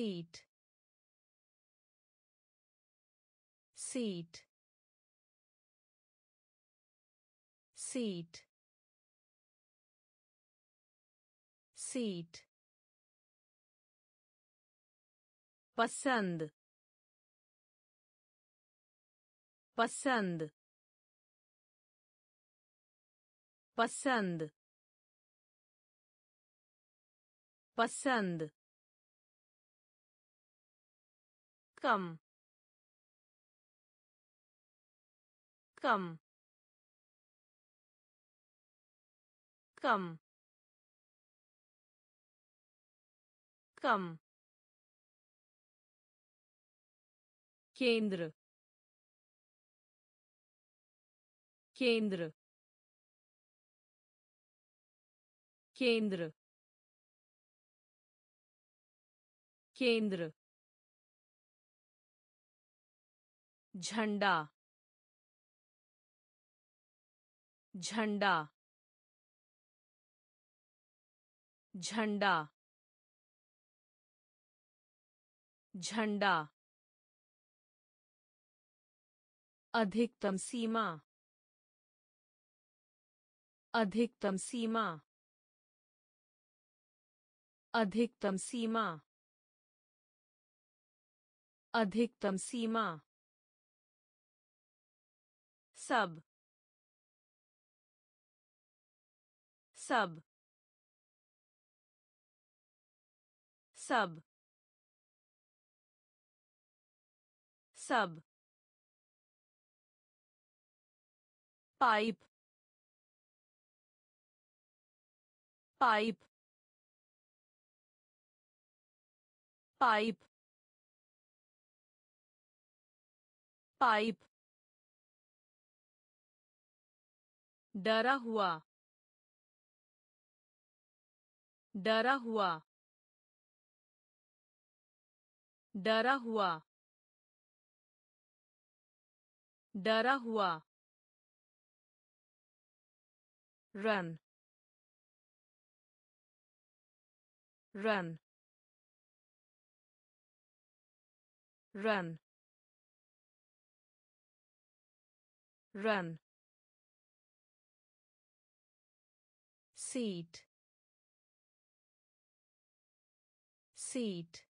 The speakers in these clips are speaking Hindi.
seat seat seat seat पसंद पसंद पसंद पसंद कम। कम। कम। कम। केंद्र। केंद्र। केंद्र। केंद्र। झंडा झंडा झंडा झंडा। अधिकतम सीमा अधिकतम सीमा अधिकतम सीमा अधिकतम सीमा। sub. Sub. Sub. Sub. Pipe. Pipe. Pipe. Pipe. डरा हुआ डरा हुआ डरा हुआ डरा हुआ। Run run run run. Seat. Seat.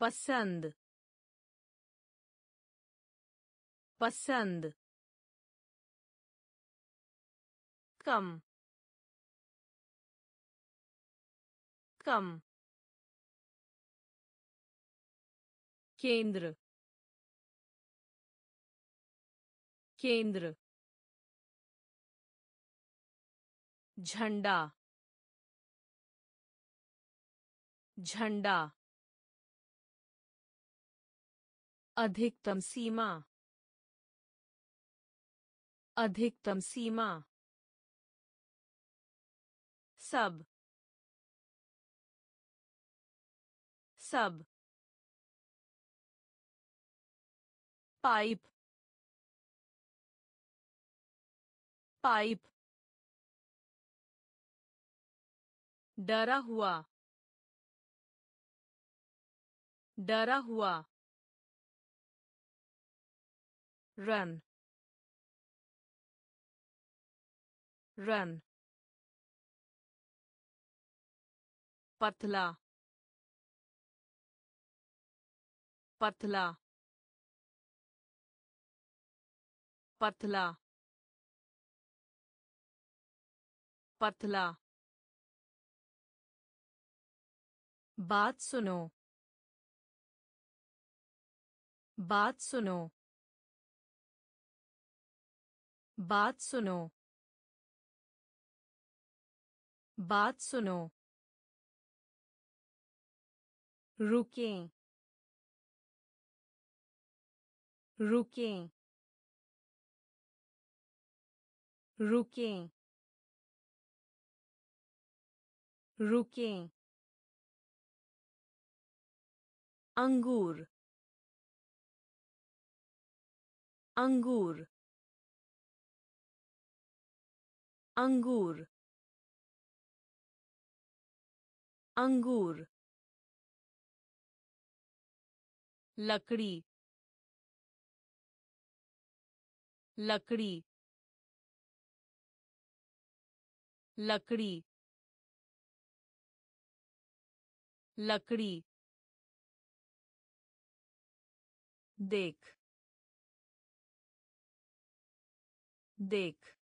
पसंद पसंद कम कम केंद्र केंद्र झंडा झंडा अधिकतम सीमा अधिकतम सीमा सब सब पाइप पाइप डरा हुआ डरा हुआ रन रन पतला पतला पतला पतला बात सुनो। बात सुनो। बात सुनो। बात सुनो। रुकें। रुकें। रुकें। रुकें। अंगूर अंगूर अंगूर अंगूर लकड़ी लकड़ी लकड़ी लकड़ी देख। देख।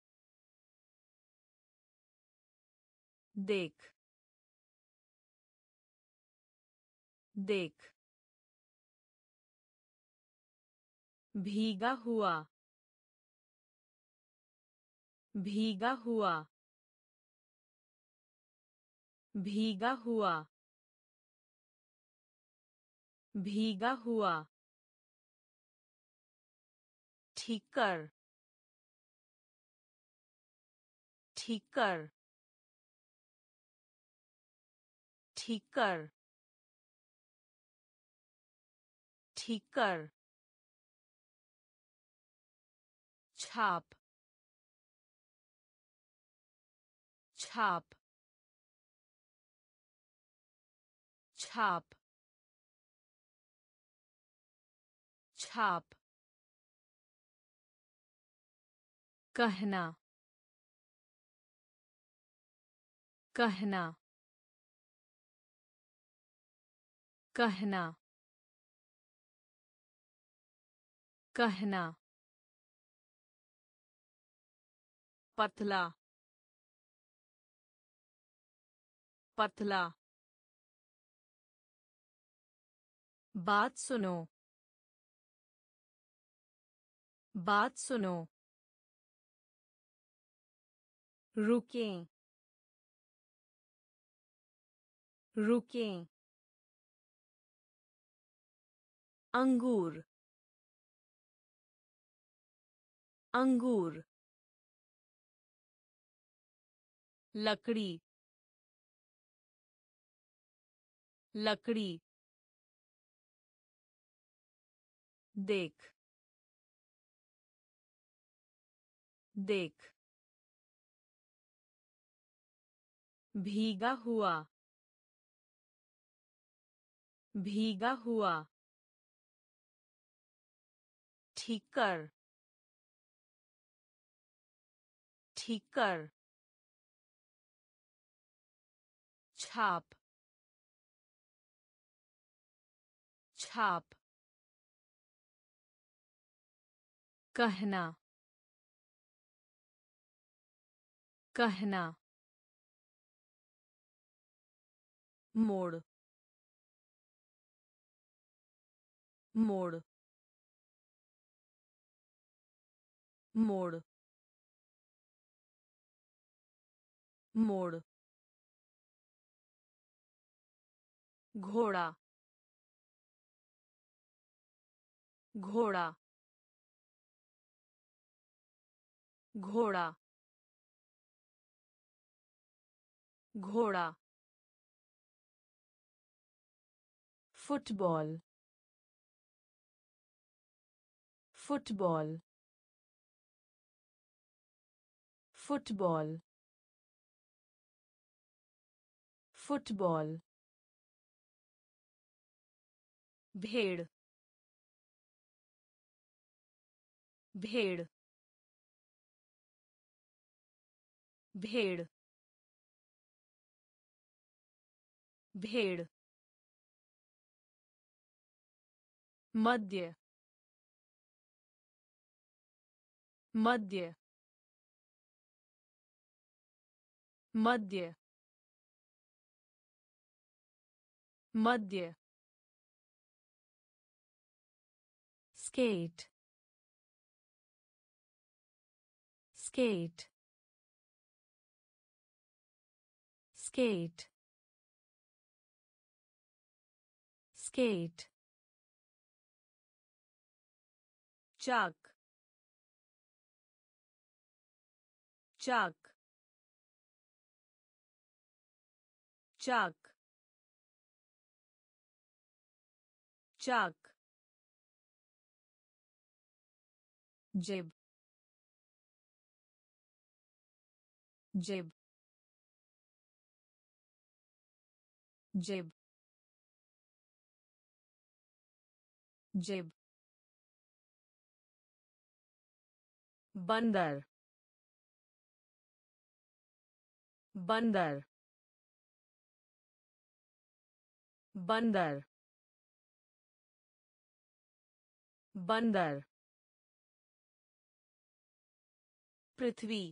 देख। देख। भीगा हुआ। भीगा हुआ। भीगा हुआ। भीगा हुआ। ठीक कर। ठीक कर। ठीक कर। ठीक कर। छाप। छाप। छाप। छाप। कहना। कहना। कहना। कहना। पतला। पतला। बात सुनो। बात सुनो। रुकें। रुकें। अंगूर। अंगूर। लकड़ी। लकड़ी। देख। देख। भीगा हुआ भीगा हुआ ठीक कर ठीक कर छाप छाप कहना कहना मोड़ मोड़ मोड़ मोड़ घोड़ा घोड़ा घोड़ा घोड़ा फुटबॉल फुटबॉल फुटबॉल फुटबॉल भेड़ भेड़ भेड़ भेड़ मध्य मध्य मध्य मध्य skate skate skate skate Chuck chuck chuck chuck जेब जेब जेब जेब बंदर बंदर बंदर बंदर। पृथ्वी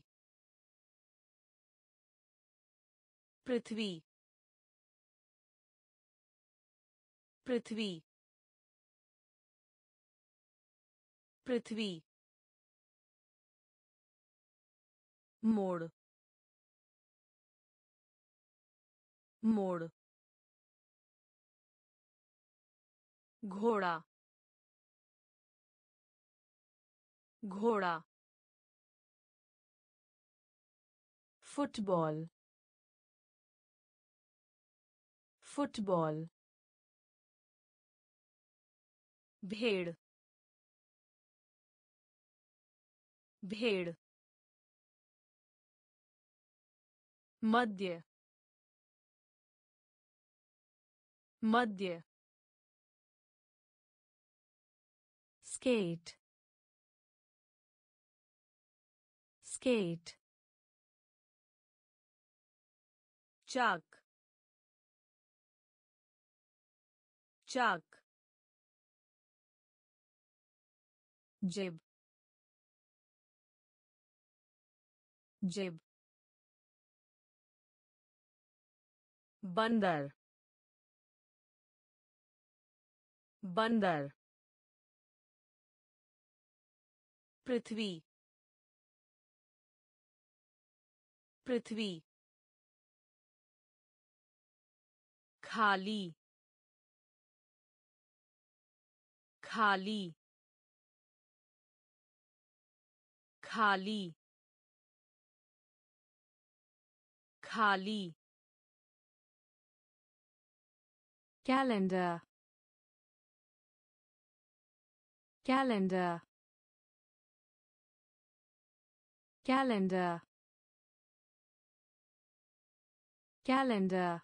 पृथ्वी पृथ्वी पृथ्वी। मोड़ मोड़ घोड़ा घोड़ा फुटबॉल फुटबॉल भेड़ भेड़ मध्य मध्य skate skate चाक चाक जेब जेब बंदर बंदर पृथ्वी पृथ्वी खाली खाली खाली खाली। calendar calendar calendar calendar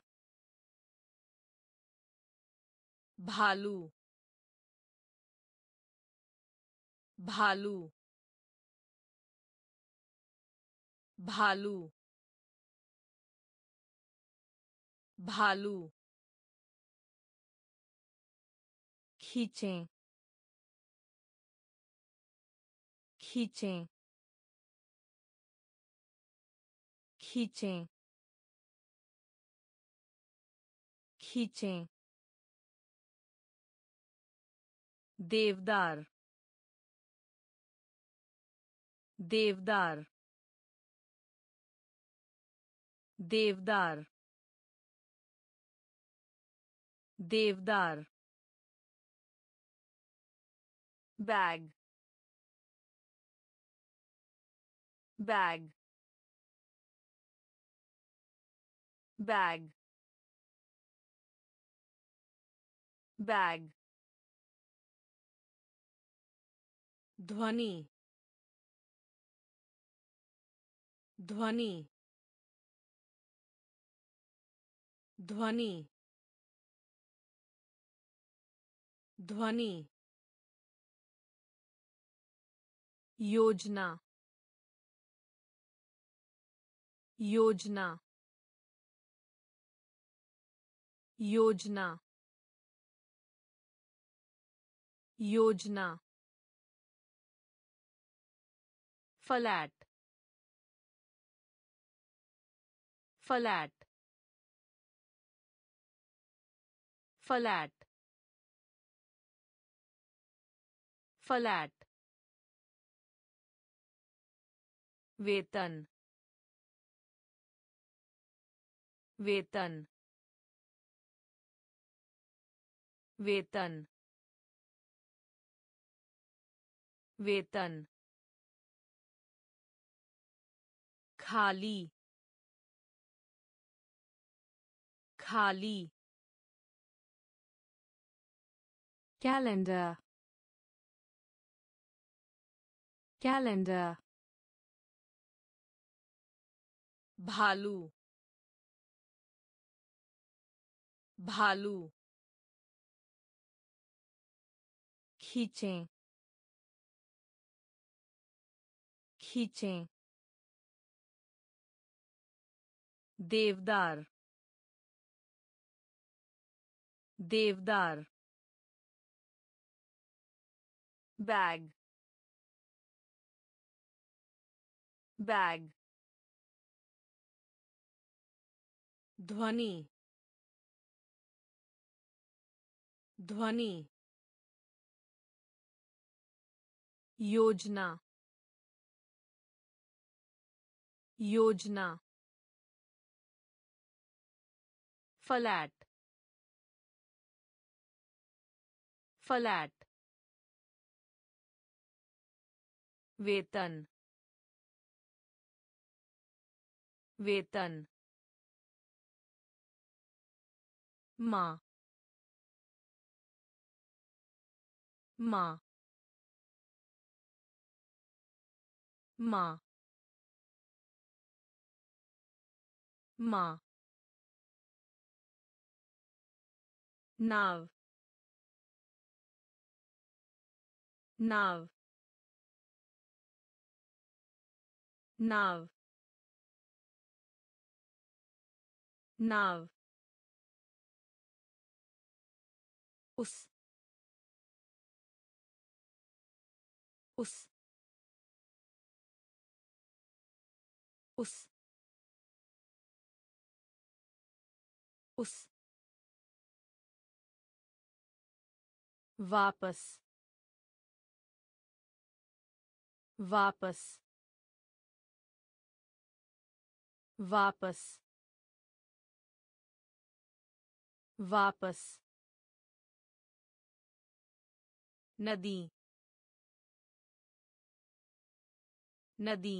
भालू भालू भालू भालू खींचें। खींचें। खींचें। खींचें। देवदार। देवदार। देवदार। देवदार। बैग बैग बैग बैग ध्वनि ध्वनि ध्वनि ध्वनि योजना योजना योजना योजना। Flat flat flat. फ्लैट वेतन वेतन वेतन वेतन खाली खाली calendar. Calendar. भालू भालू खींचें खींचें देवदार देवदार बैग बैग ध्वनि ध्वनि योजना योजना फ्लैट फ्लैट वेतन वेतन ma. Ma. Ma. Ma. Nav. Nav. Nav. Nav. उस। उस। उस। उस। वापस। वापस। वापस। वापस। नदी नदी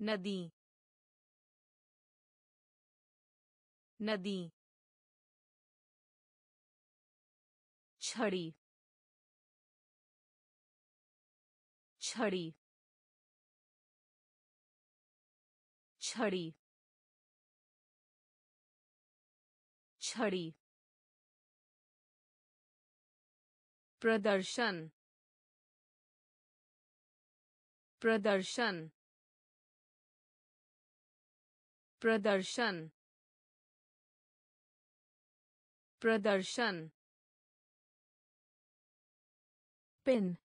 नदी नदी छड़ी छड़ी छड़ी छड़ी प्रदर्शन। प्रदर्शन। प्रदर्शन। प्रदर्शन। पिन।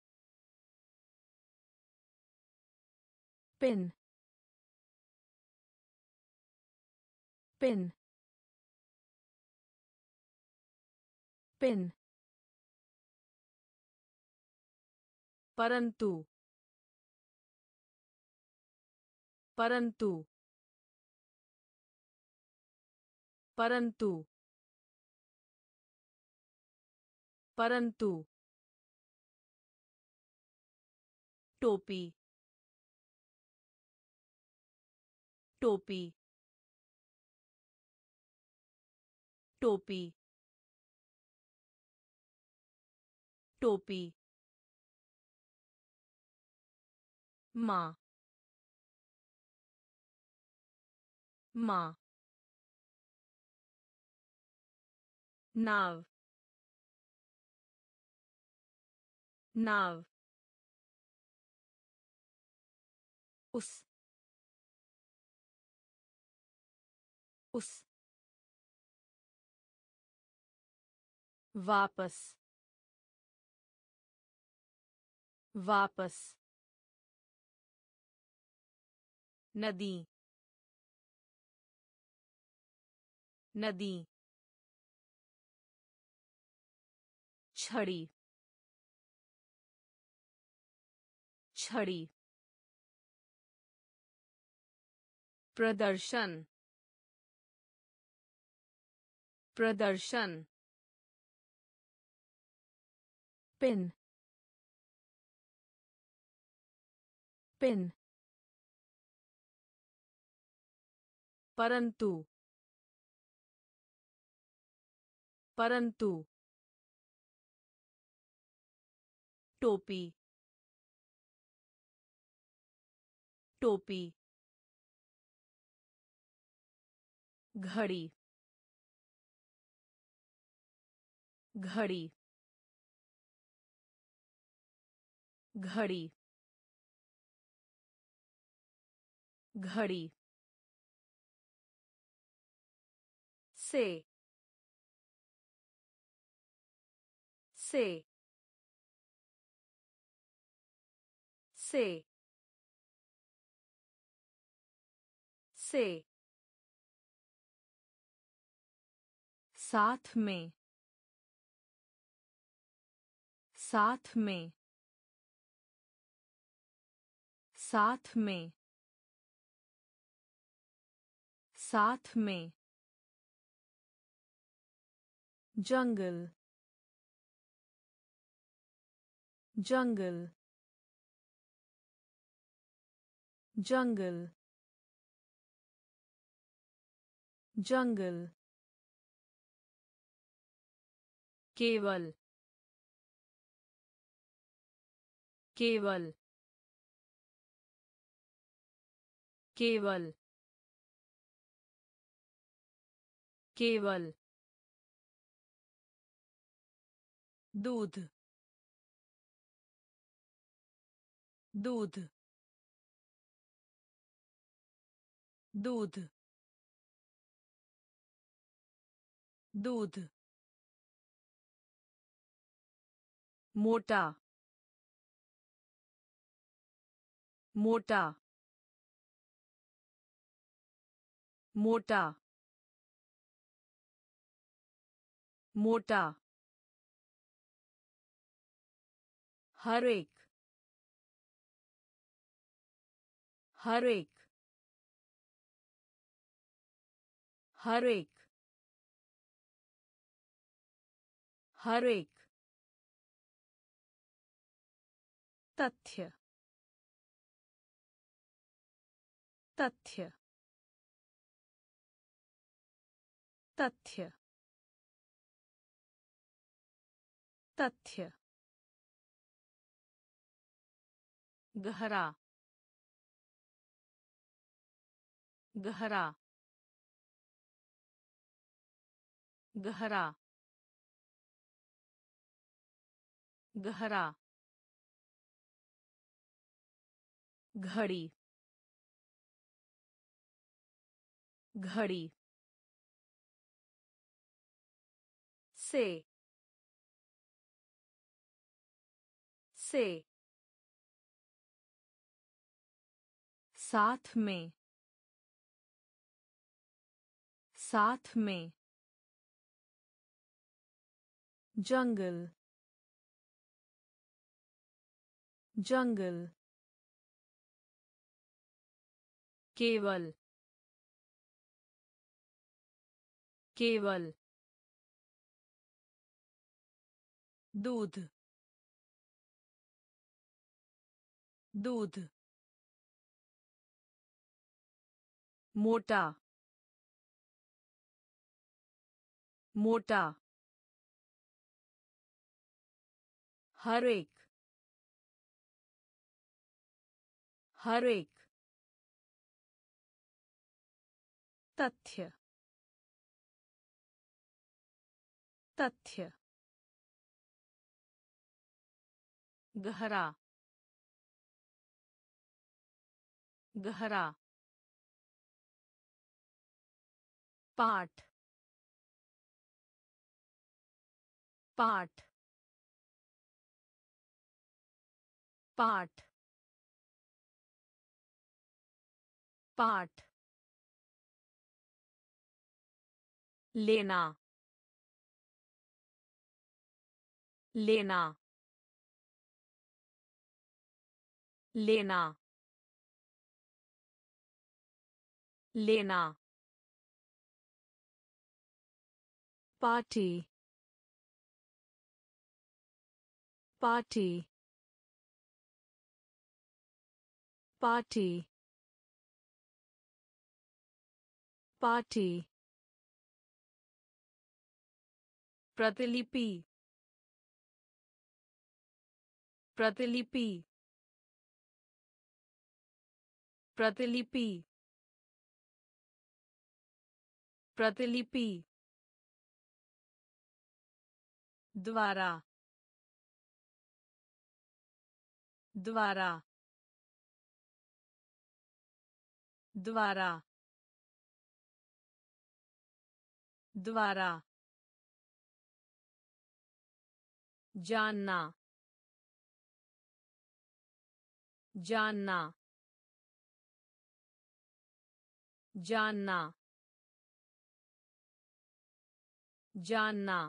पिन। पिन। पिन। परंतु। परंतु। परंतु। परंतु। टोपी। टोपी। टोपी। टोपी। माँ माँ नाव नाव उस उस वापस वापस नदी नदी छड़ी छड़ी प्रदर्शन प्रदर्शन पिन पिन परंतु। परंतु। टोपी। टोपी। घड़ी। घड़ी। घड़ी। घड़ी। से से से से। साथ में साथ में साथ में साथ में। जंगल जंगल जंगल जंगल केवल केवल केवल केवल दूध दूध दूध दूध मोटा मोटा मोटा मोटा हर एक। हर एक। हर एक। हर एक। तथ्य। तथ्य। तथ्य। तथ्य। गहरा गहरा गहरा गहरा घड़ी घड़ी से से साथ में साथ में जंगल जंगल केवल केवल दूध दूध मोटा मोटा हर एक हर एक तथ्य तथ्य गहरा गहरा पाठ। पाठ। पाठ। पाठ। लेना। लेना। लेना। लेना। पार्टी पार्टी पार्टी पार्टी प्रतिलिपि प्रतिलिपि प्रतिलिपि प्रतिलिपि द्वारा द्वारा द्वारा द्वारा जानना जानना जानना जानना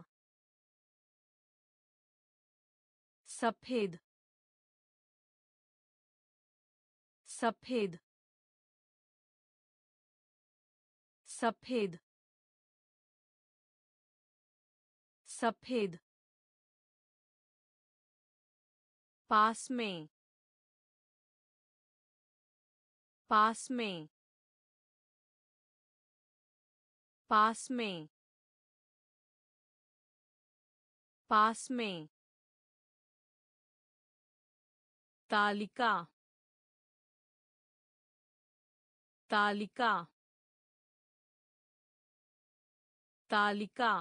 सफ़ेद सफ़ेद सफ़ेद सफ़ेद। पास में पास में पास में पास में। तालिका तालिका तालिका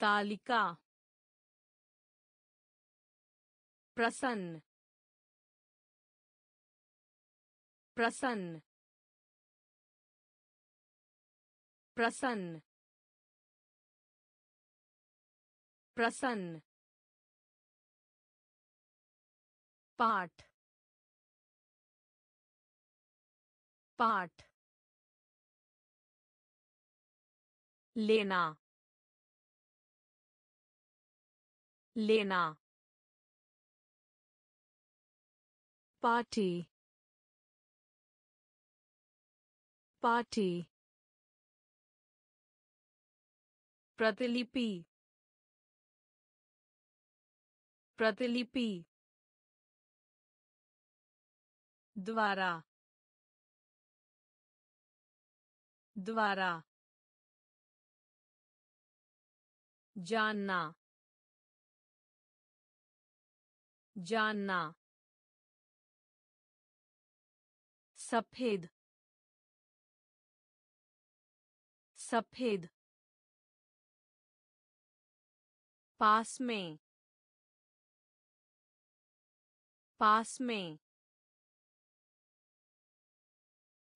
तालिका प्रसन्न प्रसन्न प्रसन्न प्रसन्न पाठ। पाठ। लेना। लेना। party party प्रतिलिपि। प्रतिलिपि। द्वारा द्वारा जानना जानना सफ़ेद सफ़ेद पास में पास में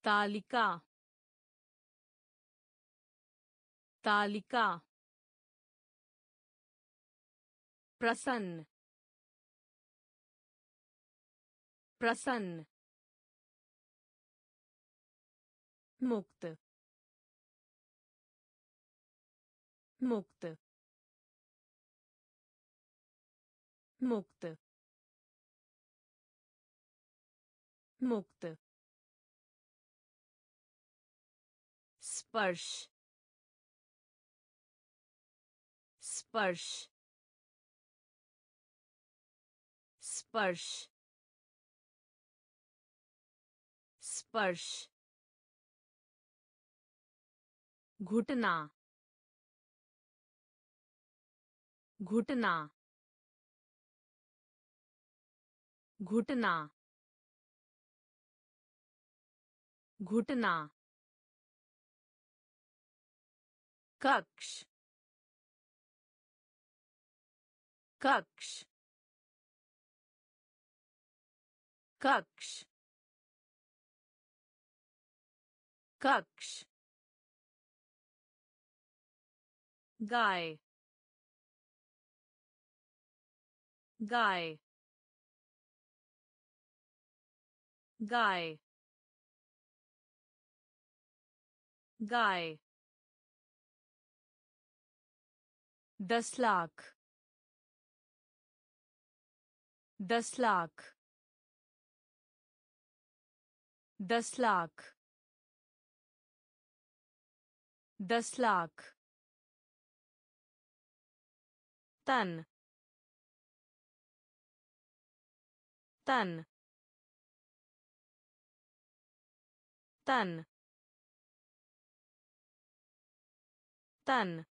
तालिका तालिका प्रसन्न प्रसन्न मुक्त मुक्त मुक्त मुक्त स्पर्श। स्पर्श। स्पर्श। स्पर्श। घुटना। घुटना। घुटना। घुटना। कक्ष कक्ष कक्ष कक्ष गाय गाय गाय गाय दस लाख। दस लाख। दस लाख। दस लाख। तन। तन। तन। तन।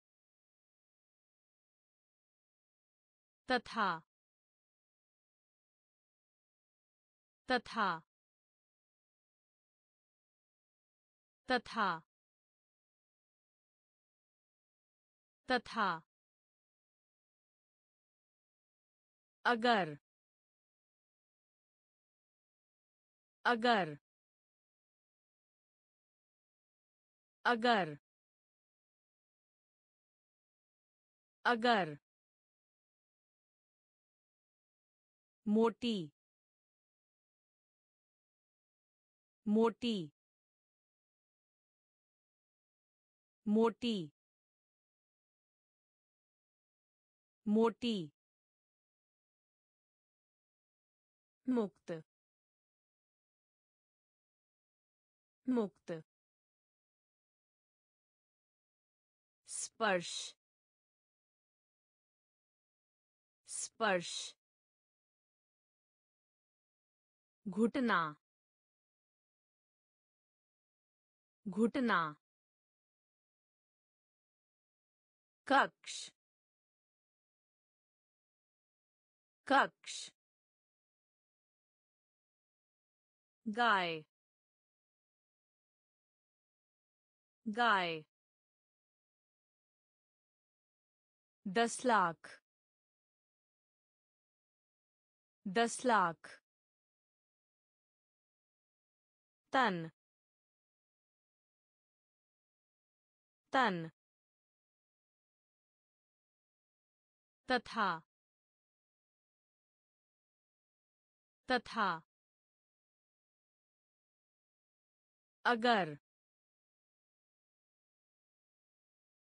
तथा तथा तथा तथा। अगर अगर अगर। अगर। मोटी मोटी मोटी मोटी मुक्त मुक्त स्पर्श स्पर्श घुटना घुटना कक्ष कक्ष गाय गाय दस लाख दस लाख तन तन तथा तथा अगर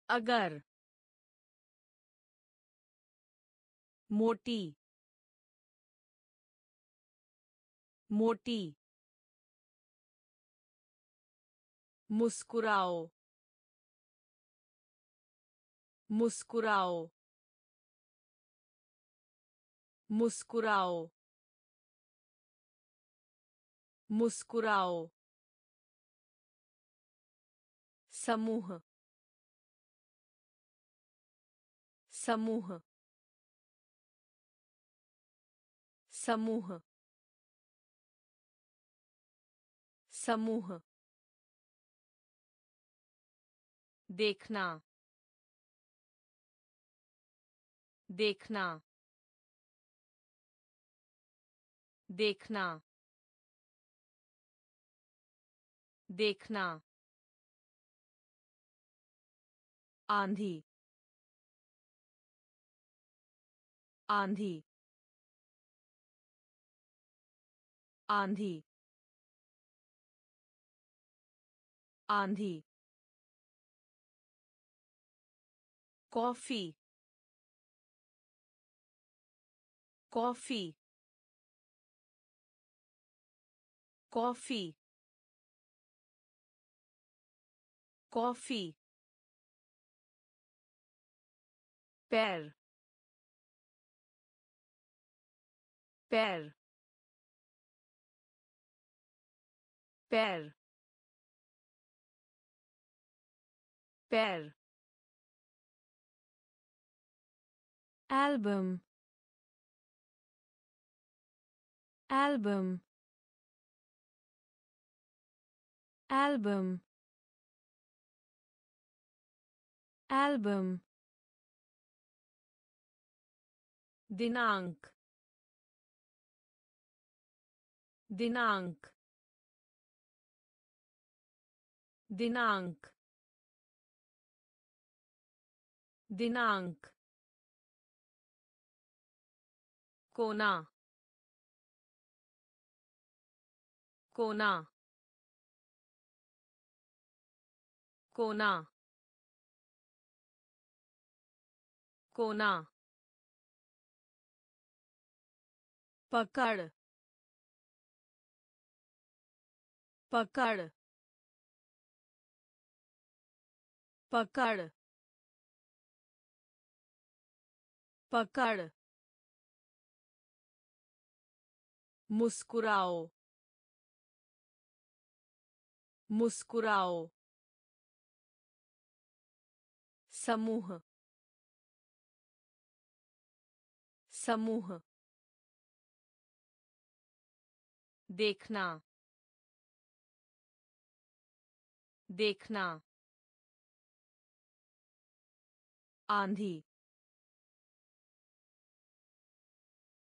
अगर मोटी मोटी मुस्कुराओ मुस्कुराओ मुस्कुराओ मुस्कुराओ समूह समूह समूह समूह देखना। देखना। देखना। देखना। आंधी। आंधी। आंधी। आंधी। coffee. Coffee. Coffee. Coffee. Pair pair pair pair album. Album. Album. Album. Dinank. Dinank. Dinank. Dinank. कोना कोना कोना कोना पकड़ पकड़ पकड़ पकड़ मुस्कुराओ। मुस्कुराओ। समूह। समूह। देखना। देखना। आंधी।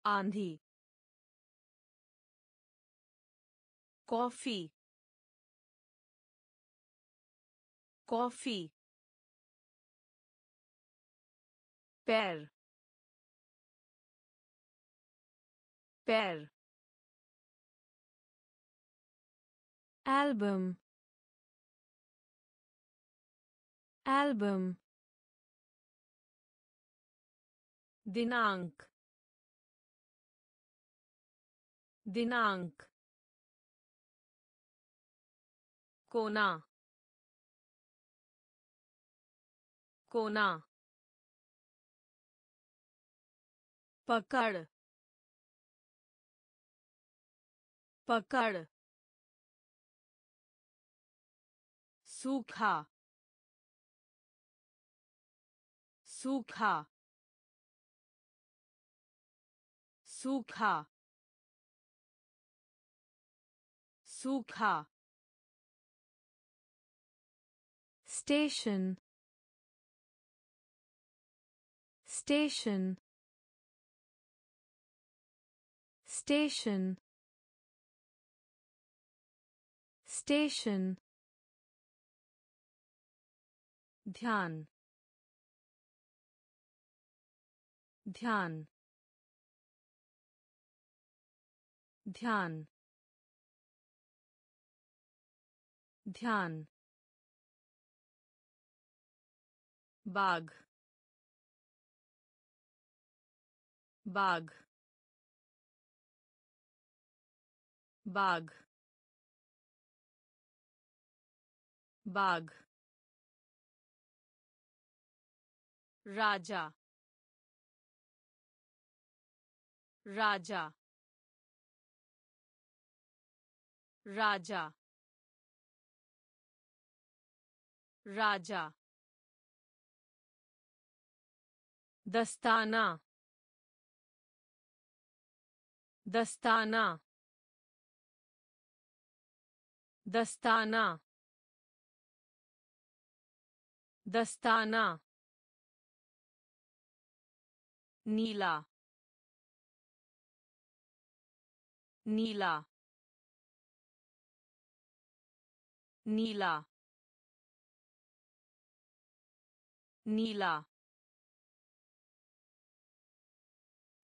आंधी। coffee. Coffee. Pear pear album. Album. Dinank. Dinank. कोना। कोना। पकड़। पकड़। सूखा। सूखा। सूखा। सूखा। station station station station ध्यान ध्यान ध्यान ध्यान बाग बाग बाग बाग राजा राजा राजा राजा दस्ताना। दस्ताना। दस्ताना। दस्ताना। नीला। नीला। नीला। नीला।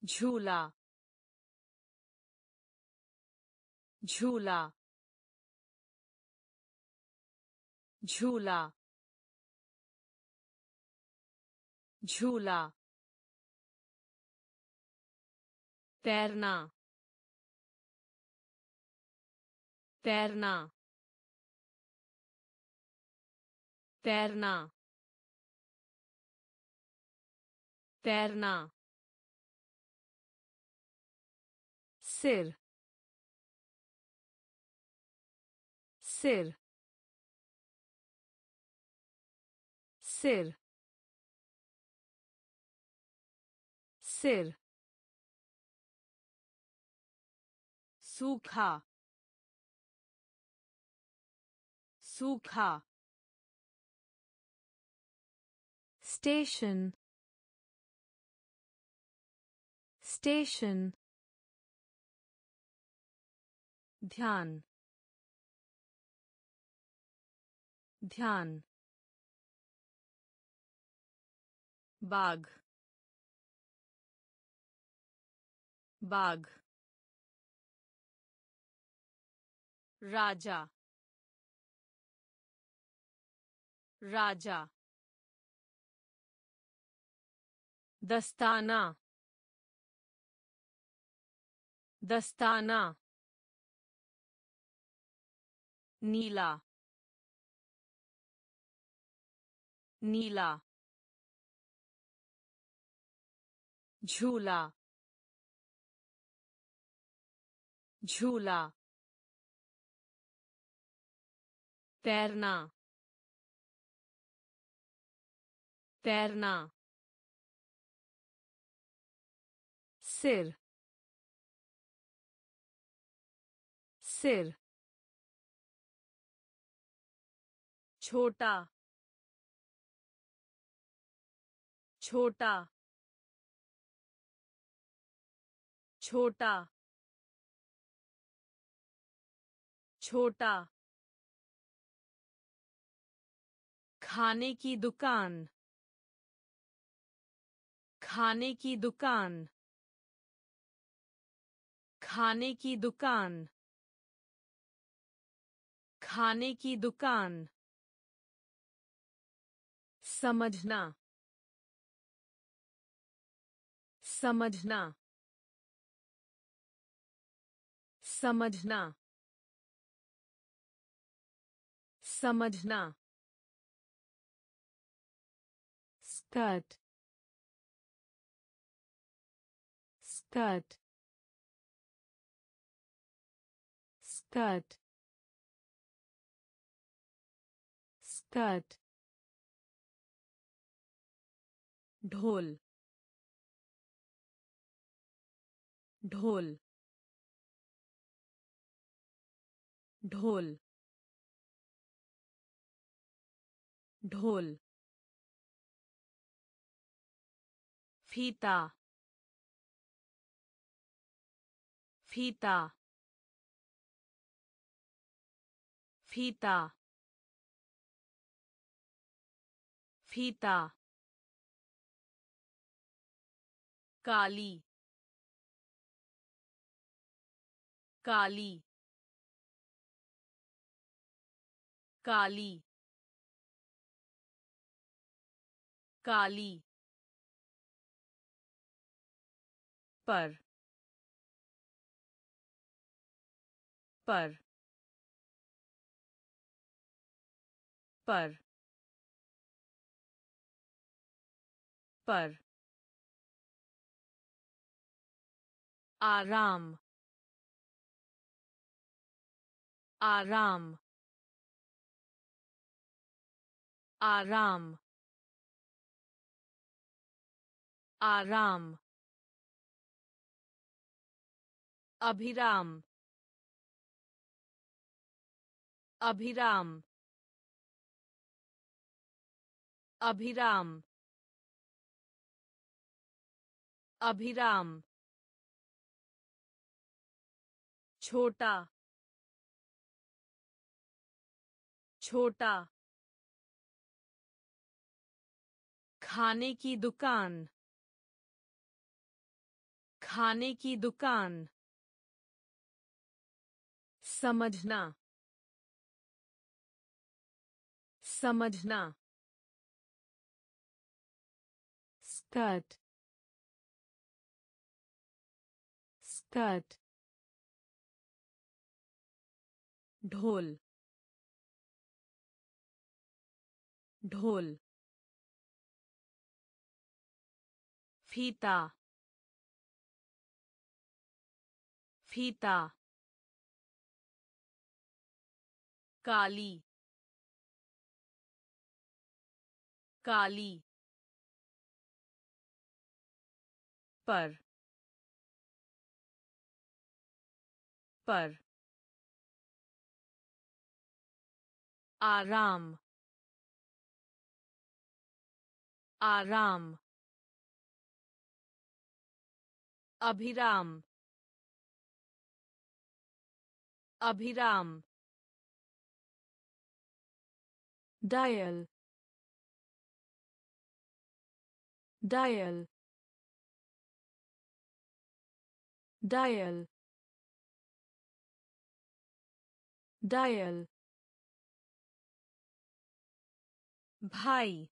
झूला झूला झूला झूला तैरना तैरना तैरना तैरना सिर सिर सिर सिर सूखा सूखा station station ध्यान ध्यान बाग बाग राजा राजा दस्ताना दस्ताना नीला नीला झूला झूला तैरना तैरना सिर सिर छोटा छोटा छोटा छोटा। खाने की दुकान, खाने की दुकान, खाने की दुकान, खाने की दुकान। समझना समझना समझना समझना skirt skirt skirt skirt ढोल ढोल ढोल ढोल फीता फीता फीता फीता काली। काली। काली। काली। पर। पर। पर। पर। आराम। आराम। आराम। आराम। अभिराम। अभिराम। अभिराम। अभिराम। छोटा छोटा खाने की दुकान खाने की दुकान समझना समझना skirt skirt ढोल ढोल फीता फीता काली काली पर पर आराम। आराम। अभिराम। अभिराम। डायल। डायल। डायल। डायल। भाई।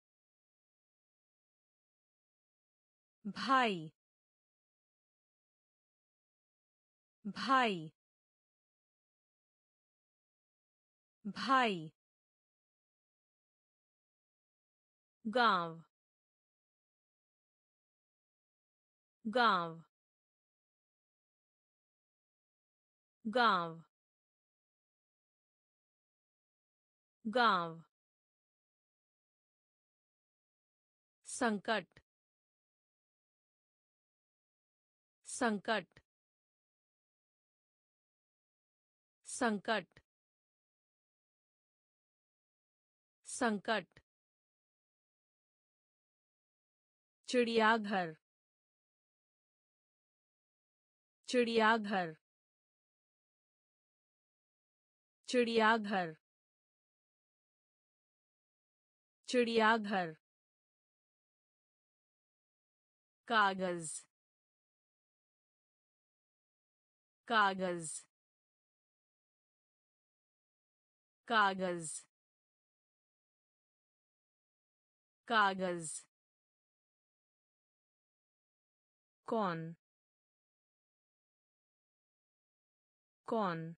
भाई। भाई। भाई। गाँव। गाँव। गाँव। गाँव। संकट संकट संकट संकट चिड़ियाघर चिड़ियाघर चिड़ियाघर चिड़ियाघर कागज़। कागज़। कागज़। कागज़। कौन? कौन?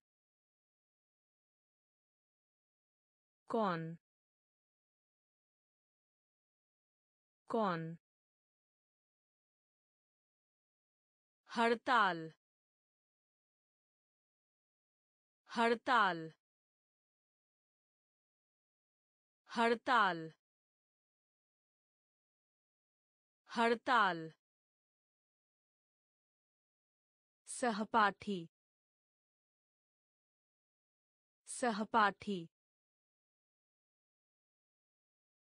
कौन? कौन? हड़ताल हड़ताल हड़ताल हड़ताल सहपाठी सहपाठी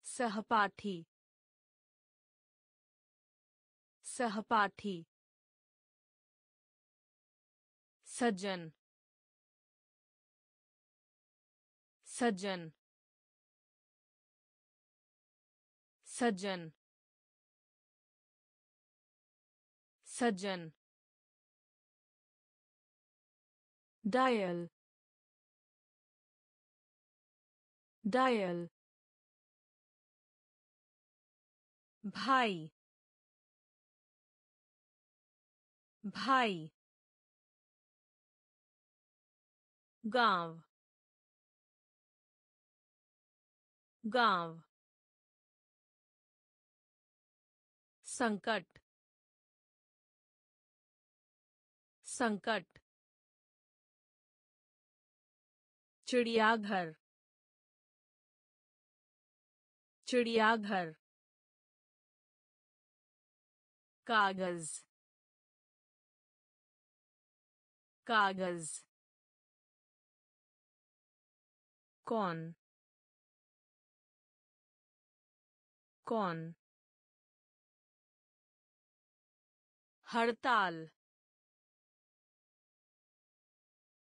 सहपाठी सहपाठी। सज्जन सज्जन सज्जन सज्जन dial. Dial. भाई भाई गाँव गाँव संकट संकट चिड़ियाघर चिड़ियाघर कागज़ कागज़ कौन कौन हड़ताल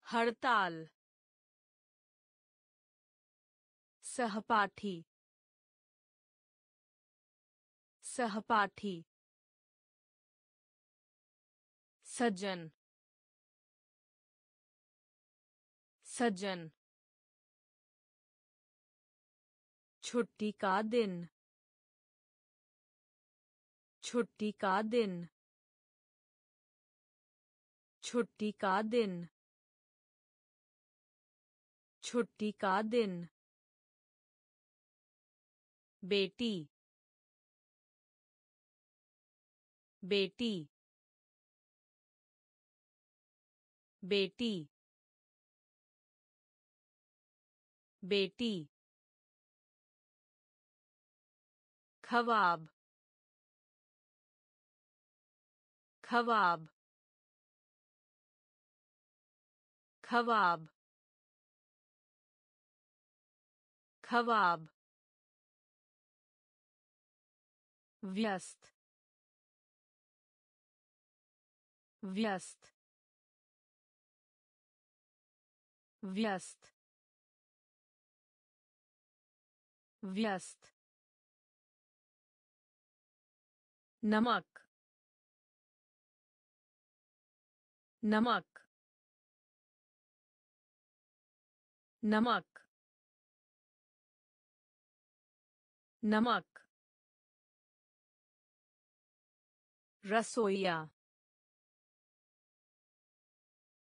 हड़ताल सहपाठी सहपाठी सज्जन सज्जन छुट्टी का दिन। छुट्टी का दिन। छुट्टी का दिन। छुट्टी का दिन। बेटी। बेटी। बेटी। बेटी। खवाब खवाब खवाब खवाब व्यस्त व्यस्त व्यस्त व्यस्त नमक नमक नमक नमक। रसोईया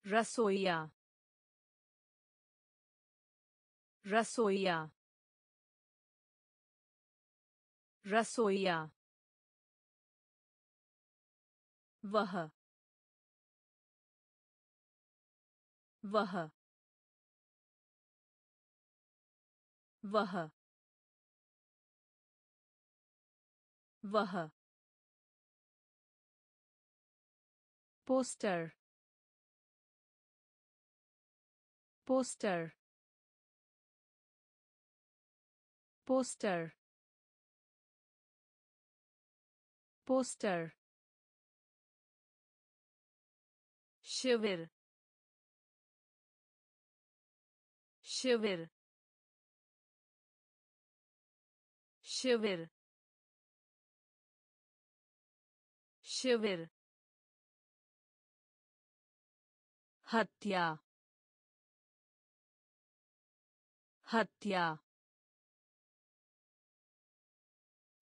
रसोईया रसोईया। रसोईया। वह वह वह वह। Poster poster. poster poster शिविर शिविर शिविर शिविर हत्या हत्या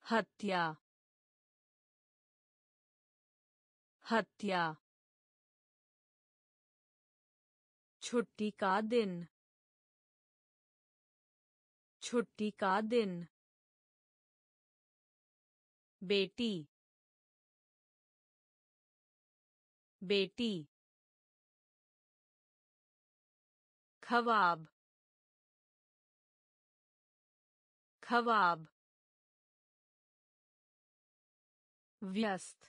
हत्या हत्या छुट्टी का दिन। छुट्टी का दिन। बेटी। बेटी। खवाब। खवाब। व्यस्त।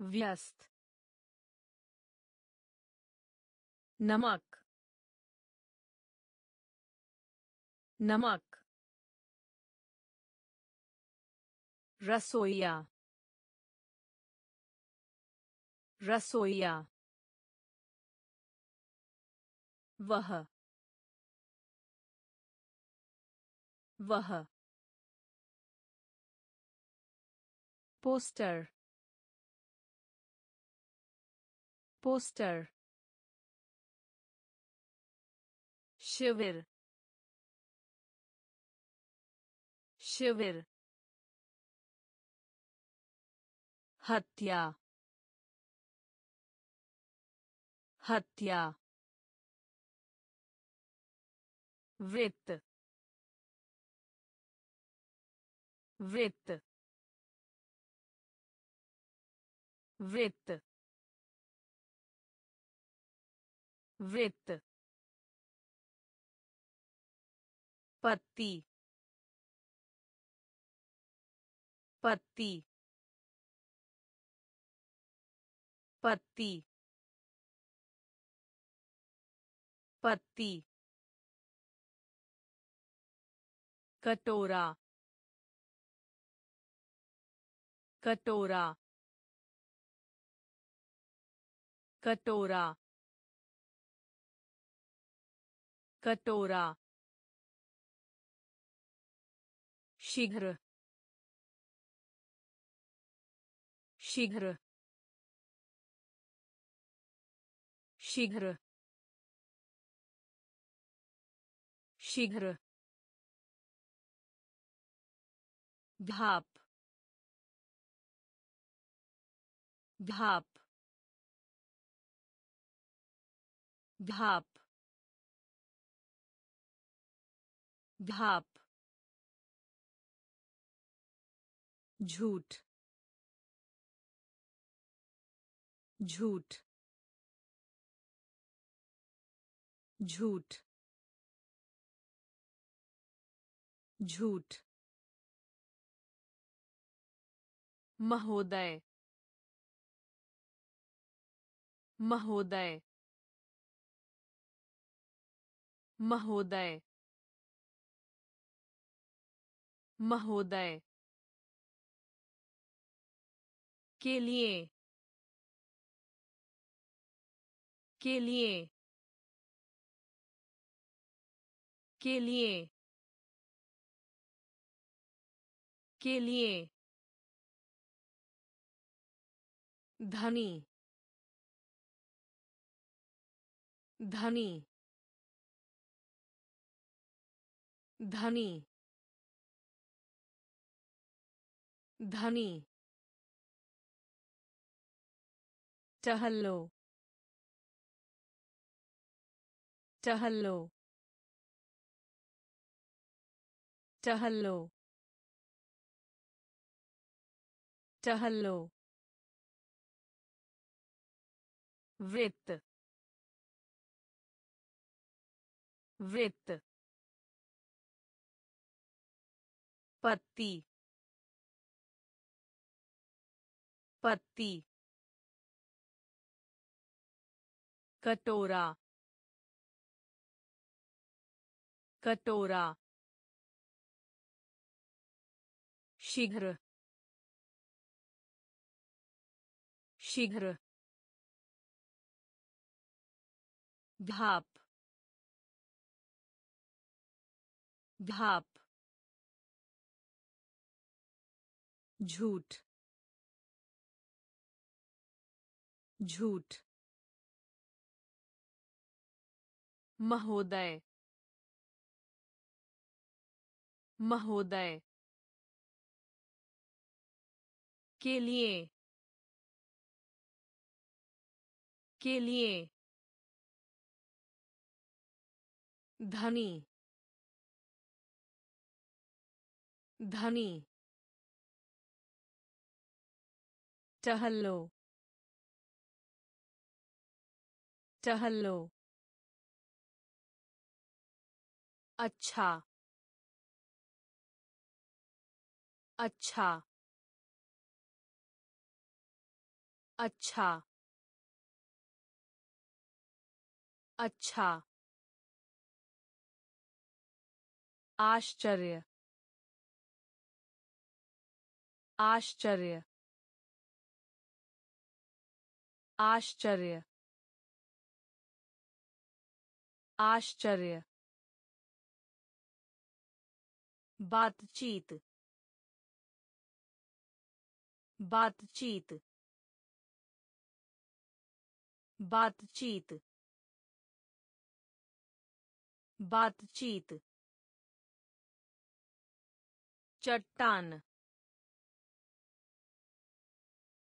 व्यस्त। नमक नमक रसोईया रसोईया वह वह पोस्टर पोस्टर शिविर शिविर हत्या हत्या वृत्त वृत्त वृत्त वृत्त पत्ती। पत्ती। पत्ती। पत्ती। कटोरा। कटोरा। कटोरा। कटोरा। शीघ्र। शीघ्र। शीघ्र। शीघ्र। भाप। भाप। भाप। भाप। झूठ झूठ झूठ झूठ। महोदय महोदय महोदय महोदय। के लिए के लिए के लिए के लिए. धनी धनी धनी धनी. टहलो टहलो टहलो टहलो वृत्त वृत्त पत्ती पत्ती कटोरा कटोरा शीघ्र शीघ्र भाप भाप झूठ झूठ महोदय महोदय के लिए के लिए धनी धनी टहलो टहलो अच्छा। अच्छा। अच्छा। अच्छा। आश्चर्य। आश्चर्य। आश्चर्य। आश्चर्य। बातचीत बातचीत बातचीत बातचीत चट्टान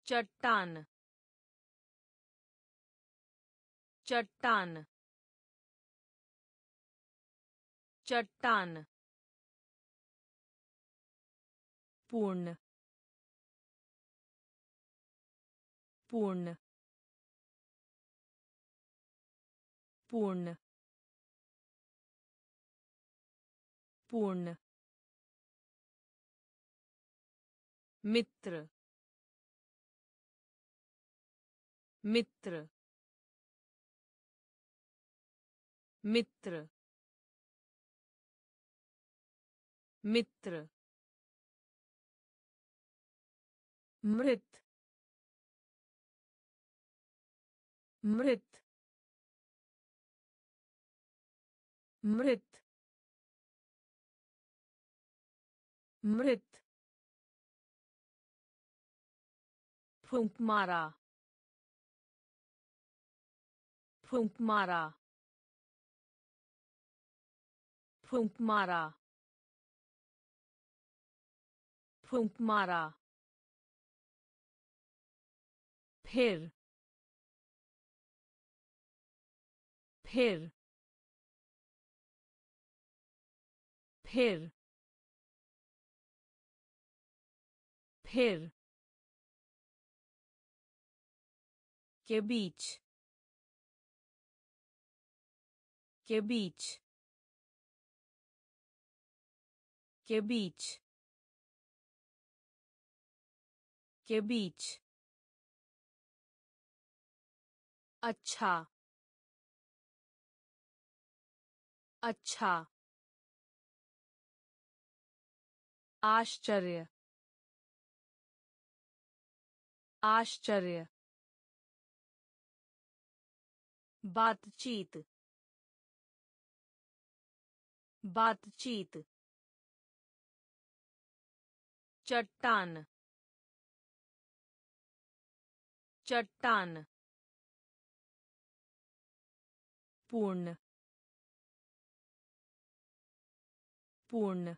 चट्टान चट्टान चट्टान पूर्ण पूर्ण पूर्ण पूर्ण मित्र मित्र मित्र मित्र मृत मृत मृत मृत। फूंक मारा फूंक मारा फूंक मारा फूंक मारा। फिर फिर फिर फिर के बीच के बीच के बीच के बीच अच्छा। अच्छा। आश्चर्य। आश्चर्य। बातचीत। बातचीत। चट्टान। चट्टान। पूर्ण पूर्ण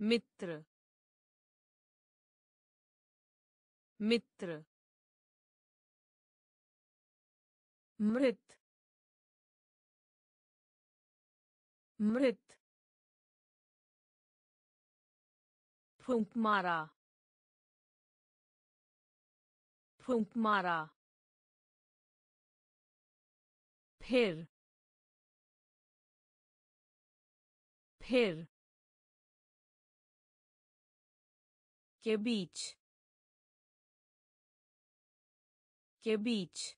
मित्र मित्र मृत मृत फूंक मारा फूंक मारा फिर फिर के बीच के बीच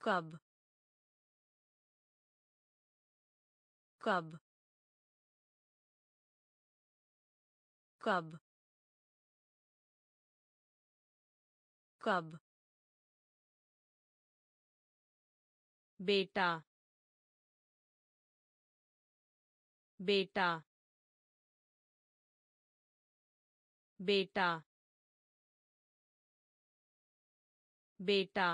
कब कब कब कब बेटा बेटा बेटा बेटा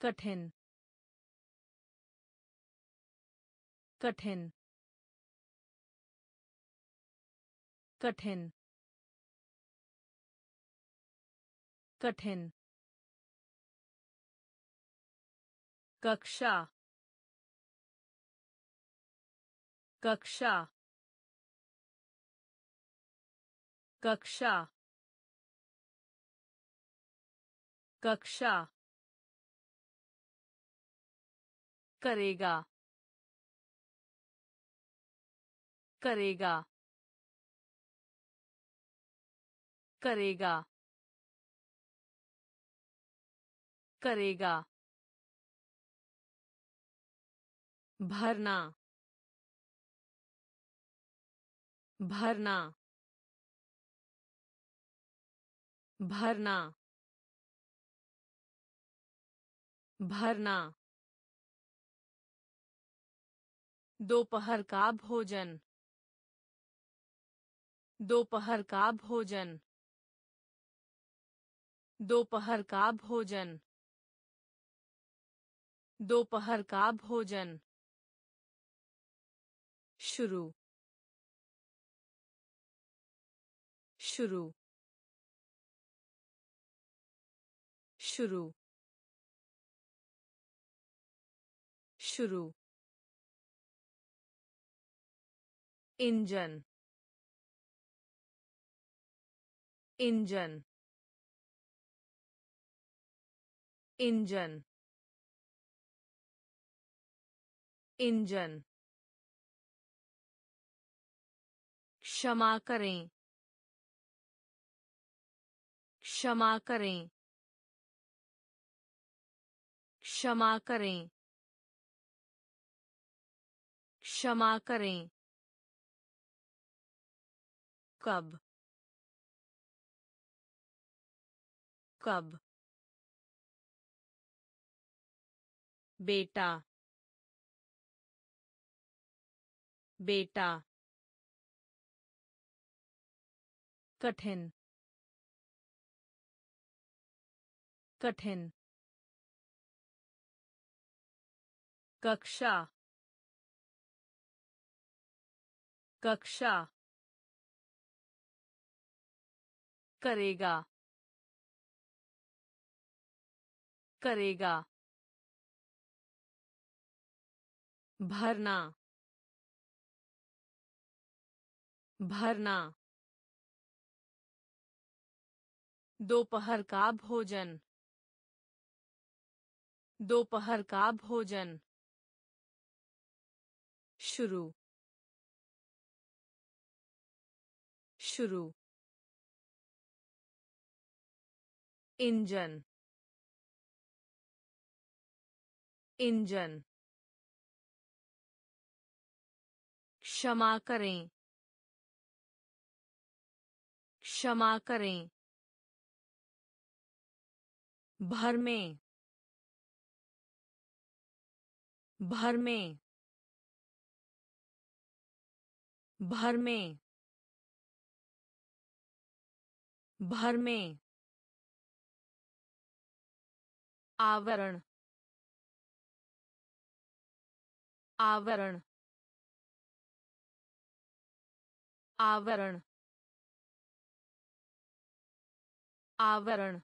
कठिन कठिन कठिन कठिन कक्षा कक्षा कक्षा कक्षा करेगा करेगा करेगा करेगा भरना भरना भरना भरना। दोपहर का भोजन, दोपहर का भोजन, दोपहर का भोजन, दोपहर का भोजन। शुरू। शुरू। शुरू। शुरू। इंजन। इंजन। इंजन। इंजन। क्षमा करें। क्षमा करें। क्षमा करें। क्षमा करें। कब? कब? बेटा। बेटा। कठिन। कठिन। कक्षा। कक्षा। करेगा। करेगा। भरना। भरना। दोपहर का भोजन। दोपहर का भोजन। शुरू। शुरू। इंजन। इंजन। क्षमा करें। क्षमा करें। भर में भर में भर में भर में आवरण आवरण आवरण आवरण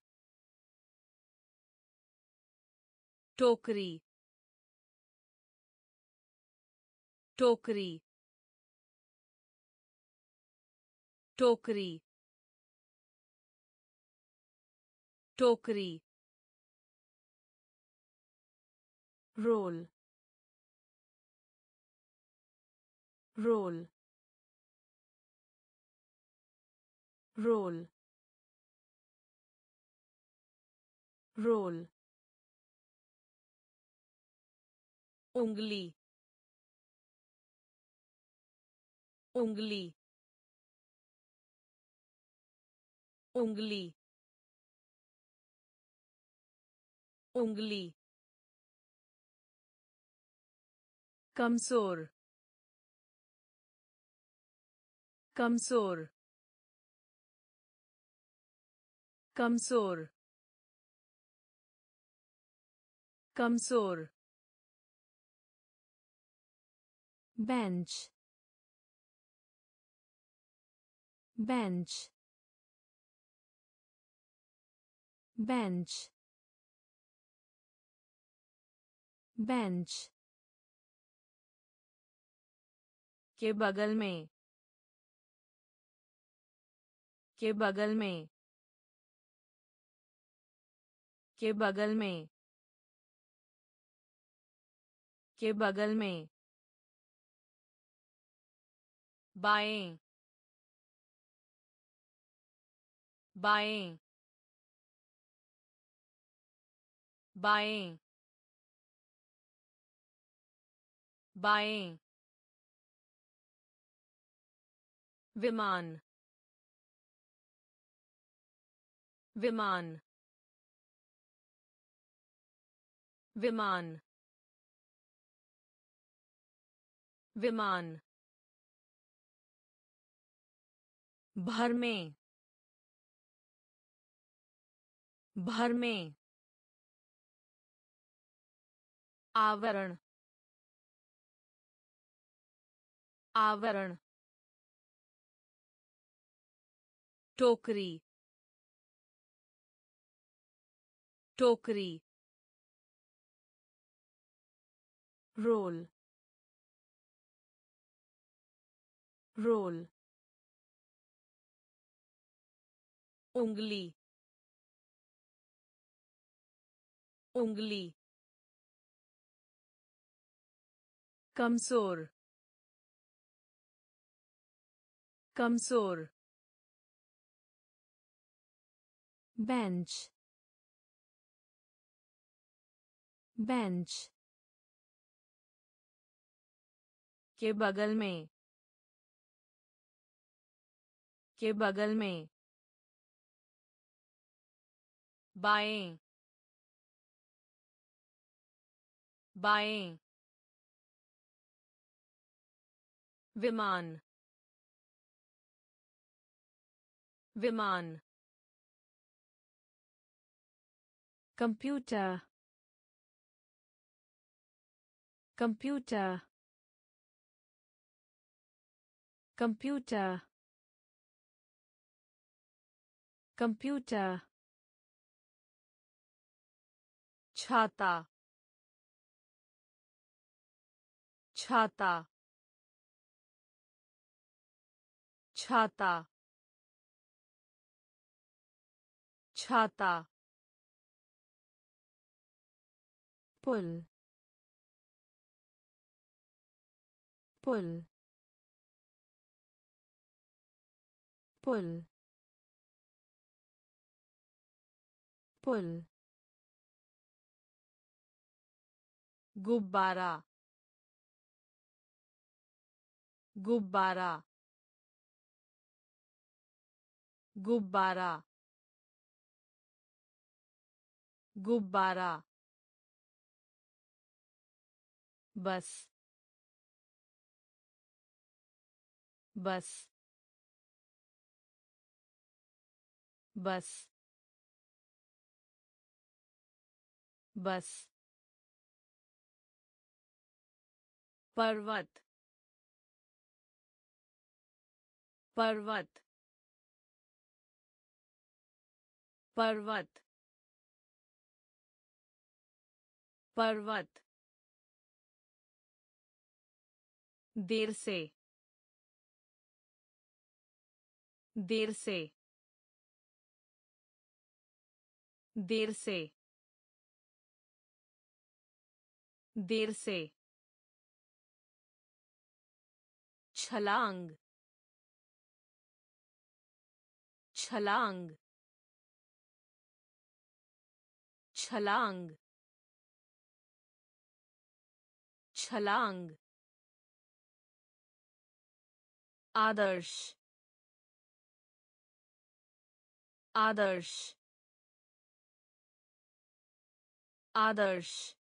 टोकरी टोकरी टोकरी टोकरी रोल रोल रोल रोल उंगली। उंगली। उंगली। उंगली। कमज़ोर। कमज़ोर। कमज़ोर। कमज़ोर। Bench. Bench. Bench. Bench. के बगल में। के बगल में। के बगल में। के बगल में। बाएँ। बाएँ। बाएँ। बाएँ। विमान। विमान। विमान। विमान। भर में भर में आवरण आवरण टोकरी टोकरी रोल रोल उंगली। उंगली। कमज़ोर। कमज़ोर। बेंच। बेंच। के बगल में। के बगल में। बाएँ। बाएँ। विमान। विमान। कंप्यूटर। कंप्यूटर। कंप्यूटर। कंप्यूटर। छाता। छाता। छाता। छाता। पुल। पुल। पुल। पुल। गुब्बारा। गुब्बारा। गुब्बारा। गुब्बारा। बस। बस। बस। बस। पर्वत पर्वत पर्वत पर्वत। देर से देर से देर से देर से। छलांग। छलांग। छलांग। छलांग। आदर्श। आदर्श। आदर्श।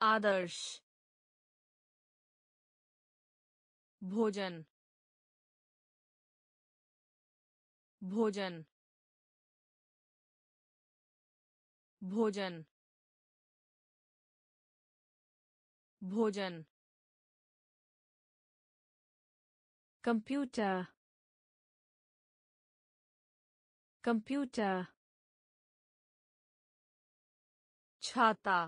आदर्श। भोजन भोजन भोजन भोजन computer computer छाता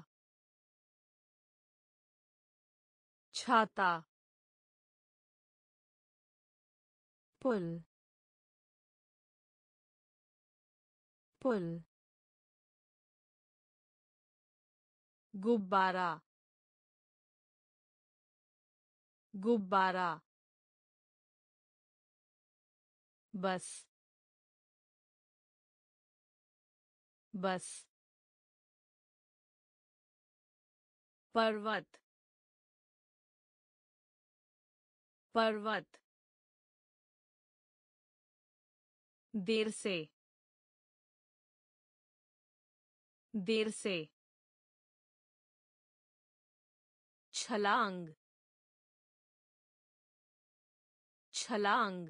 छाता पुल पुल गुब्बारा गुब्बारा बस बस पर्वत पर्वत देर से। देर से। छलांग। छलांग।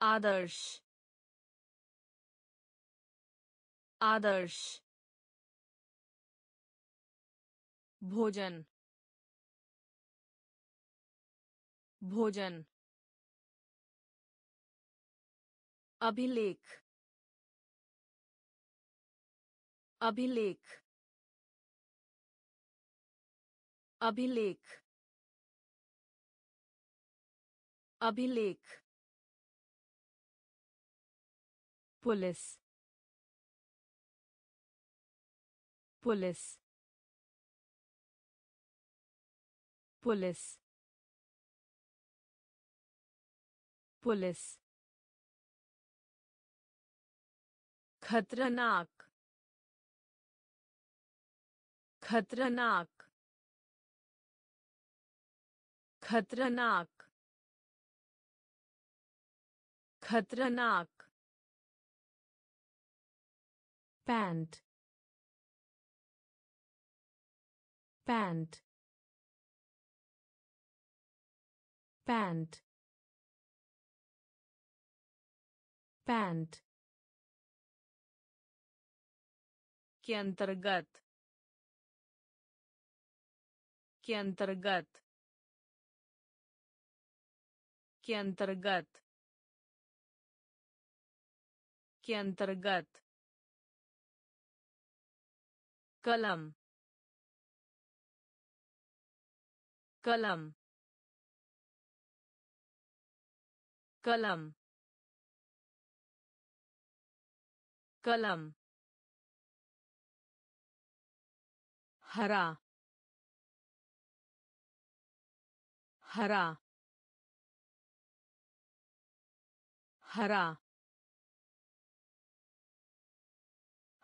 आदर्श। आदर्श। भोजन। भोजन। अभिलेख अभिलेख अभिलेख अभिलेख पुलिस पुलिस पुलिस पुलिस खतरनाक खतरनाक खतरनाक खतरनाक। Pant pant pant pant. के अंतर्गत के अंतर्गत के अंतर्गत के अंतर्गत। कलम कलम कलम कलम। हरा। हरा। हरा।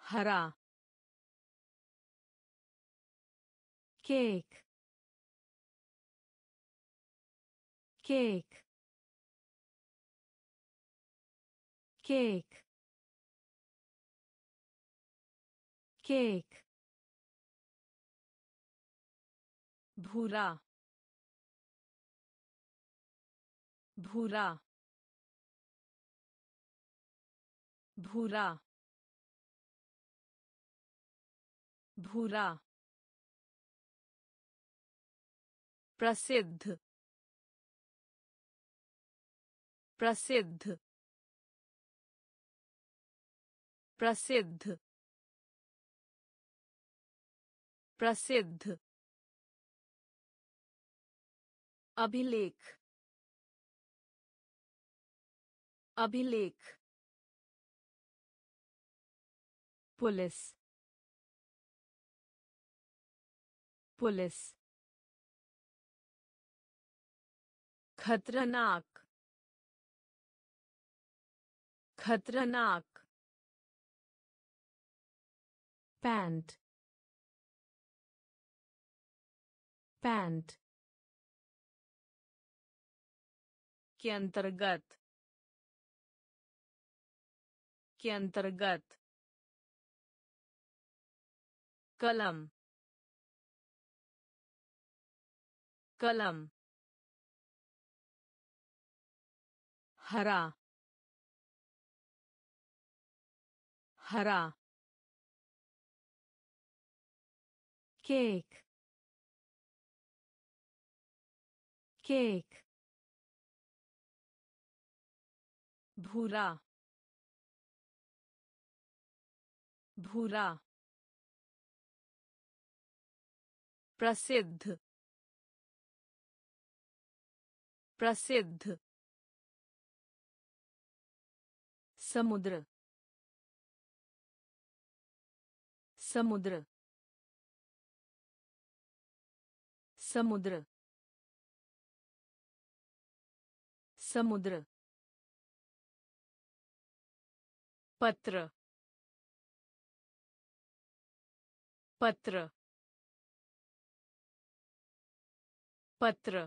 हरा। केक। केक। केक। केक। भूरा भूरा भूरा भूरा प्रसिद्ध प्रसिद्ध प्रसिद्ध प्रसिद्ध अभिलेख अभिलेख पुलिस पुलिस खतरनाक खतरनाक पैंट पैंट के अंतर्गत के अंतर्गत कलम कलम हरा हरा केक केक भूरा भूरा प्रसिद्ध प्रसिद्ध समुद्र समुद्र समुद्र समुद्र पत्र पत्र पत्र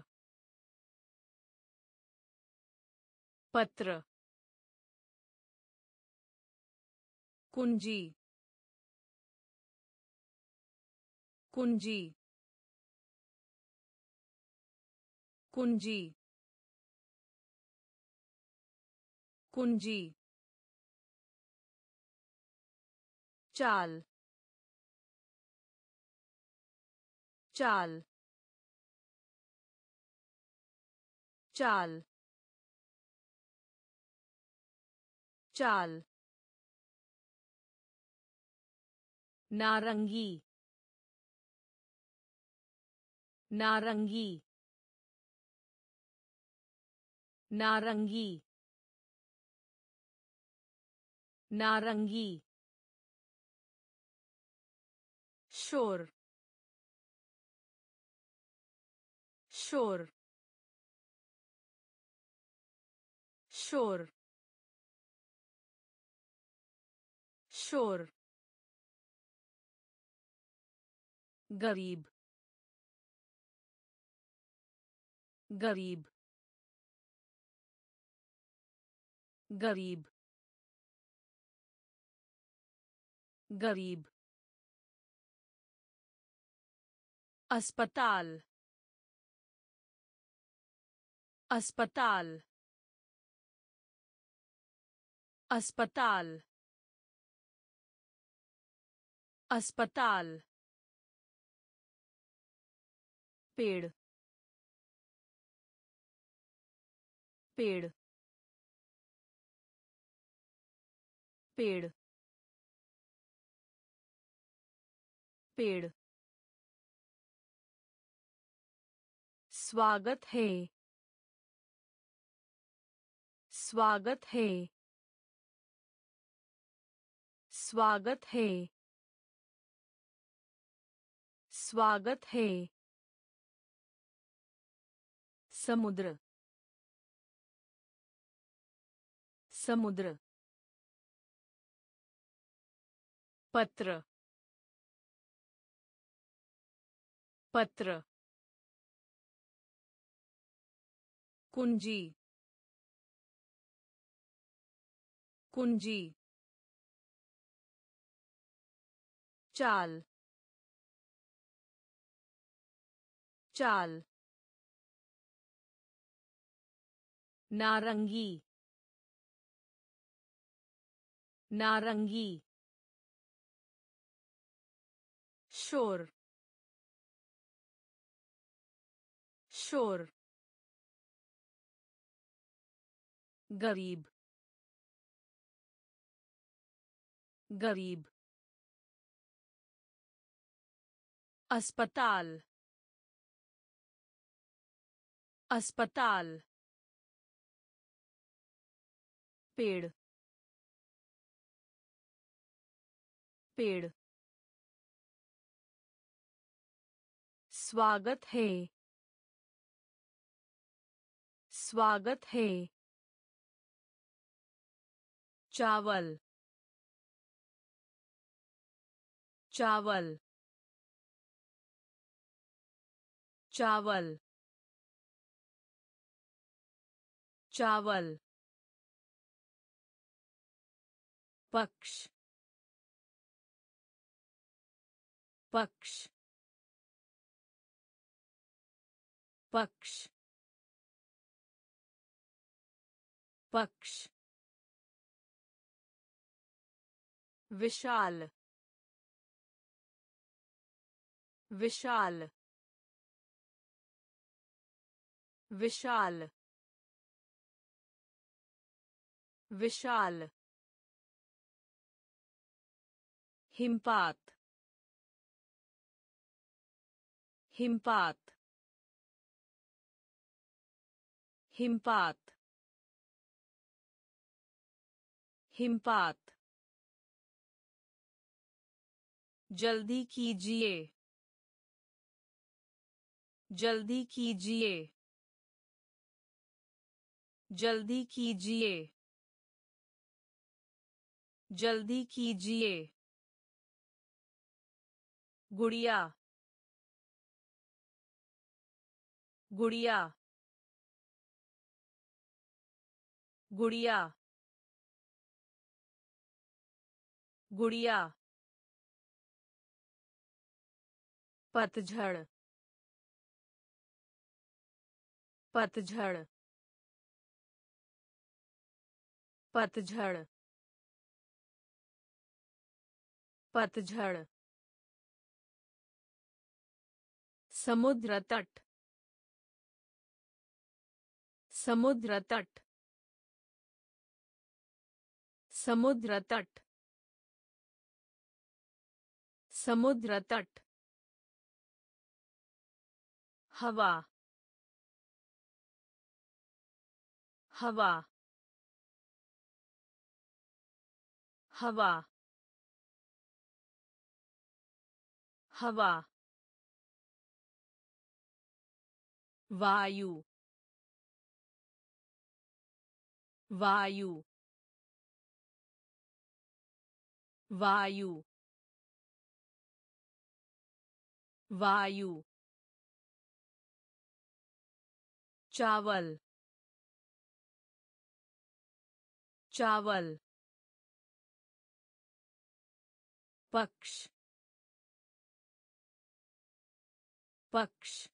पत्र कुंजी कुंजी कुंजी कुंजी चाल चाल चाल चाल नारंगी नारंगी नारंगी नारंगी शोर शोर शोर शोर गरीब गरीब गरीब गरीब अस्पताल अस्पताल अस्पताल अस्पताल पेड़ पेड़ पेड़ पेड़ स्वागत है। स्वागत है। स्वागत है। स्वागत है। समुद्र। समुद्र। पत्र। पत्र। कुंजी। कुंजी। चाल। चाल। नारंगी। नारंगी। शोर। शोर। गरीब गरीब अस्पताल अस्पताल पेड़ पेड़। स्वागत है स्वागत है। चावल चावल चावल चावल पक्ष पक्ष पक्ष पक्ष विशाल विशाल विशाल विशाल। हिमपात हिमपात। हिमपात हिमपात। जल्दी कीजिए। जल्दी कीजिए। जल्दी कीजिए। जल्दी कीजिए। गुड़िया। गुड़िया। गुड़िया। गुड़िया। पतझड़ पतझड़ पतझड़ पतझड़। समुद्र तट समुद्र तट समुद्र तट समुद्र तट। हवा हवा हवा हवा वायु वायु वायु वायु चावल चावल पक्ष पक्ष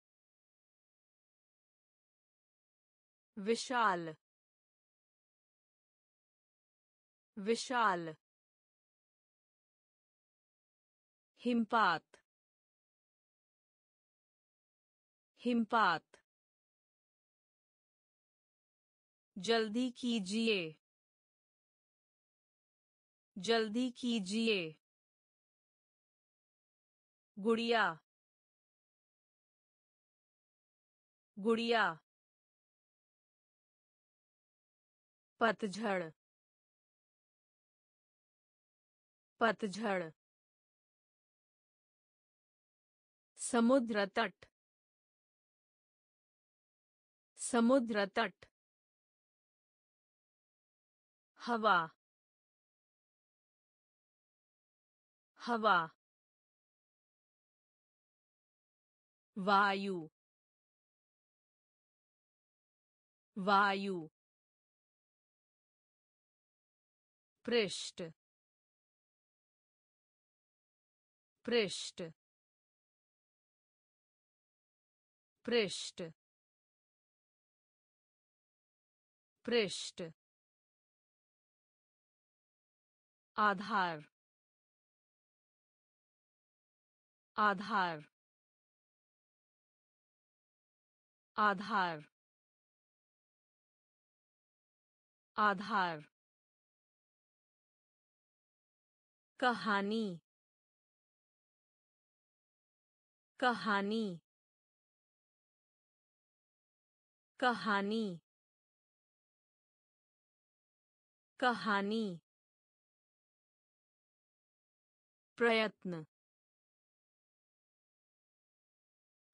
विशाल विशाल हिमपात हिमपात जल्दी कीजिए। जल्दी कीजिए। गुड़िया। गुड़िया। पतझड़। पतझड़। समुद्र तट। समुद्र तट। हवा हवा वायु वायु पृष्ठ पृष्ठ पृष्ठ पृष्ठ। आधार आधार आधार आधार। कहानी कहानी। कहानी कहानी। प्रयत्न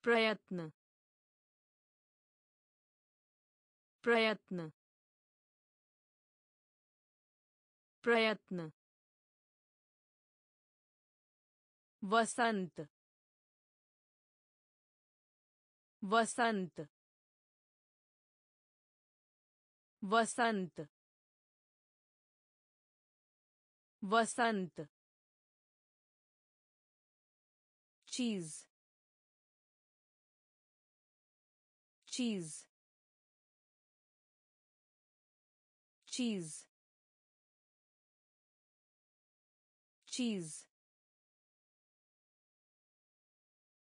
प्रयत्न प्रयत्न प्रयत्न वसंत वसंत वसंत वसंत चीज़ चीज़ चीज़ चीज़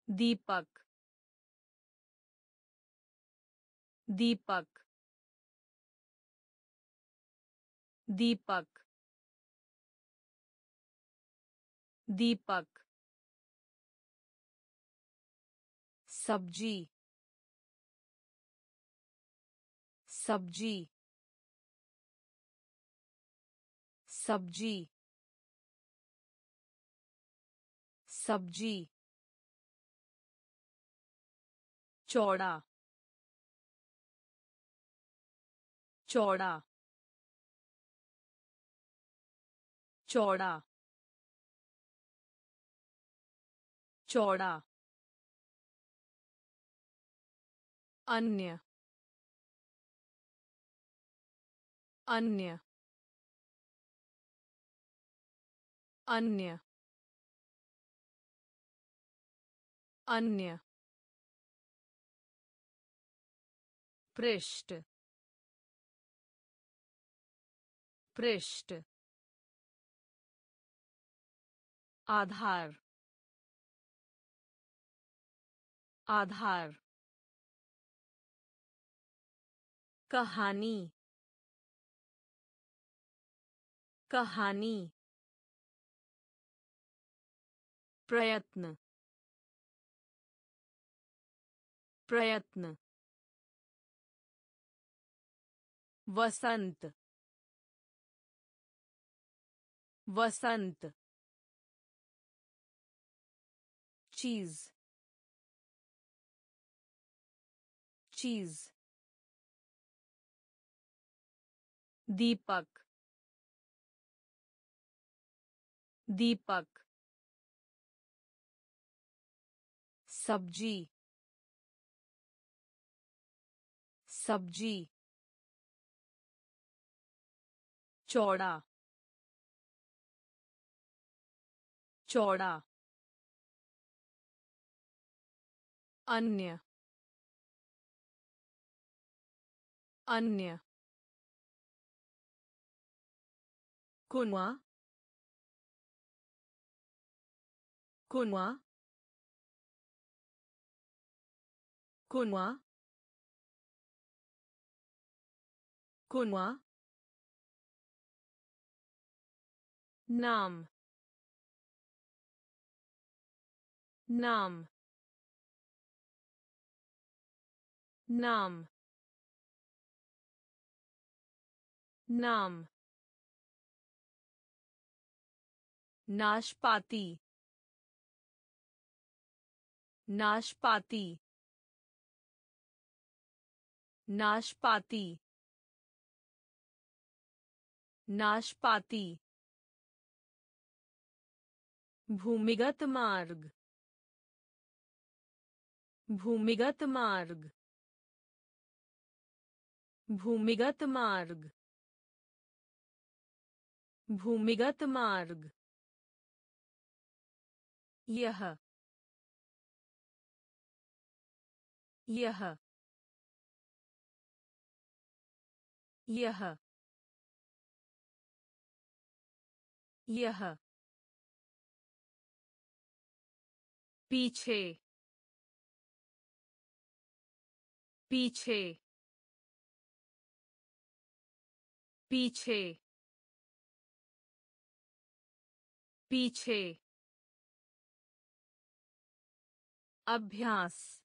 दीपक दीपक दीपक दीपक सब्ज़ी सब्ज़ी सब्ज़ी सब्ज़ी चौड़ा चौड़ा चौड़ा चौड़ा अन्य अन्य अन्य अन्य। पृष्ठ पृष्ठ। आधार आधार। कहानी। कहानी। प्रयत्न। प्रयत्न। वसंत। वसंत। चीज़। चीज़। दीपक दीपक सब्ज़ी सब्ज़ी चौड़ा चौड़ा अन्य अन्य Caunois. Caunois. Caunois. Caunois. Nam. Nam. Nam. Nam. नाशपाती। नाशपाती। नाशपाती। नाशपाती। भूमिगत मार्ग। भूमिगत मार्ग। भूमिगत मार्ग। भूमिगत मार्ग। यह यह यह यह। पीछे पीछे पीछे पीछे। अभ्यास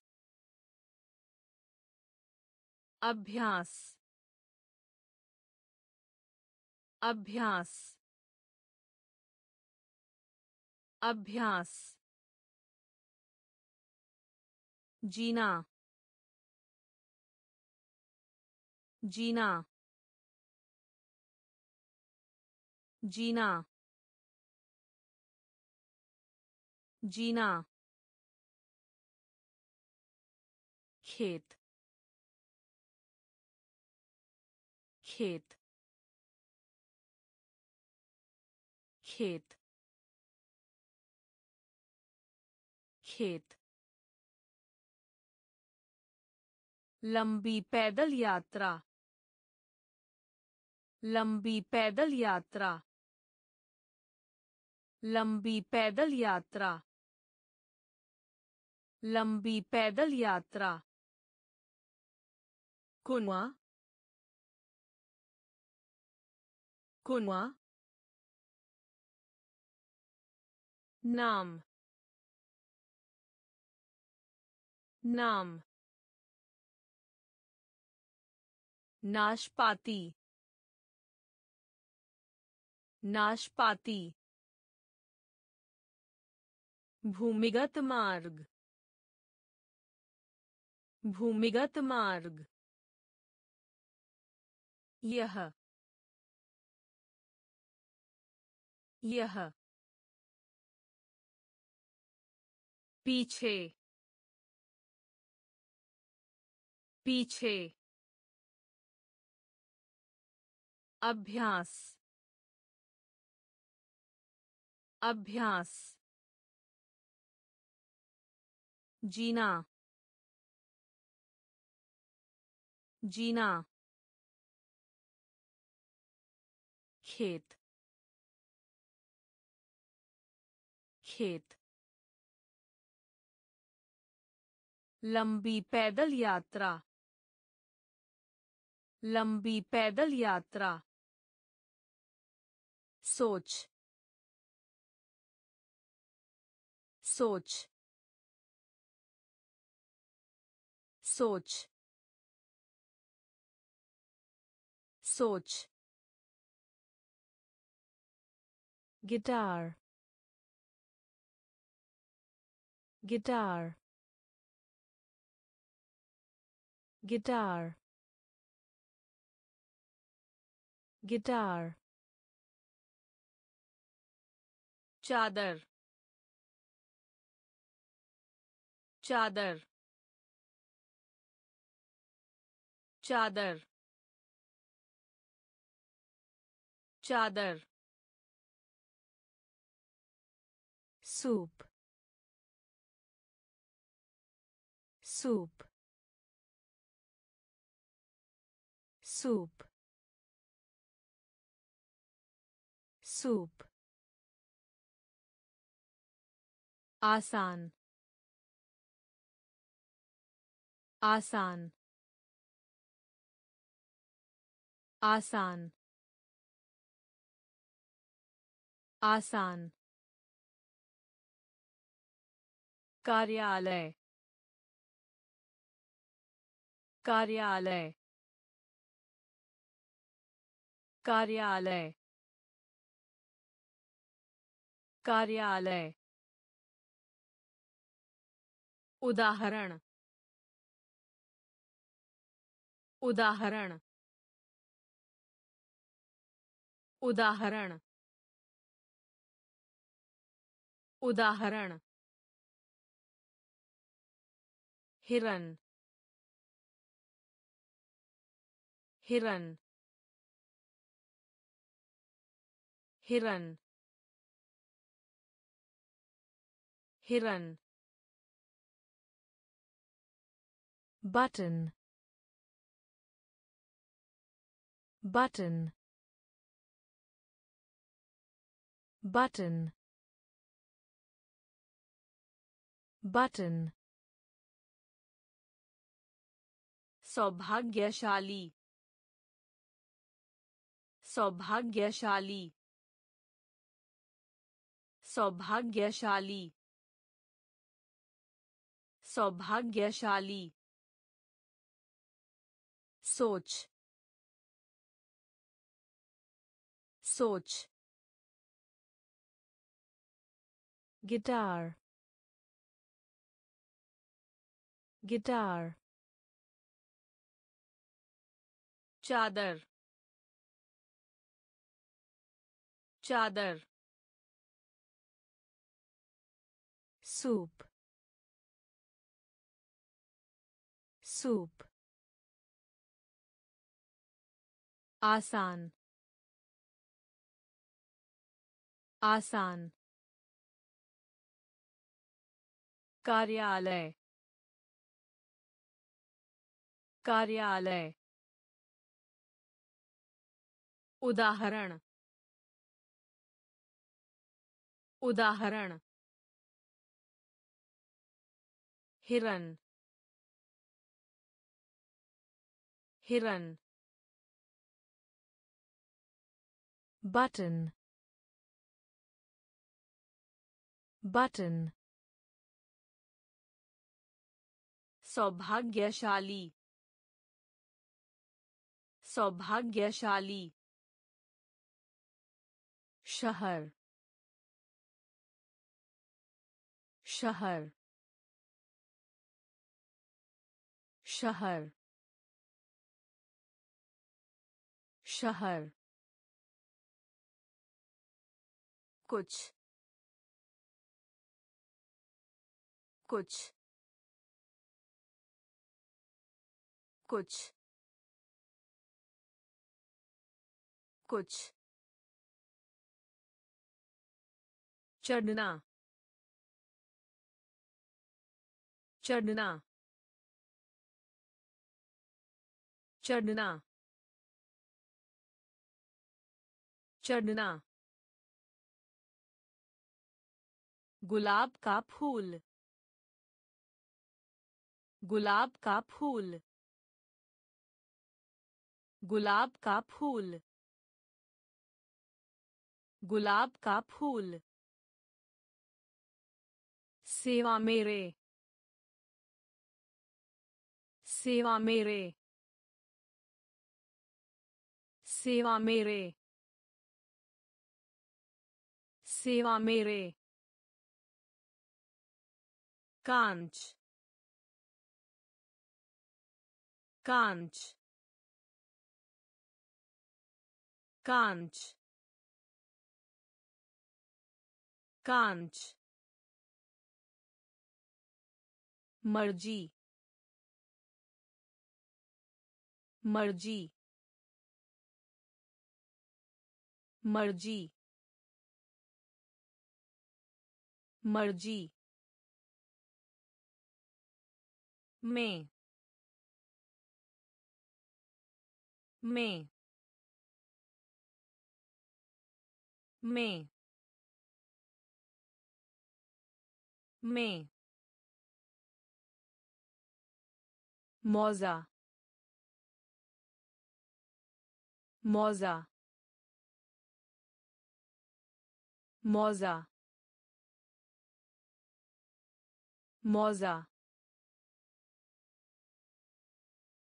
अभ्यास अभ्यास अभ्यास जीना जीना जीना जीना खेत। खेत। खेत। खेत। लंबी पैदल यात्रा। लंबी पैदल यात्रा। लंबी पैदल यात्रा। लंबी पैदल यात्रा। कुनवा कुनवा नाम नाम नाशपाती नाशपाती भूमिगत मार्ग भूमिगत मार्ग यह यह पीछे पीछे अभ्यास अभ्यास जीना जीना खेत। खेत। लंबी पैदल यात्रा। लंबी पैदल यात्रा। सोच। सोच। सोच। सोच। Guitar guitar guitar guitar चादर चादर चादर चादर soup soup soup soup आसान आसान आसान आसान कार्यालय। कार्यालय। कार्यालय। कार्यालय। उदाहरण। उदाहरण। उदाहरण। उदाहरण। हिरन हिरन हिरन हिरन button button button button सौभाग्यशाली। सौभाग्यशाली। सौभाग्यशाली। सौभाग्यशाली। सोच। सोच। guitar guitar चादर चादर सूप सूप आसान आसान कार्यालय कार्यालय उदाहरण. उदाहरण. हिरन. हिरन. button button सौभाग्यशाली. सौभाग्यशाली. शहर शहर शहर शहर। कुछ कुछ। कुछ कुछ। चढ़ना। चढ़ना। चढ़ना। चढ़ना। गुलाब का फूल। गुलाब का फूल। गुलाब का फूल। गुलाब का फूल। सेवा मेरे। सेवा मेरे। सेवा मेरे। सेवा मेरे। कांच। कांच। कांच। कांच। मर्ज़ी मर्ज़ी मर्ज़ी मर्ज़ी में में में में मौजा मौजा मौजा मौजा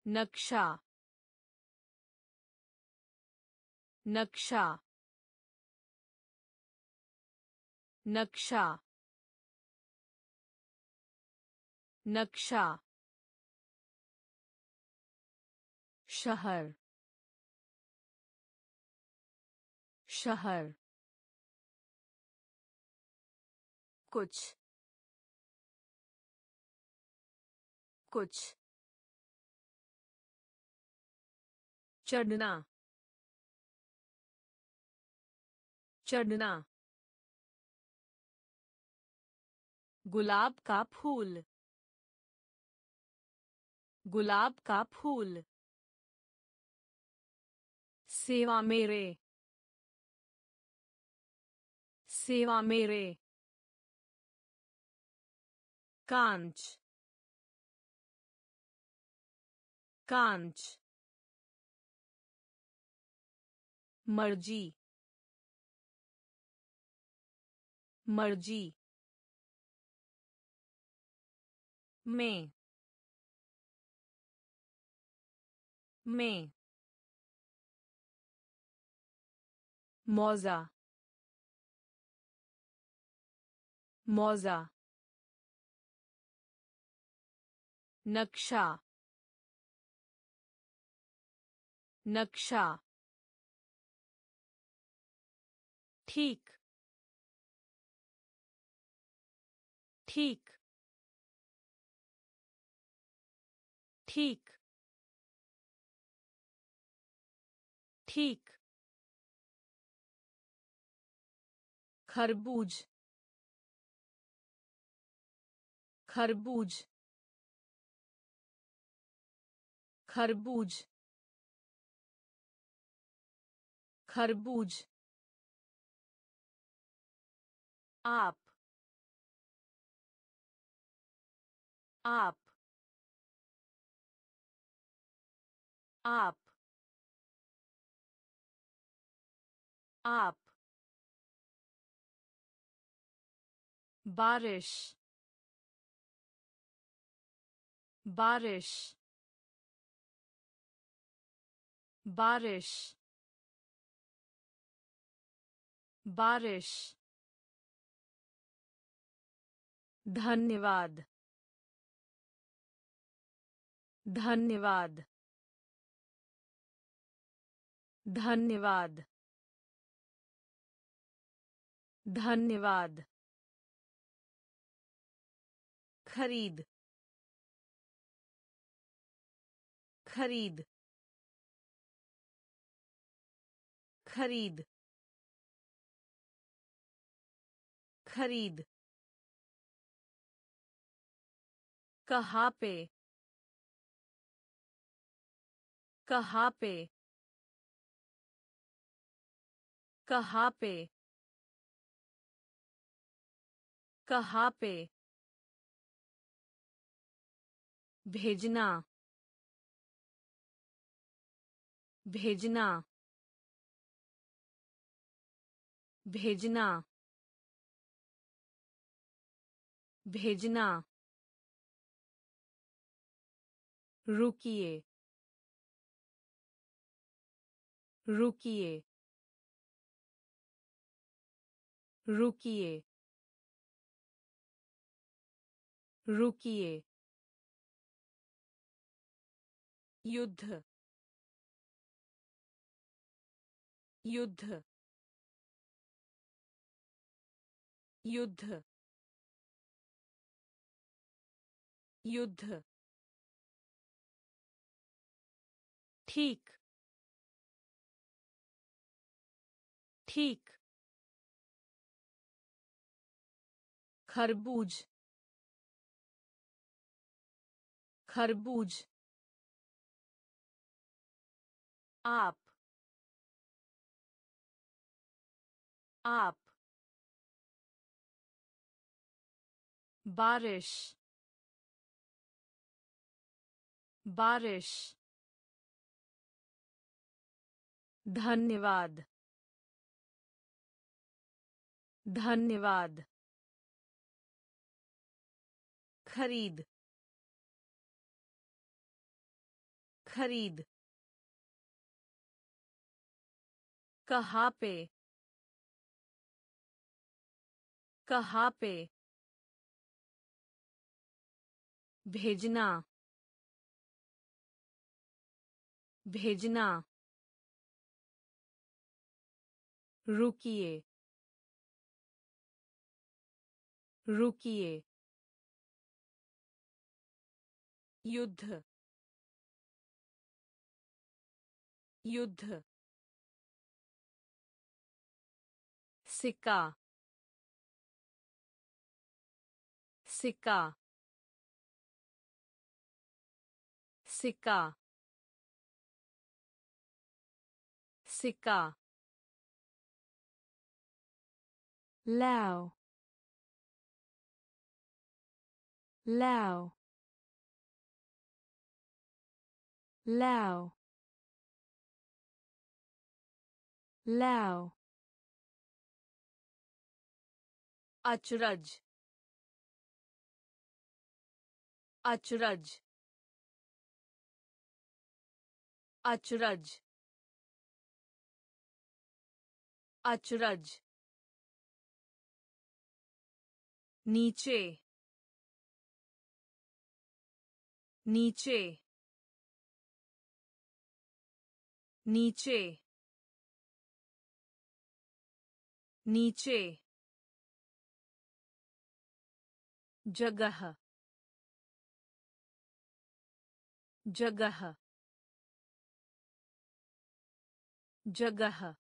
नक्शा नक्शा नक्शा नक्शा शहर शहर कुछ कुछ चढ़ना चढ़ना गुलाब का फूल गुलाब का फूल सेवा मेरे। सेवा मेरे। कांच। कांच। मर्ज़ी। मर्ज़ी। में। में। मौजा मौजा नक्शा नक्शा ठीक ठीक ठीक ठीक खरबूज खरबूज खरबूज खरबूज। आप आप आप आप। बारिश बारिश बारिश बारिश। धन्यवाद। धन्यवाद। धन्यवाद। धन्यवाद। खरीद खरीद खरीद खरीद। कहाँ पे? कहाँ पे? कहाँ पे? कहाँ पे? भेजना भेजना भेजना भेजना। रुकिए रुकिए रुकिए। रुकिए। युद्ध युद्ध युद्ध युद्ध ठीक ठीक खरबूज खरबूज आप आप बारिश बारिश धन्यवाद धन्यवाद खरीद खरीद कहाँ पे कहाँ पे भेजना। भेजना। रुकिए। रुकिए। युद्ध। युद्ध। सिक्का सिक्का सिक्का सिक्का lao. Lao. Lao. Lao. अचरज अचरज अचरज अचरज। नीचे नीचे नीचे नीचे। जगह जगह जगह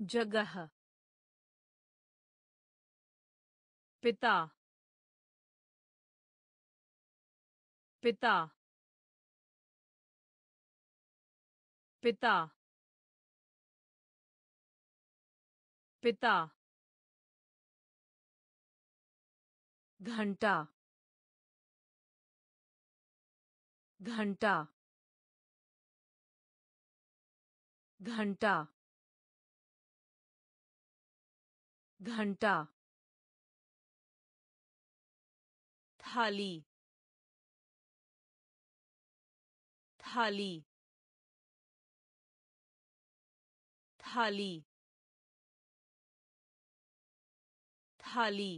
जगह। पिता पिता। पिता पिता। घंटा घंटा घंटा घंटा थाली थाली थाली थाली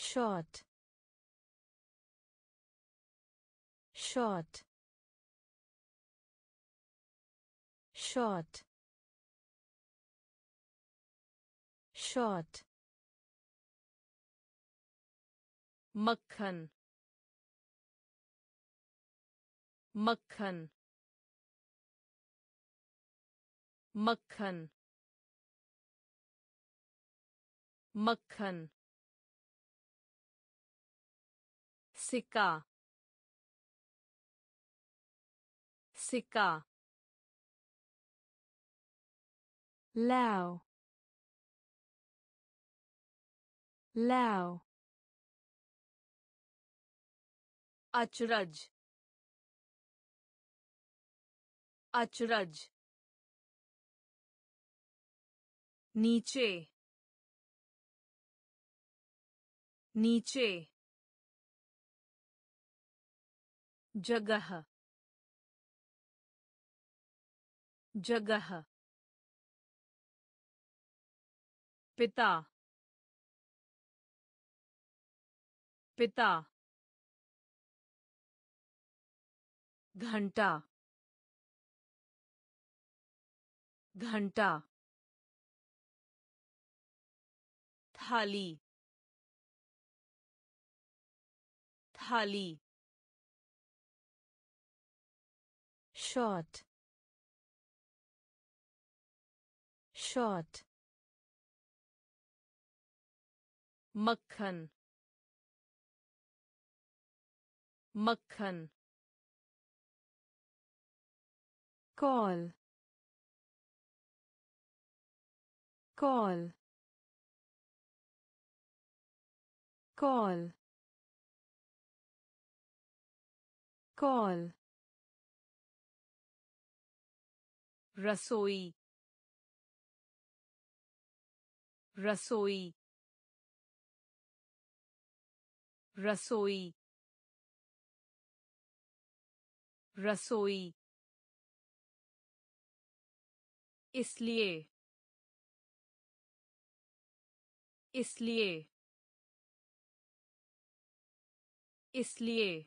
short short short short मक्खन मक्खन मक्खन मक्खन सिक्का सिक्का lao. Lao. अचरज अचरज नीचे नीचे जगह जगह पिता पिता घंटा घंटा थाली थाली short. Short. Makhan. Makhan. Call. Call. Call. Call. रसोई रसोई रसोई रसोई। इसलिए इसलिए इसलिए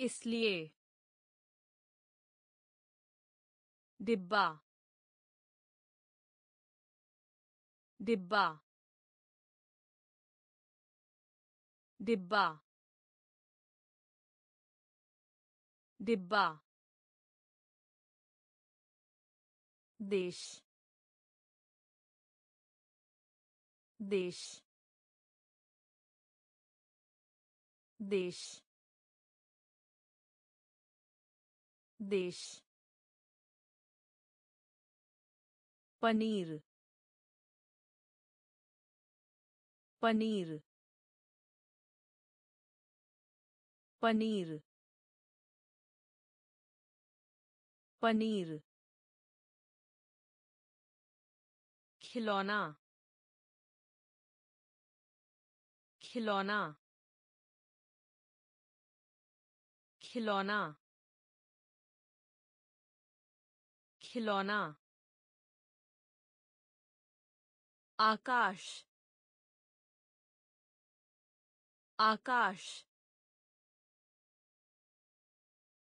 इसलिए। डिब्बा डिब्बा डिब्बा डिब्बा देश देश देश देश पनीर पनीर पनीर पनीर खिलौना खिलौना खिलौना खिलौना आकाश आकाश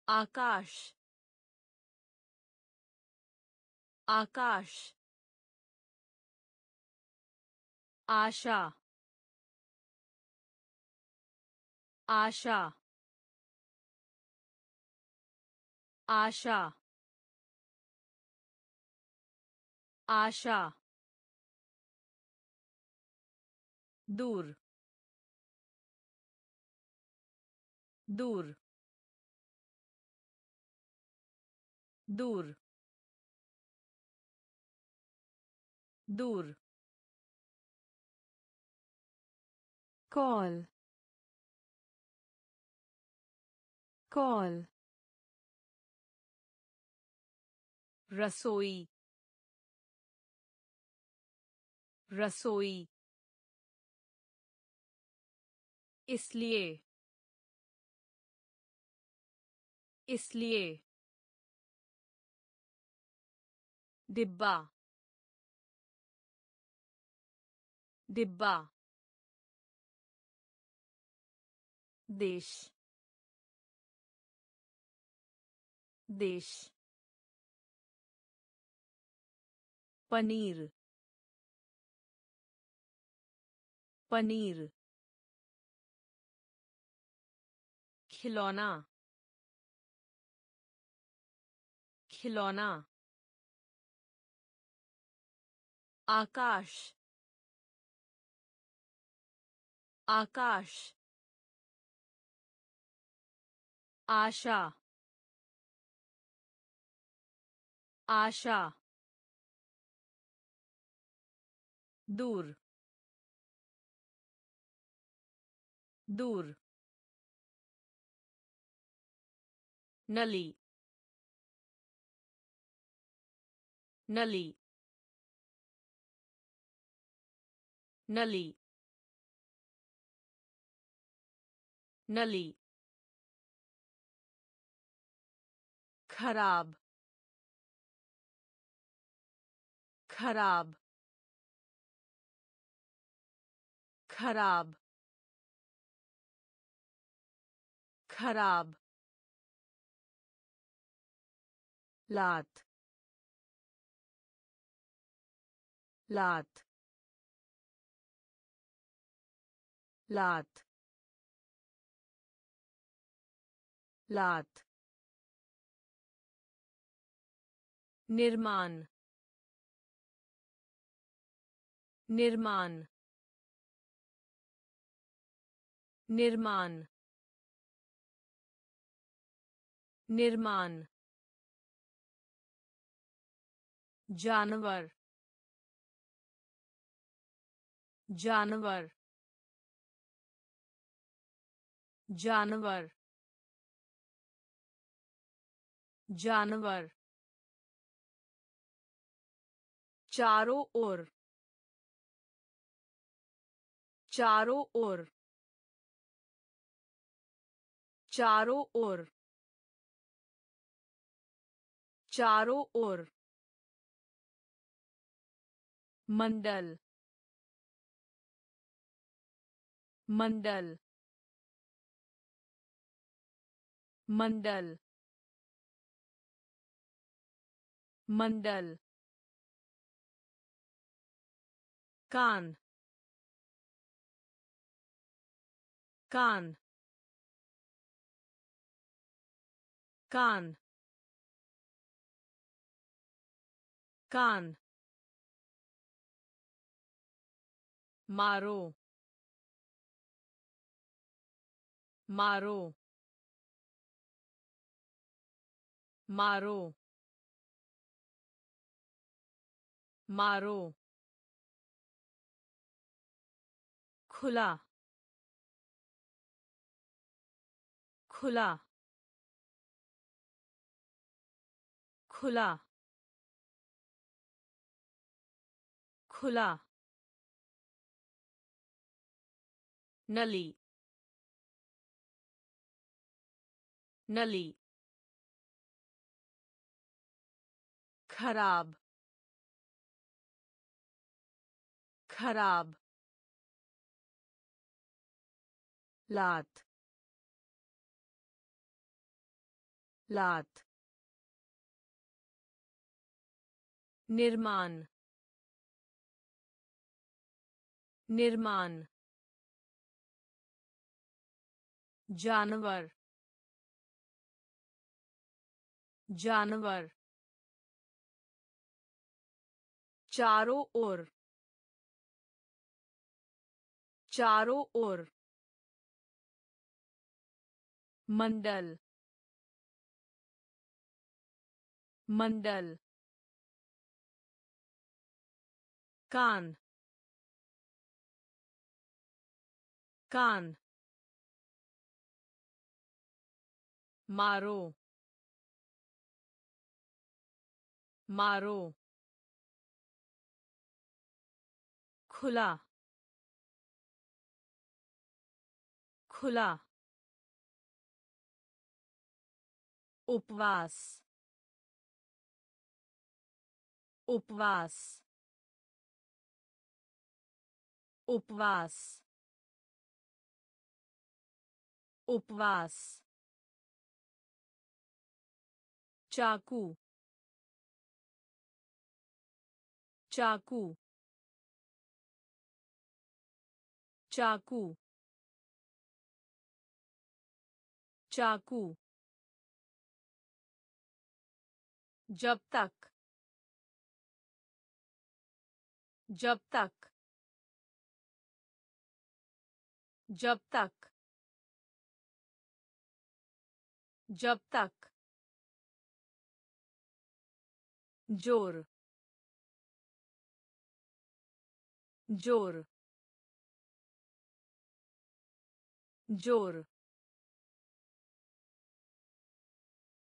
आकाश आकाश आशा आशा आशा आशा। दूर दूर दूर दूर। Call call. रसोई रसोई। इसलिए। इसलिए। डिब्बा। डिब्बा। देश। देश। पनीर। पनीर। खिलौना। खिलौना। आकाश। आकाश। आशा। आशा। दूर। दूर। नली नली नली नली खराब खराब खराब खराब लात लात लात लात निर्माण निर्माण निर्माण निर्माण जानवर जानवर जानवर जानवर। चारों ओर चारों ओर चारों ओर चारों ओर। मंडल मंडल मंडल मंडल कान कान कान कान मारो मारो मारो मारो खुला खुला खुला खुला। नली नली खराब खराब लात लात निर्माण निर्माण जानवर जानवर। चारों ओर चारों ओर। मंडल मंडल। कान कान। मारो मारो खुला खुला उपवास उपवास उपवास उपवास। चाकू चाकू चाकू चाकू। जब तक जब तक जब तक जब तक। ज़ोर ज़ोर ज़ोर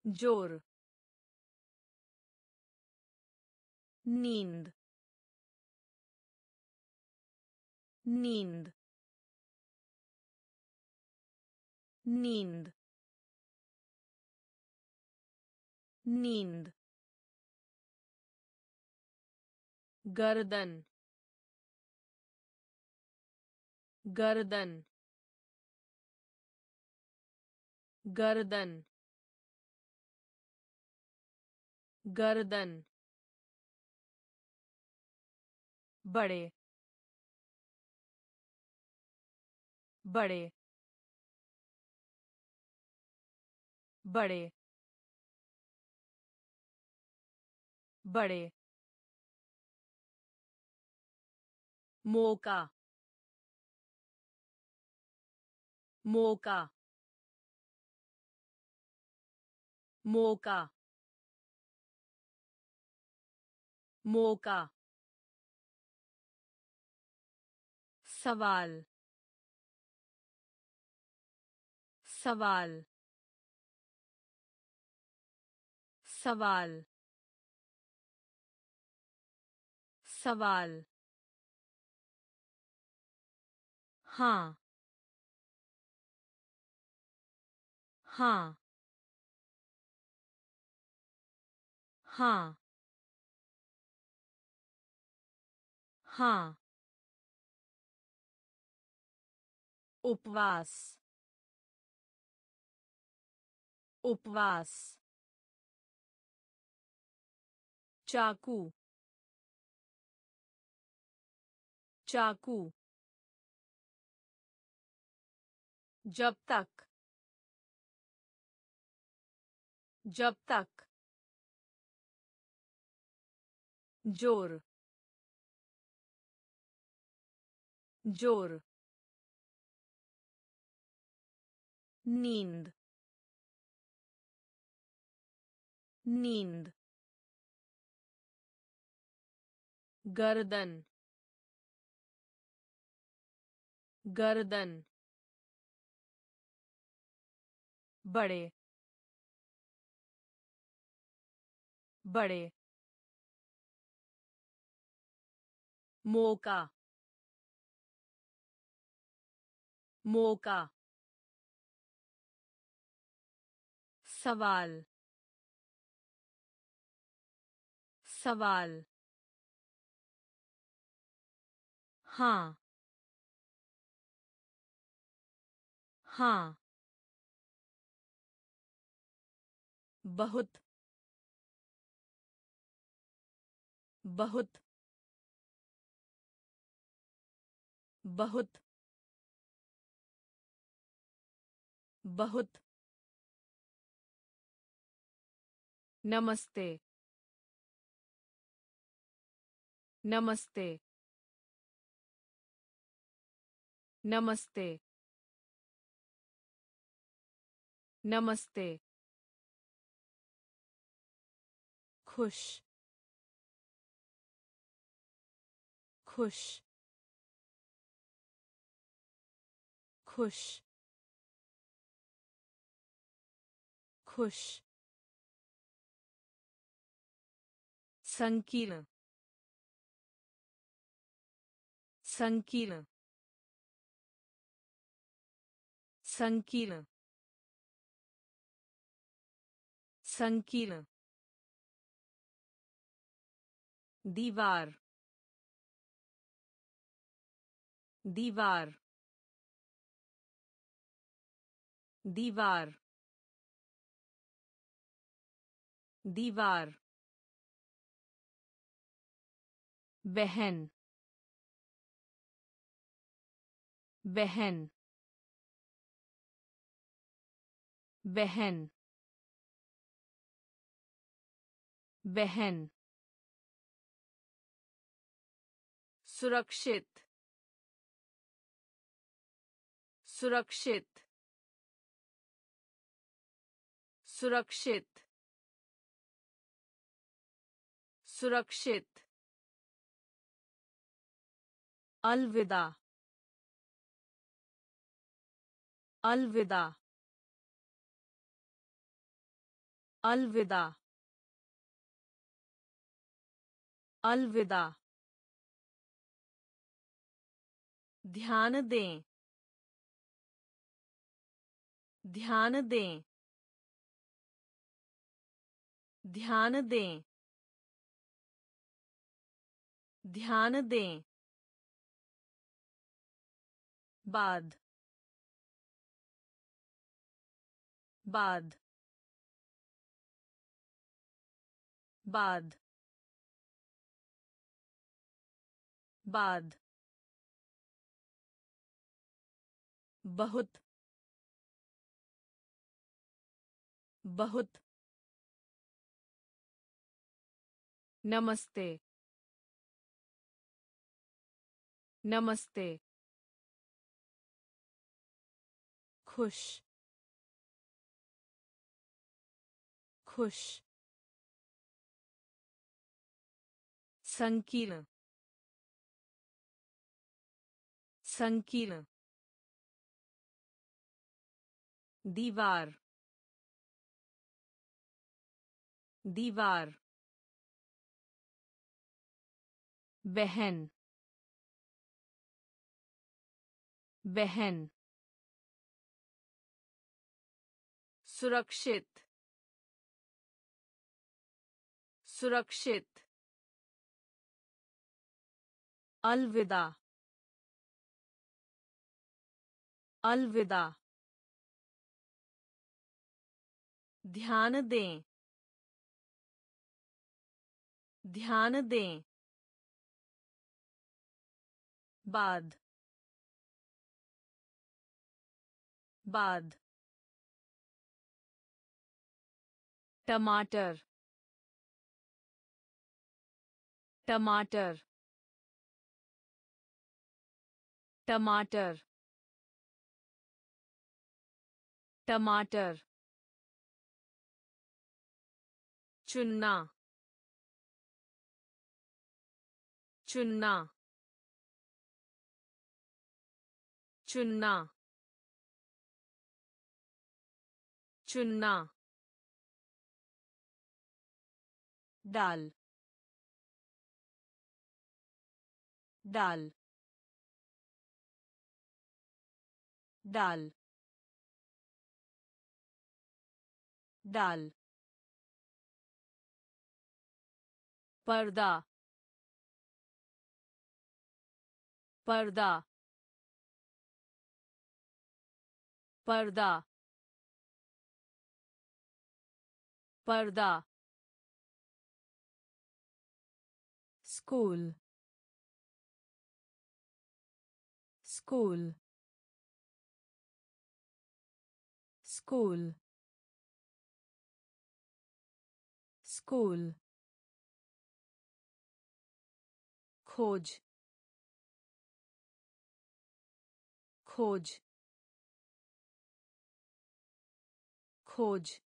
ज़ोर। नींद नींद। नींद नींद। गर्दन गर्दन गर्दन गर्दन। बड़े बड़े बड़े बड़े। मौका मौका मौका मौका सवाल सवाल सवाल सवाल हाँ। हाँ। हाँ। हाँ। उपवास। उपवास। चाकू। चाकू। जब तक। जब तक। ज़ोर। ज़ोर। नींद। नींद। गर्दन। गर्दन। बड़े बड़े मौका मौका सवाल सवाल हाँ हाँ बहुत बहुत बहुत बहुत। नमस्ते। नमस्ते। नमस्ते। नमस्ते। खुश खुश खुश खुश संकीर्ण संकीर्ण संकीर्ण संकीर्ण दीवार दीवार दीवार दीवार बहन बहन बहन बहन सुरक्षित सुरक्षित सुरक्षित सुरक्षित। अलविदा अलविदा अलविदा अलविदा। ध्यान दें। ध्यान दें। ध्यान दें। ध्यान दें। बाद। बाद। बाद। बाद। बहुत बहुत नमस्ते नमस्ते खुश खुश संकीर्ण संकीर्ण दीवार दीवार बहन बहन सुरक्षित सुरक्षित अलविदा अलविदा ध्यान दें। ध्यान दें। बाद। बाद। टमाटर। टमाटर। टमाटर। टमाटर। चुनना। चुनना। चुनना। चुनना। दाल दाल दाल दाल पर्दा पर्दा पर्दा पर्दा school school school school खोज खोज खोज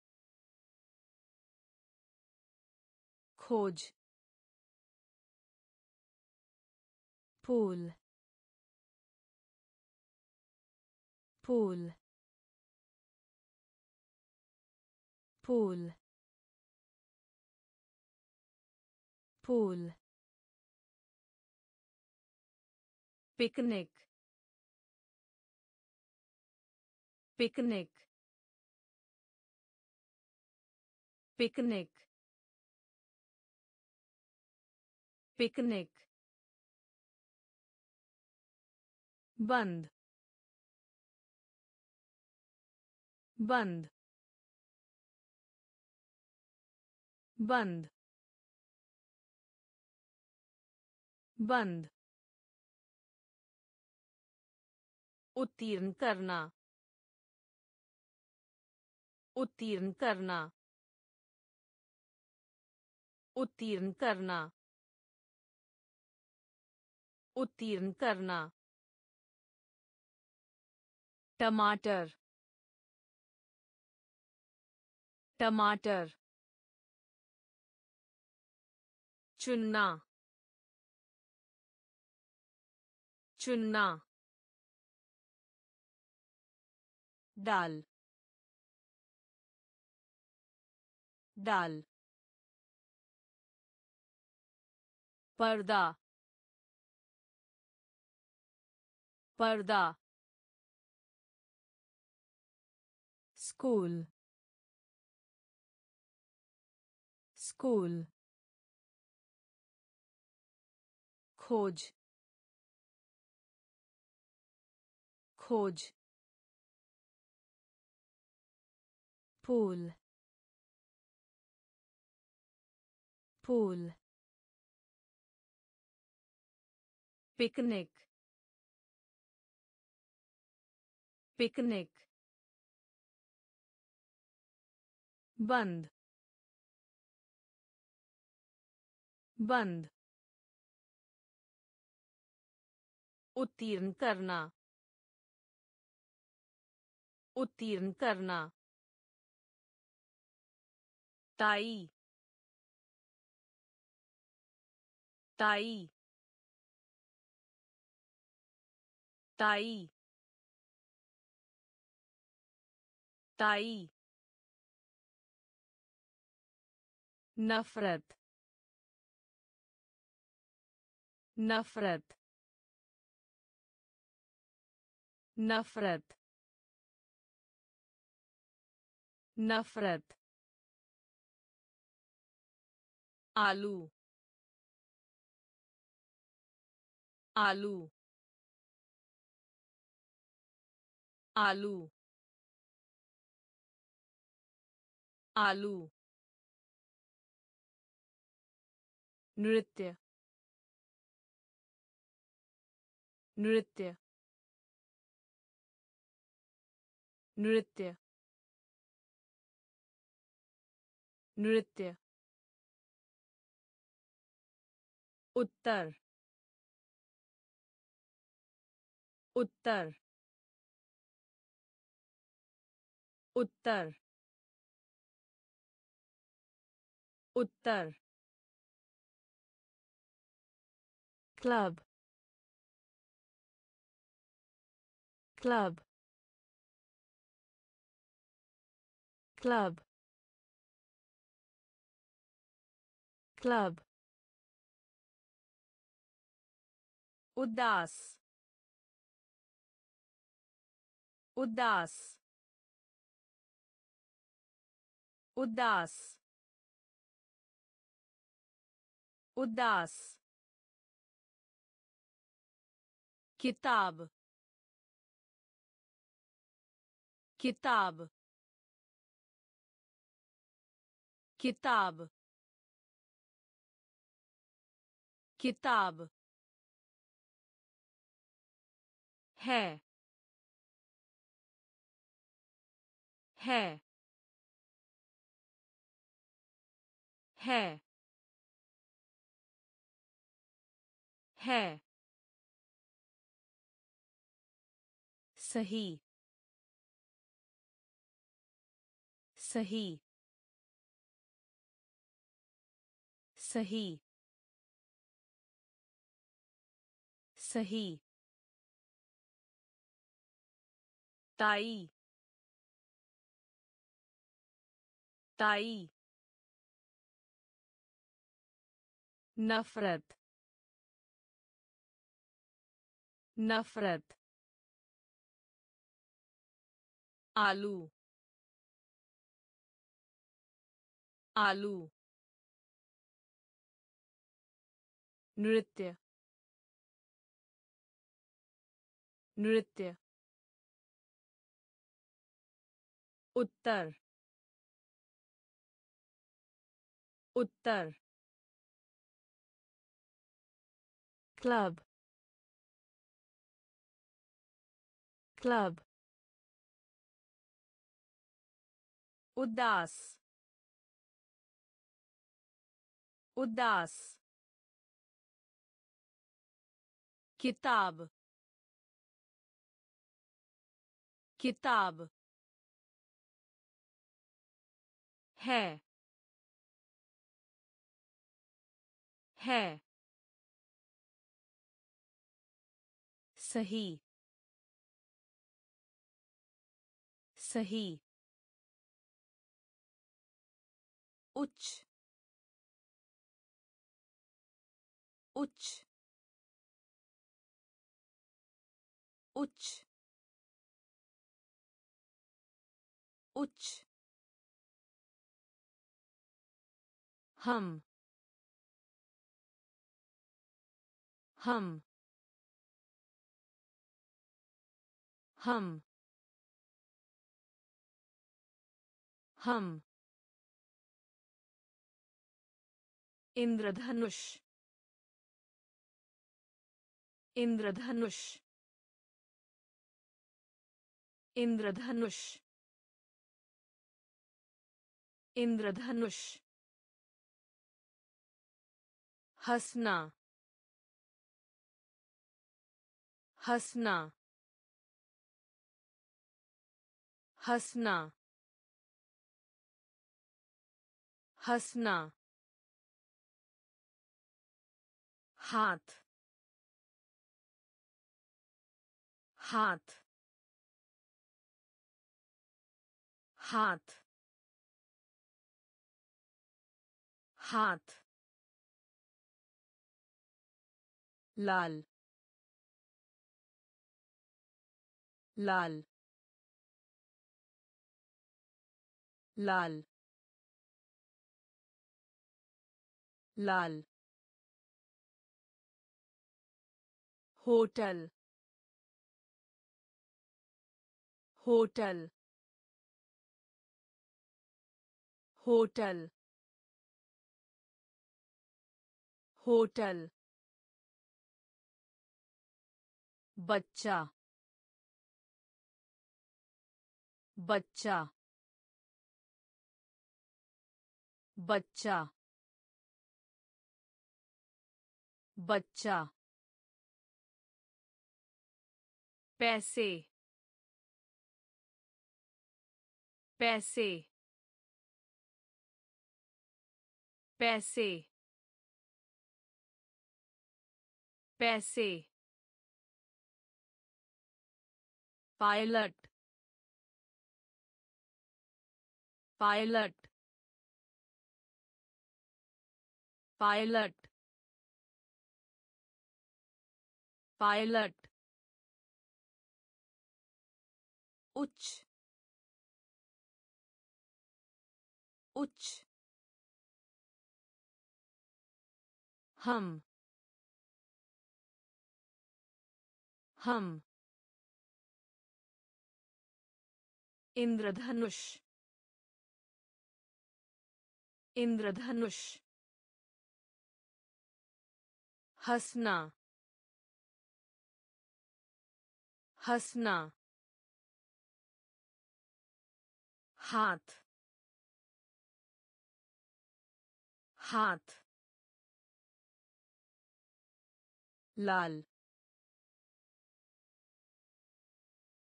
खोज pool pool pool pool picnic picnic picnic picnic बंद बंद बंद बंद उत्तीर्ण करना। उत्तीर्ण करना। उत्तीर्ण करना। उत्तीर्ण करना। टमाटर। टमाटर। चुनना। चुनना। दाल दाल पर्दा पर्दा school. School. खोज खोज pool. Pool. Picnic. Picnic. बंद बंद उत्तीर्ण करना उत्तीर्ण करना ताई। ताई। ताई। ताई। नफरत। नफरत। नफरत। नफरत। आलू। आलू। आलू। आलू। नृत्य। नृत्य। नृत्य। नृत्य। उत्तर। उत्तर। उत्तर। उत्तर। club club club club उदास उदास उदास उदास। किताब किताब। किताब किताब। है। है। है। है। सही। सही। सही। सही। ताई। ताई। नफरत। नफरत। आलू। आलू। नृत्य। नृत्य। उत्तर। उत्तर। club club उदास। उदास। किताब। किताब। है। है। सही। सही। उच्च। उच्च। उच्च। उच्च। हम हम हम हम. इंद्रधनुष इंद्रधनुष इंद्रधनुष इंद्रधनुष हंसना। हंसना। हंसना। हंसना। हाथ। हाथ। हाथ। हाथ। लाल लाल लाल लाल। Hotel hotel. Hotel hotel. बच्चा बच्चा बच्चा बच्चा पैसे पैसे पैसे पैसे पायलट पायलट पायलट पायलट उच्च उच्च हम हम इंद्रधनुष इंद्रधनुष हंसना हंसना हाथ हाथ लाल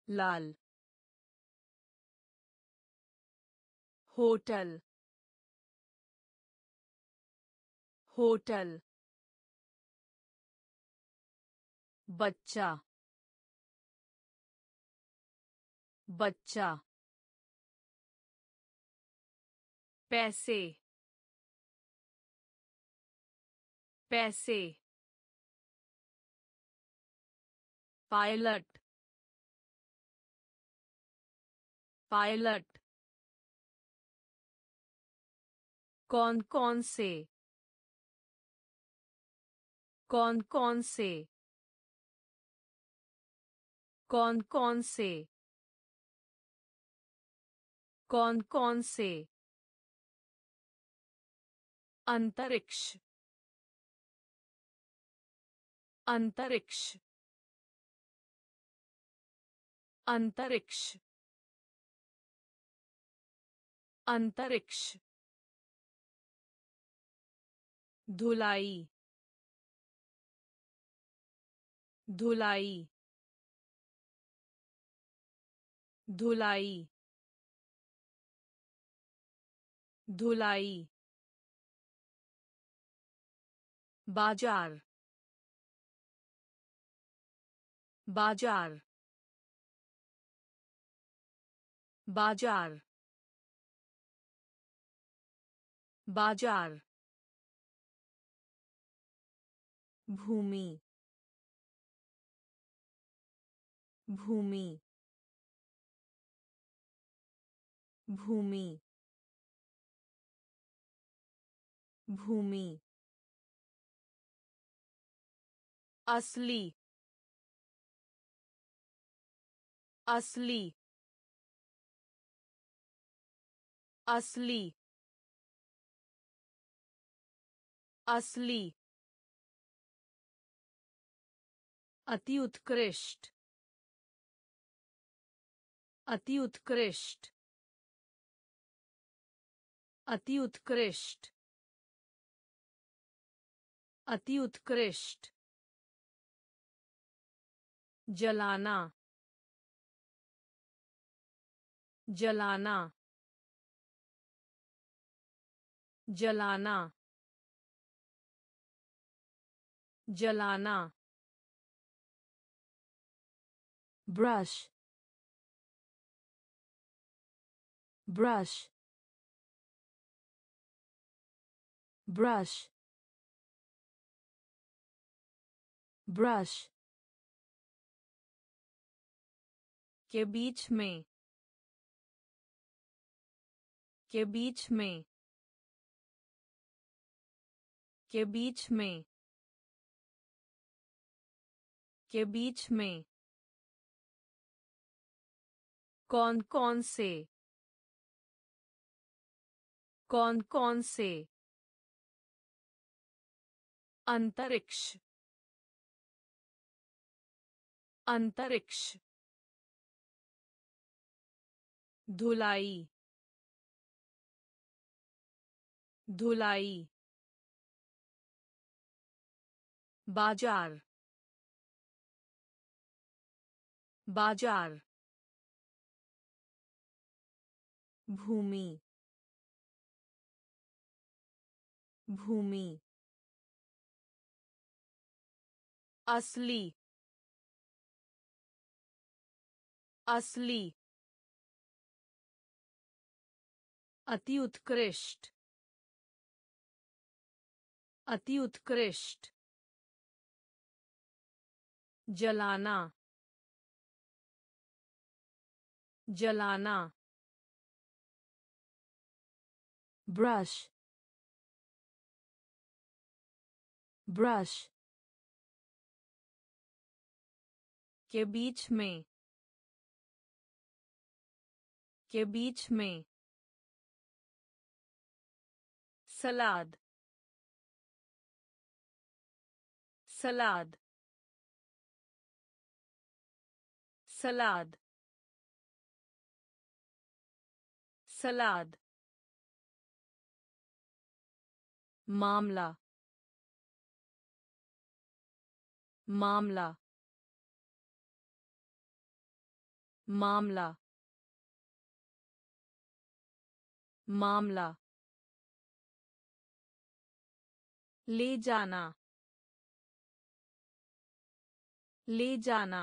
लाल होटल होटल बच्चा बच्चा पैसे पैसे पायलट पायलट कौन कौन से? कौन कौन से? कौन कौन से? कौन कौन से? अंतरिक्ष। अंतरिक्ष। अंतरिक्ष। अंतरिक्ष। धुलाई धुलाई धुलाई धुलाई बाज़ार बाज़ार बाज़ार बाज़ार भूमि भूमि भूमि भूमि। असली असली असली असली। अति उत्कृष्ट। अति उत्कृष्ट। अति उत्कृष्ट। अति उत्कृष्ट। जलाना। जलाना। जलाना। जलाना। Brush brush brush brush के बीच में के बीच में के बीच में के बीच में कौन कौन से? कौन कौन से? अंतरिक्ष। अंतरिक्ष। धुलाई। धुलाई। बाज़ार। बाज़ार। भूमि भूमि असली असली अति उत्कृष्ट अति उत्कृष्ट जलाना जलाना brush brush के बीच में के बीच में सलाद सलाद सलाद सलाद मामला मामला मामला मामला। ले जाना ले जाना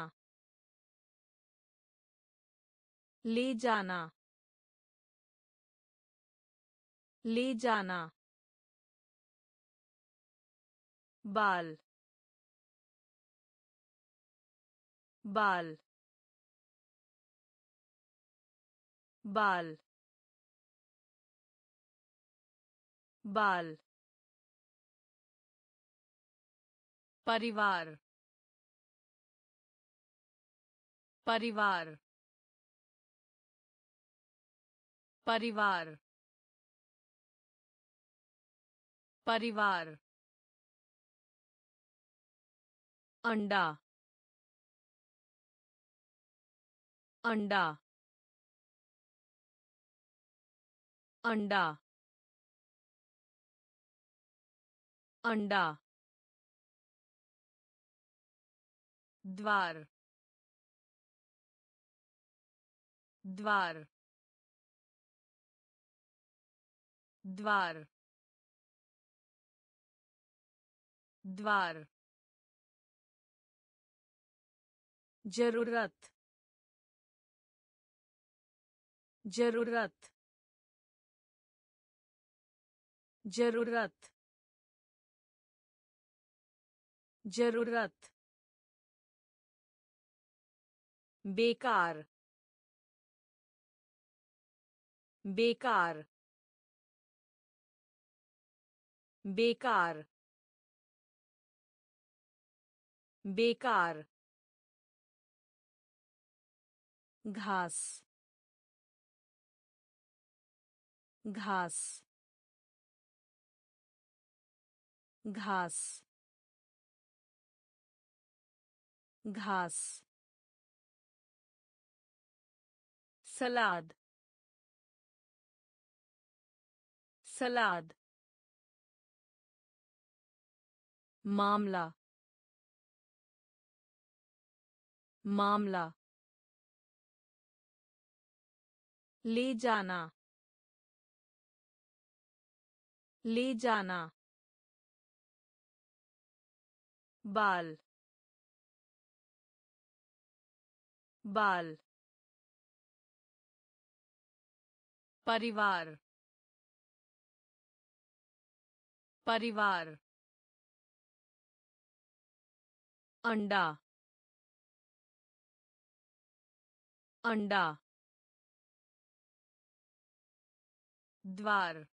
ले जाना ले जाना। बाल बाल बाल बाल परिवार परिवार परिवार परिवार अंडा अंडा अंडा अंडा द्वार द्वार द्वार द्वार ज़रूरत ज़रूरत ज़रूरत ज़रूरत। बेकार बेकार बेकार बेकार। घास घास घास घास। सलाद सलाद। मामला मामला। ले जाना। ले जाना। बाल। बाल। परिवार। परिवार। अंडा। अंडा। द्वार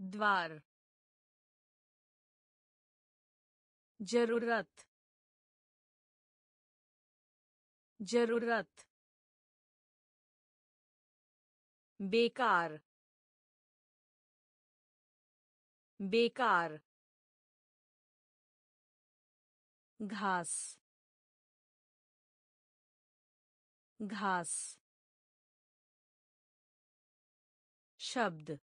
द्वार ज़रूरत ज़रूरत बेकार बेकार घास घास शब्द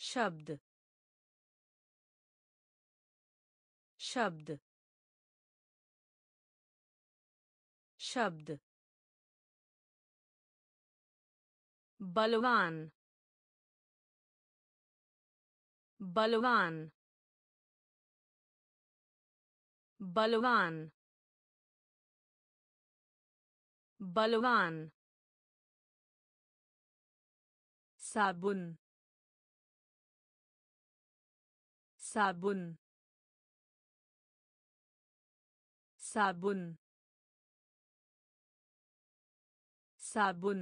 शब्द शब्द शब्द। बलवान बलवान बलवान। बलवान। साबुन साबुन साबुन साबुन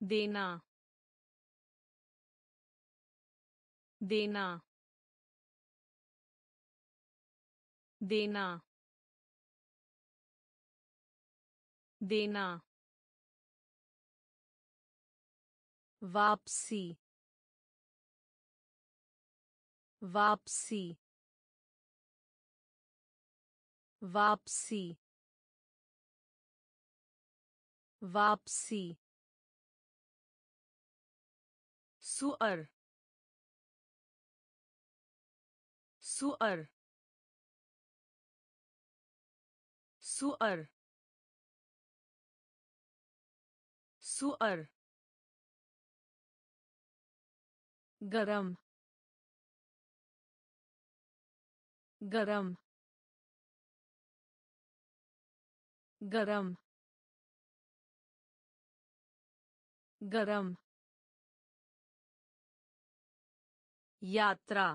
देना देना देना देना वापसी। वापसी। वापसी। वापसी। सुअर। सुअर। सुअर। सुअर। गरम गरम गरम गरम। यात्रा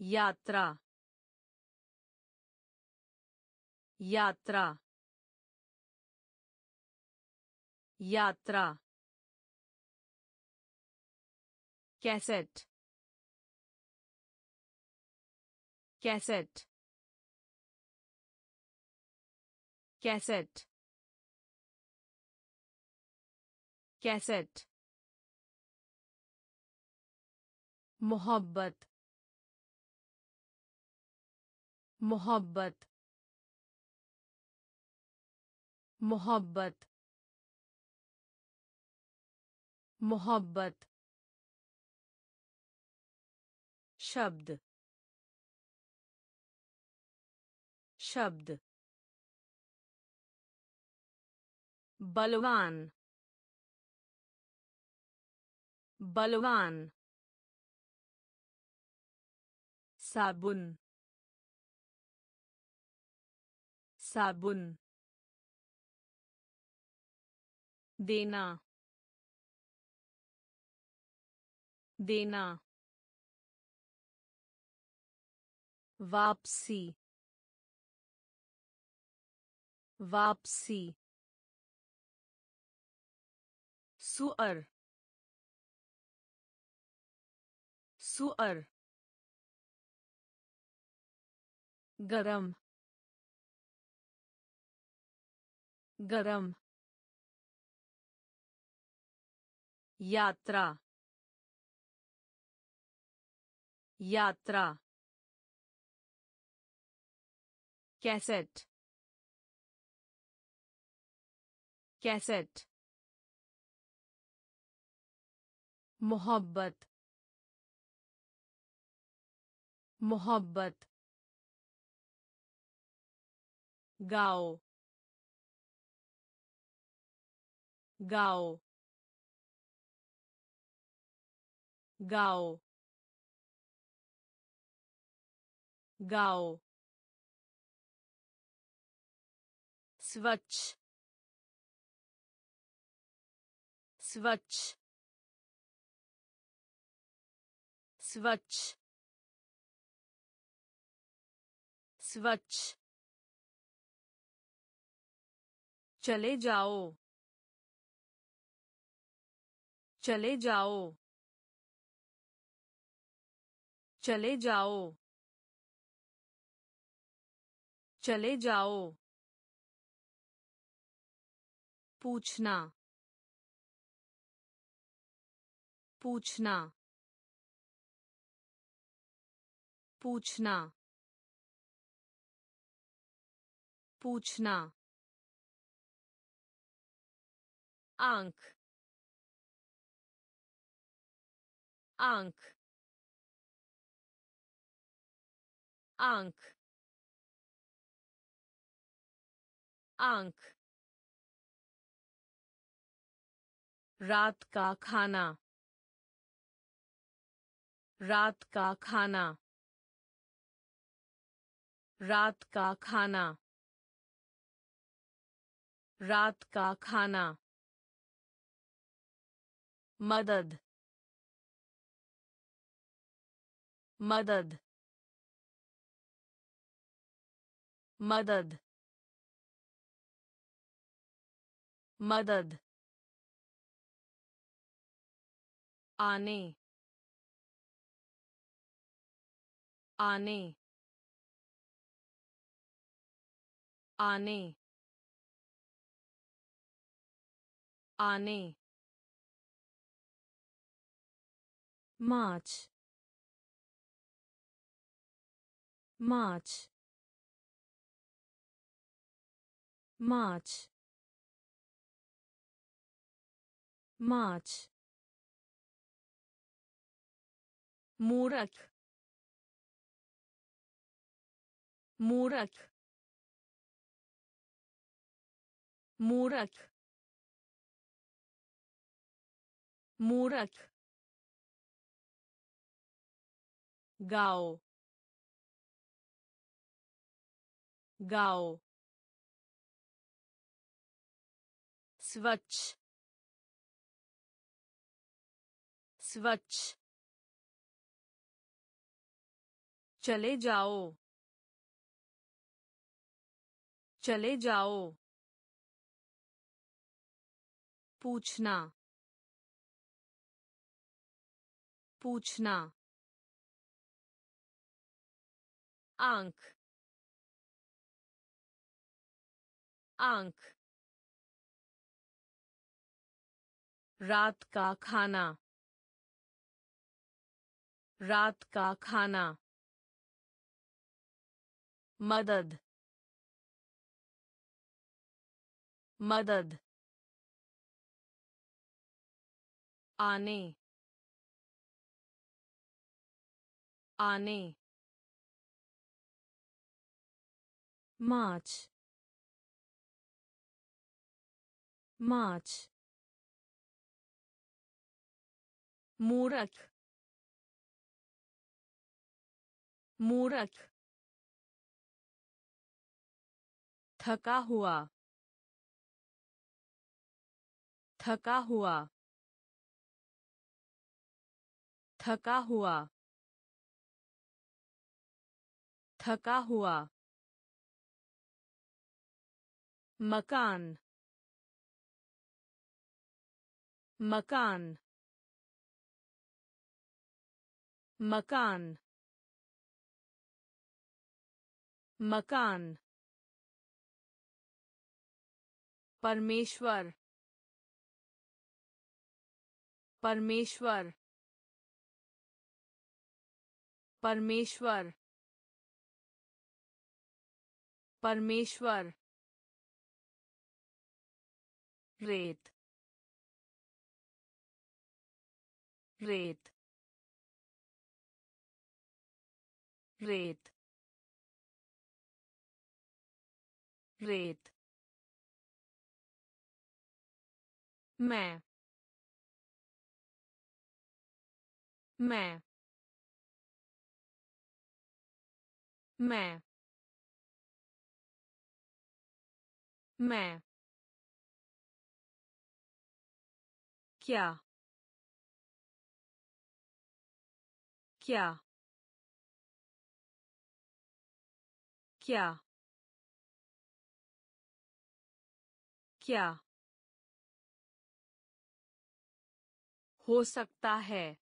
यात्रा। यात्रा यात्रा। कैसेट कैसेट कैसेट कैसेट मोहब्बत मोहब्बत मोहब्बत मोहब्बत शब्द शब्द बलवान बलवान साबुन साबुन देना देना वापसी। वापसी। सुअर। सुअर। गरम। गरम। यात्रा। यात्रा। कैसेट कैसेट मोहब्बत मोहब्बत गाओ गाओ गाओ गाओ स्वच्छ स्वच्छ स्वच्छ स्वच्छ चले जाओ चले जाओ चले जाओ चले जाओ पूछना। पूछना। पूछना। पूछना। आँख। आँख। आँख। आँख। रात का खाना। रात का खाना। रात का खाना। रात का खाना। मदद। मदद। मदद। मदद। आने आने आने आने march march march march मूरख मूरख मूरख मूरख गाओ गाओ स्वच्छ स्वच्छ चले जाओ। चले जाओ। पूछना। पूछना। आँख। आँख। रात का खाना। रात का खाना। मदद मदद आने आने march march मूरख मूरख थका हुआ। थका हुआ। थका हुआ। थका हुआ। मकान। मकान। मकान। मकान। परमेश्वर। परमेश्वर। परमेश्वर। परमेश्वर। रेत। रेत। रेत। रेत। मैं मैं मैं मैं। क्या? क्या? क्या? क्या? हो सकता है।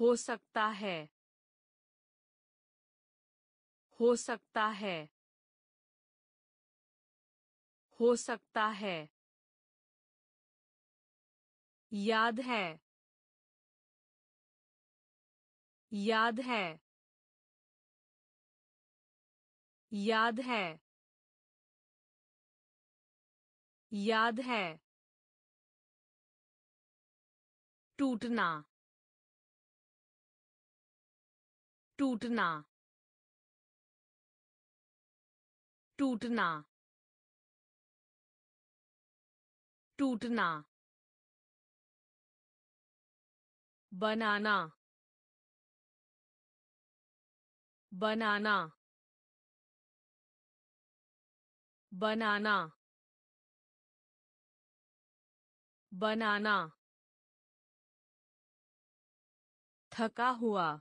हो सकता है। हो सकता है। हो सकता है। याद है। याद है। याद है। याद है। टूटना टूटना टूटना टूटना बनाना बनाना बनाना बनाना थका हुआ।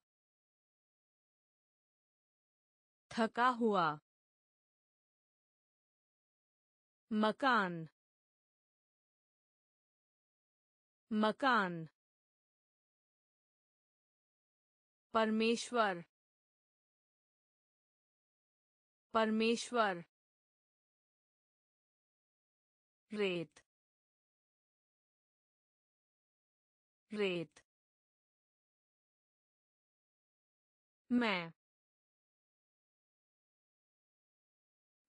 थका हुआ। मकान। मकान। परमेश्वर। परमेश्वर। रेत। रेत। मैं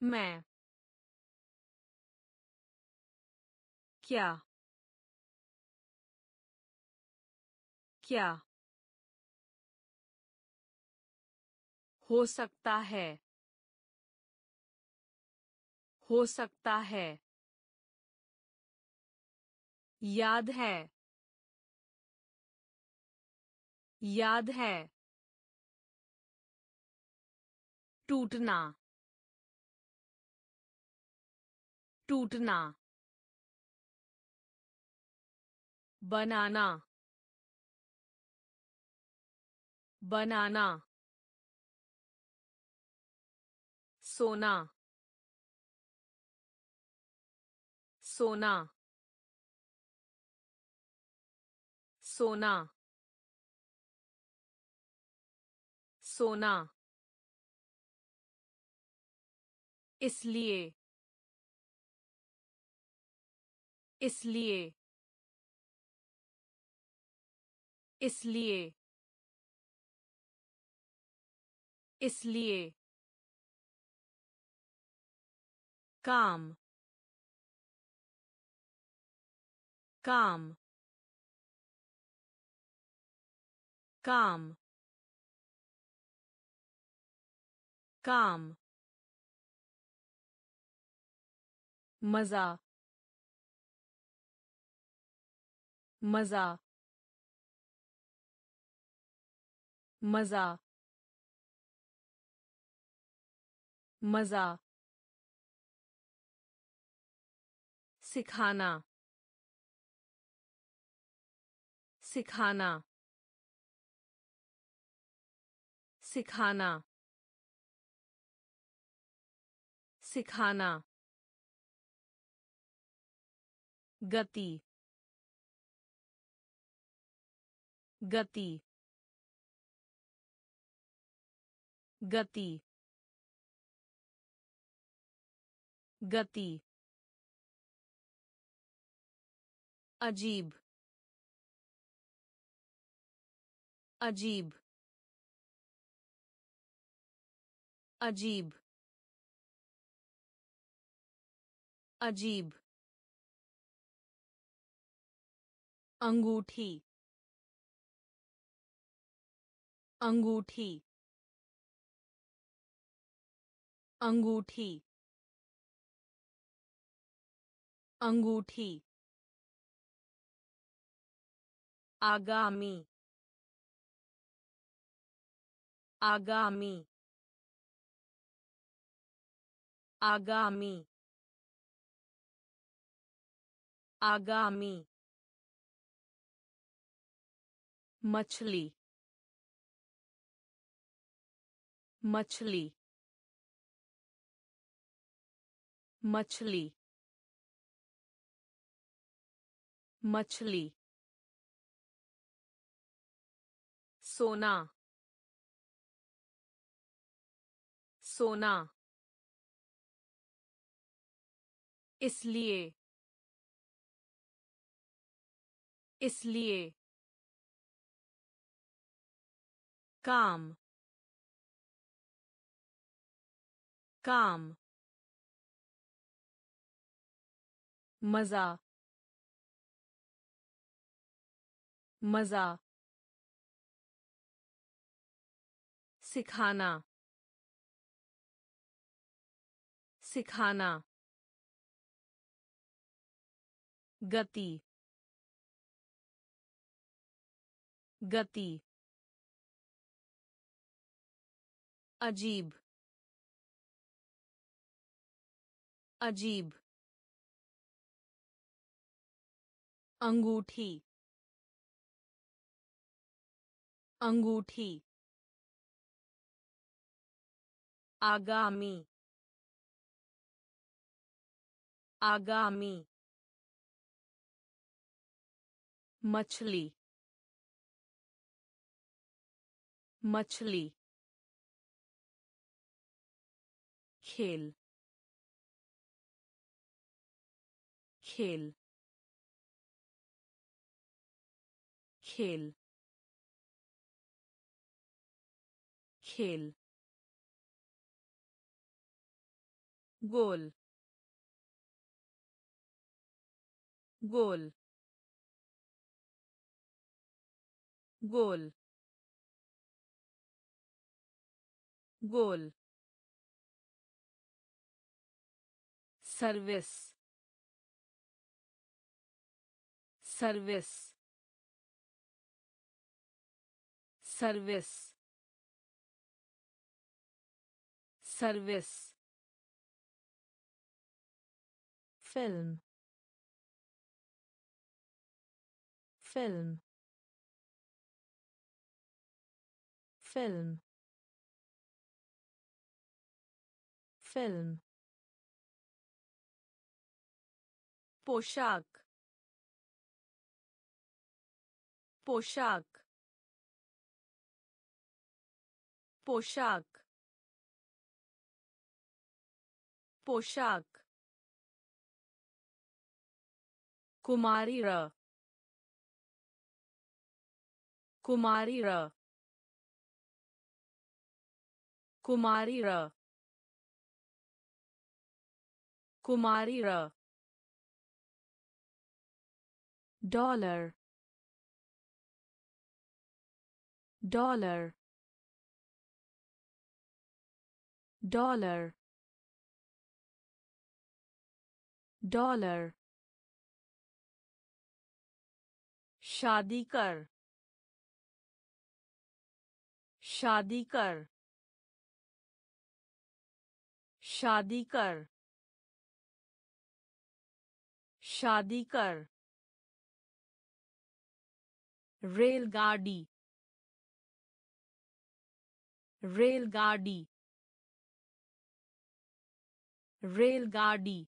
मैं क्या क्या हो सकता है हो सकता है याद है याद है। टूटना टूटना बनाना बनाना सोना सोना सोना सोना। इसलिए इसलिए इसलिए इसलिए। काम काम काम काम। मज़ा। मज़ा। मज़ा। मज़ा। सिखाना। सिखाना। सिखाना। सिखाना। गति गति गति गति। अजीब अजीब अजीब। अजीब। अंगूठी अंगूठी अंगूठी अंगूठी आगामी आगामी आगामी आगामी मछली मछली मछली मछली सोना सोना इसलिए इसलिए काम काम मज़ा मज़ा सिखाना सिखाना गति गति अजीब अजीब अंगूठी अंगूठी आगामी आगामी मछली मछली खेल। खेल। खेल। खेल। गोल। गोल। गोल। गोल। service. Service. Service. Service. Film. Film. Film. Film. पोशाक पोशाक पोशाक पोशाक कुमारी र कुमारी र कुमारी र कुमारी र। Dollar dollar dollar dollar शादी कर शादी कर शादी कर शादी कर रेलगाड़ी। रेलगाड़ी। रेलगाड़ी।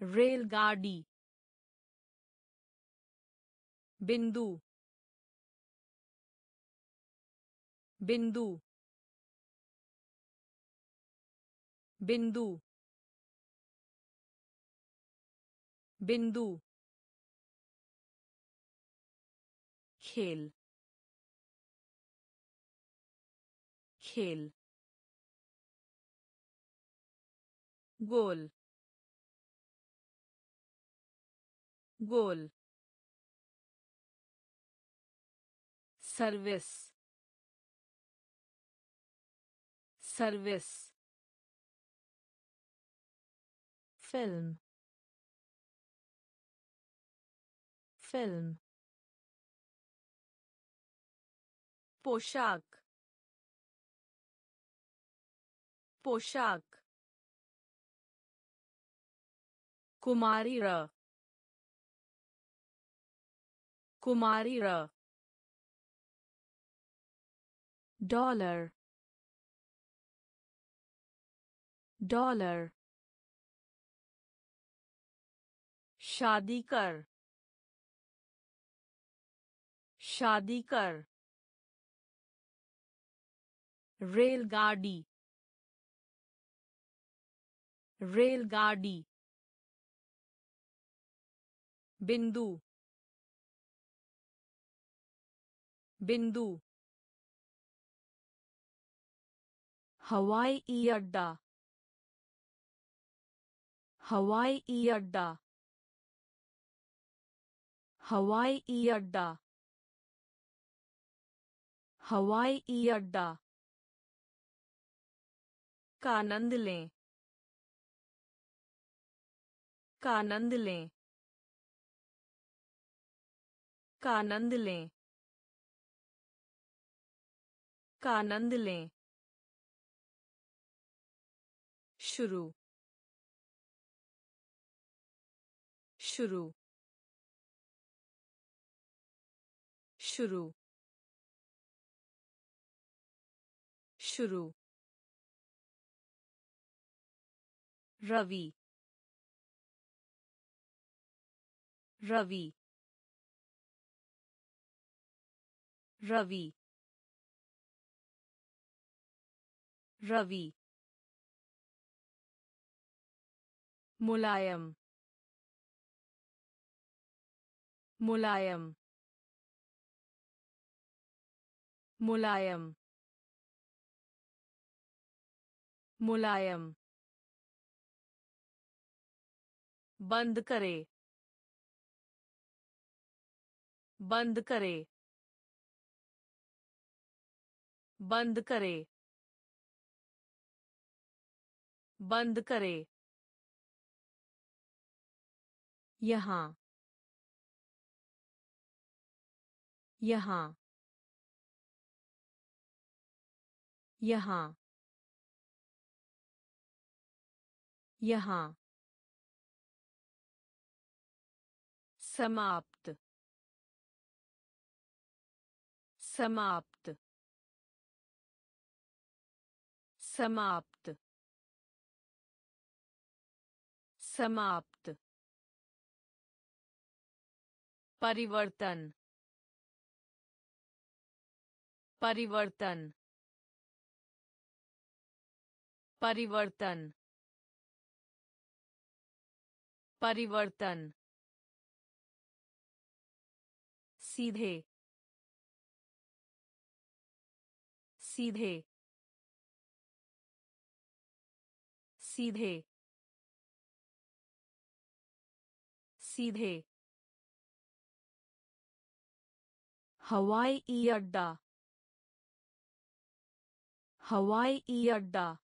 रेलगाड़ी। बिंदु। बिंदु। बिंदु। बिंदु। खेल। खेल। गोल। गोल। सर्विस। सर्विस। film film पोशाक पोशाक कुमारी र कुमारी र dollar dollar शादी कर शादी कर रेलगाड़ी। रेलगाड़ी। बिंदु। बिंदु। हवाई अड्डा। हवाई अड्डा। हवाई अड्डा। हवाई अड्डा। का आनंद लें। का आनंद लें। का आनंद लें। का आनंद लें। शुरू। शुरू। शुरू। शुरू। रवि रवि रवि रवि मुलायम मुलायम मुलायम मुलायम बंद करे। बंद करे। बंद करे। बंद करे। यहाँ। यहाँ। यहाँ। यहाँ। समाप्त समाप्त समाप्त समाप्त परिवर्तन परिवर्तन परिवर्तन परिवर्तन सीधे। सीधे। सीधे। सीधे। हवाई अड्डा। हवाई अड्डा।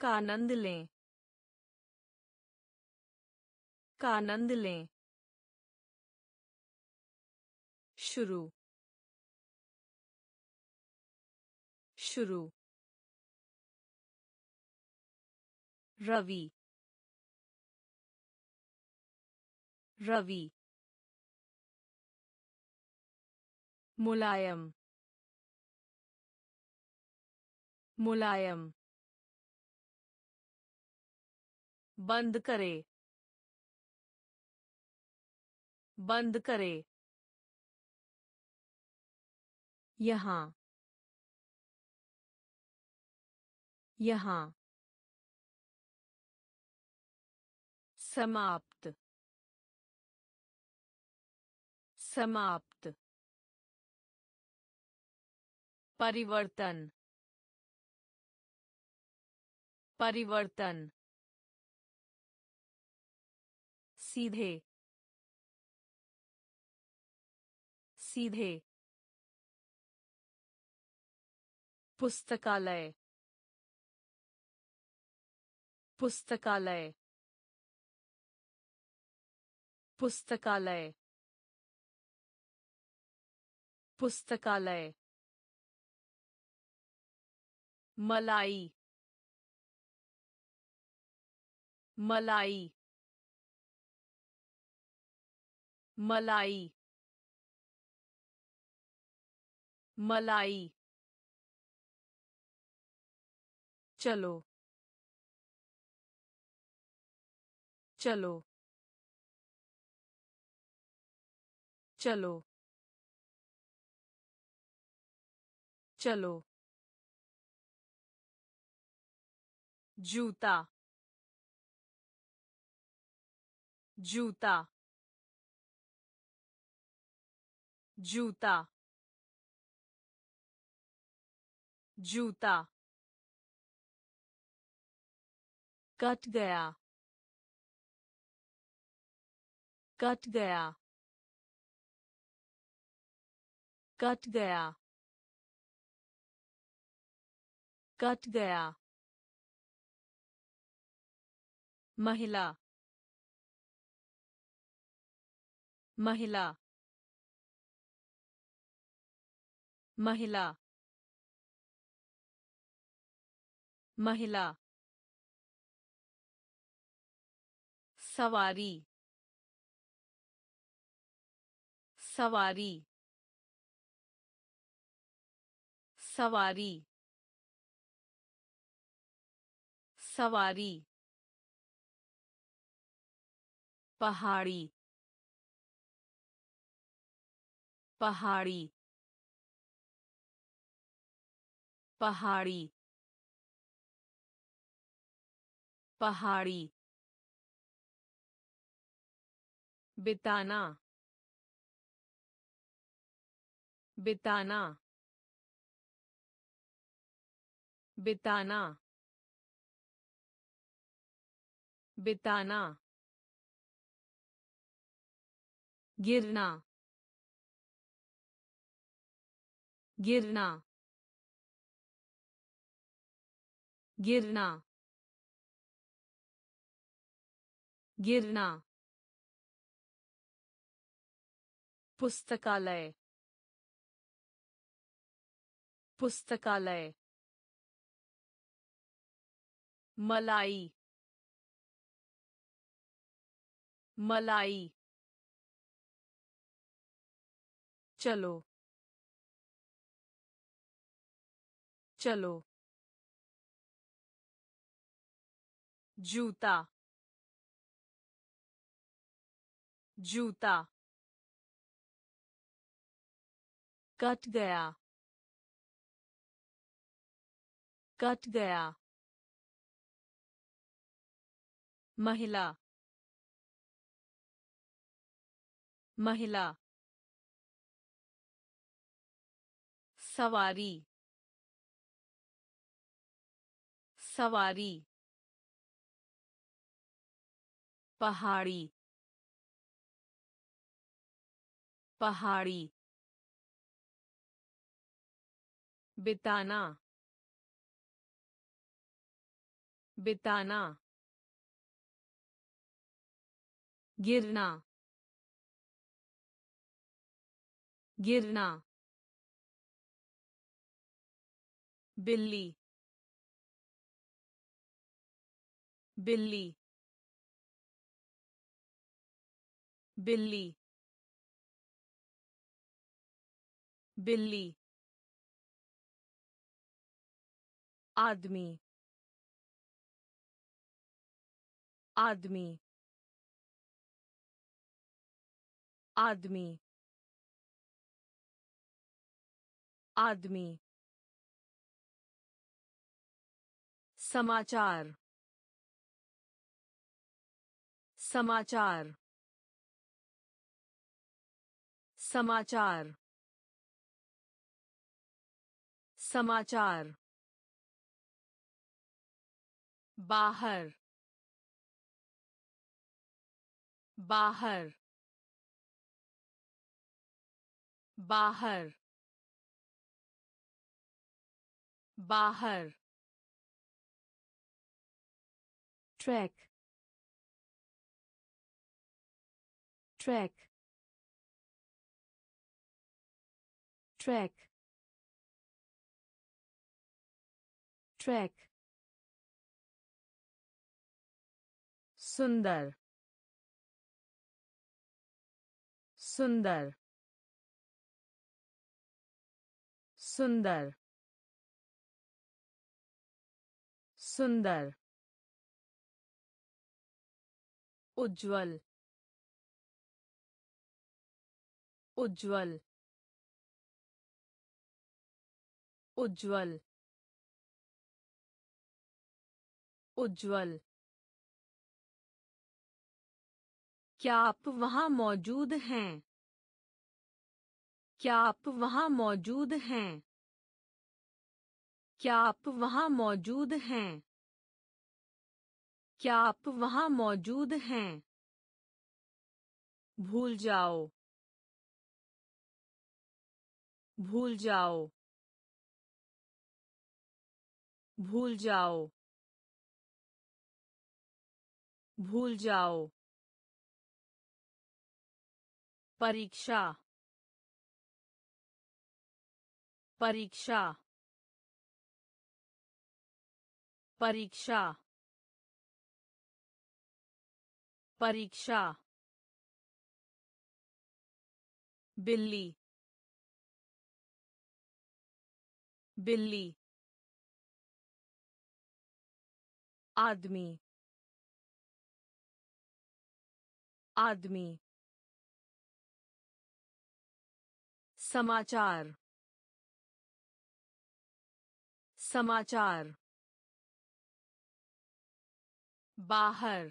का आनंद लें। का आनंद लें। शुरू। शुरू। रवि। रवि। मुलायम। मुलायम। बंद करे। बंद करे। यहाँ यहाँ। समाप्त समाप्त। परिवर्तन परिवर्तन। सीधे सीधे। पुस्तकालय। पुस्तकालय। पुस्तकालय। पुस्तकालय। मलाई। मलाई। मलाई। मलाई। चलो। चलो। चलो। चलो। जूता। जूता। जूता। जूता। कट गया। कट गया। कट गया। कट गया। महिला। महिला। महिला। महिला। सवारी सवारी सवारी सवारी पहाड़ी पहाड़ी पहाड़ी पहाड़ी बिताना बिताना बिताना बिताना गिरना गिरना गिरना गिरना पुस्तकालय। पुस्तकालय। मलाई। मलाई। चलो। चलो। जूता। जूता। कट गया। कट गया। महिला। महिला। सवारी। सवारी। पहाड़ी। पहाड़ी। बिताना बिताना गिरना गिरना बिल्ली बिल्ली बिल्ली बिल्ली आदमी आदमी आदमी आदमी समाचार समाचार समाचार समाचार बाहर। बाहर। बाहर। बाहर। ट्रैक। ट्रैक। ट्रैक। ट्रैक। सुंदर सुंदर सुंदर सुंदर उज्जवल उज्जवल उज्जवल उज्जवल। क्या आप वहाँ मौजूद हैं? क्या आप वहाँ मौजूद हैं? क्या आप वहाँ मौजूद हैं? क्या आप वहाँ मौजूद हैं? भूल जाओ। भूल जाओ। भूल जाओ। भूल जाओ। परीक्षा परीक्षा परीक्षा परीक्षा बिल्ली बिल्ली आदमी आदमी समाचार समाचार बाहर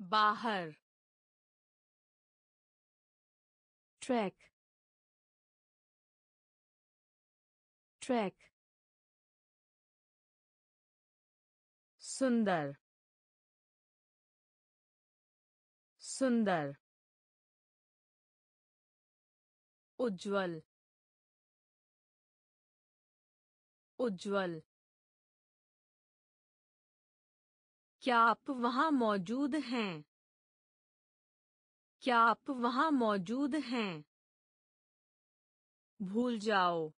बाहर track track सुंदर सुंदर उज्जवल उज्जवल। क्या आप वहाँ मौजूद हैं? क्या आप वहाँ मौजूद हैं? भूल जाओ।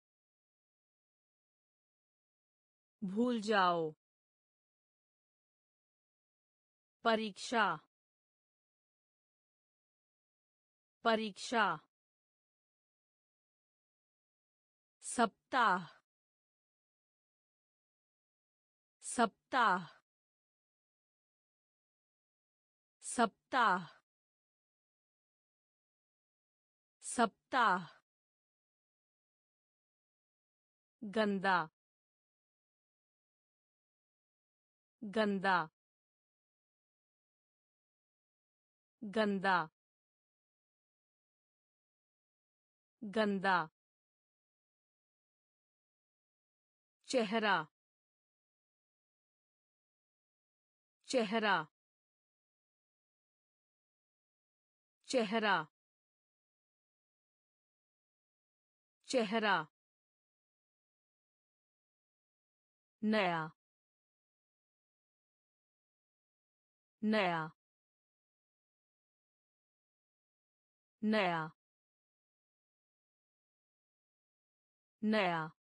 भूल जाओ। परीक्षा। परीक्षा। सप्ताह। सप्ताह। सप्ताह। सप्ताह। गंदा। गंदा। गंदा। गंदा। चेहरा चेहरा चेहरा चेहरा नया नया नया नया।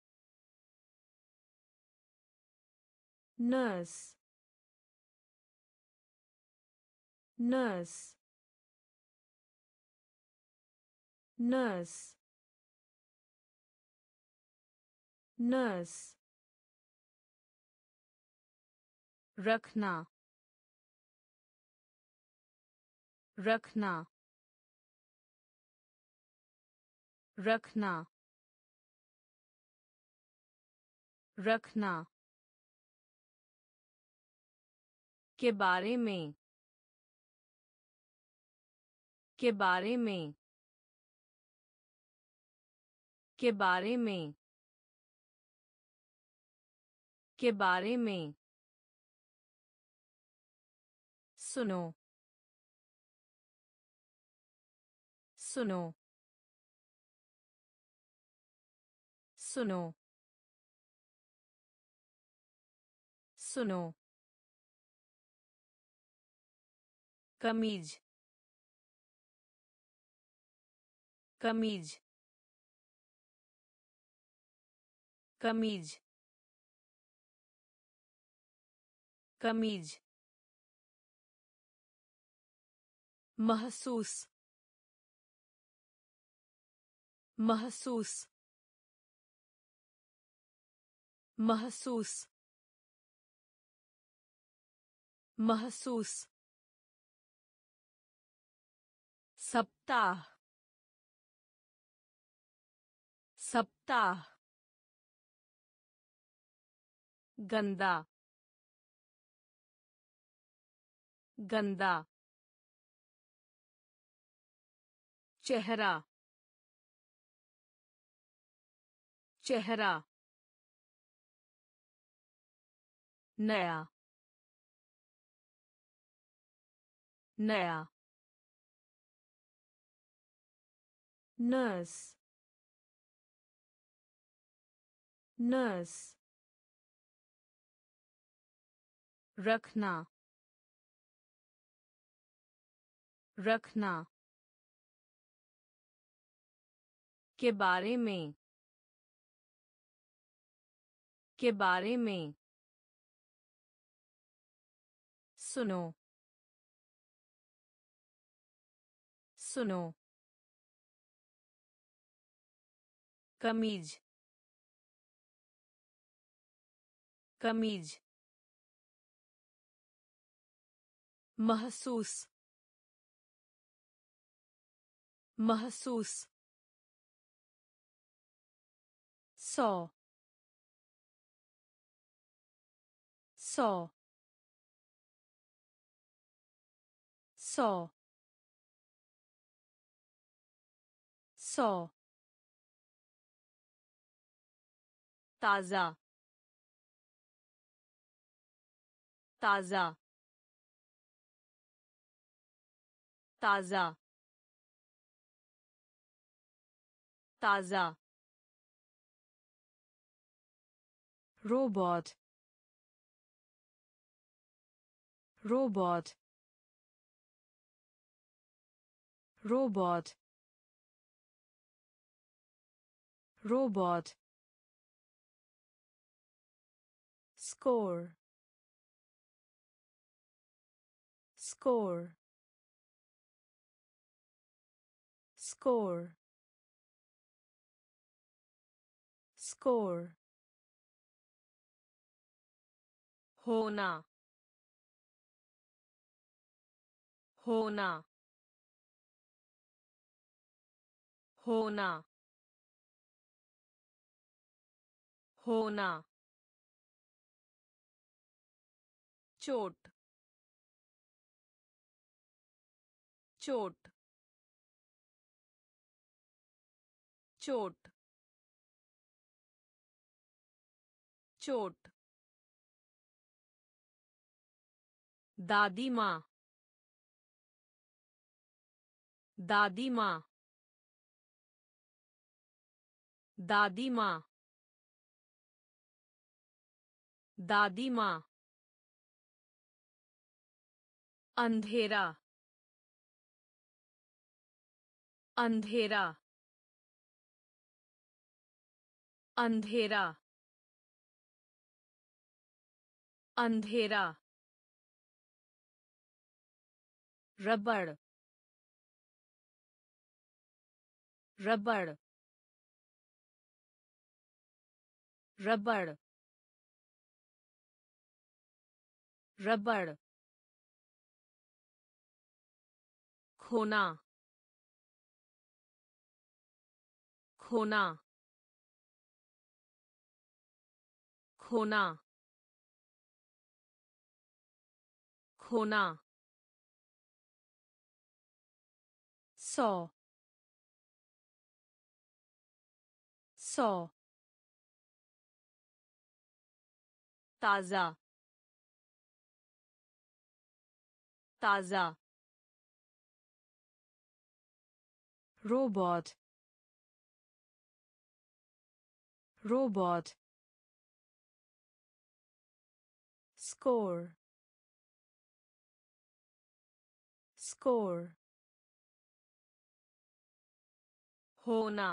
नर्स नर्स नर्स नर्स रखना रखना रखना रखना के बारे में, के बारे में, के बारे में, के बारे में। सुनो सुनो सुनो सुनो। कमीज कमीज कमीज कमीज महसूस महसूस महसूस महसूस। सप्ताह। सप्ताह। गंदा। गंदा। चेहरा। चेहरा। नया। नया। नर्स नर्स रखना रखना के बारे में। के बारे में। सुनो। सुनो। कमीज कमीज महसूस महसूस सौ सौ सौ सौ ताज़ा ताज़ा ताज़ा ताज़ा robot robot robot robot score score score score होना होना होना होना चोट। चोट। चोट। चोट। दादी माँ। दादी माँ। दादी माँ। दादी माँ। अंधेरा अंधेरा अंधेरा अंधेरा रबड़ रबड़ रबड़ रबड़ खोना। खोना। खोना। खोना। सौ। सौ। ताज़ा। ताज़ा। Robot robot score score होना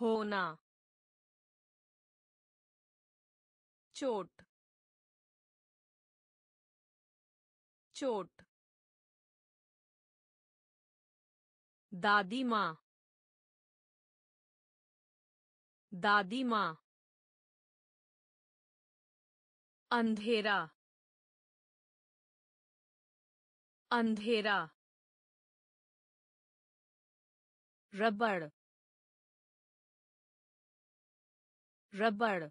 होना चोट चोट दादी माँ। दादी माँ। अंधेरा। अंधेरा। रबड़। रबड़।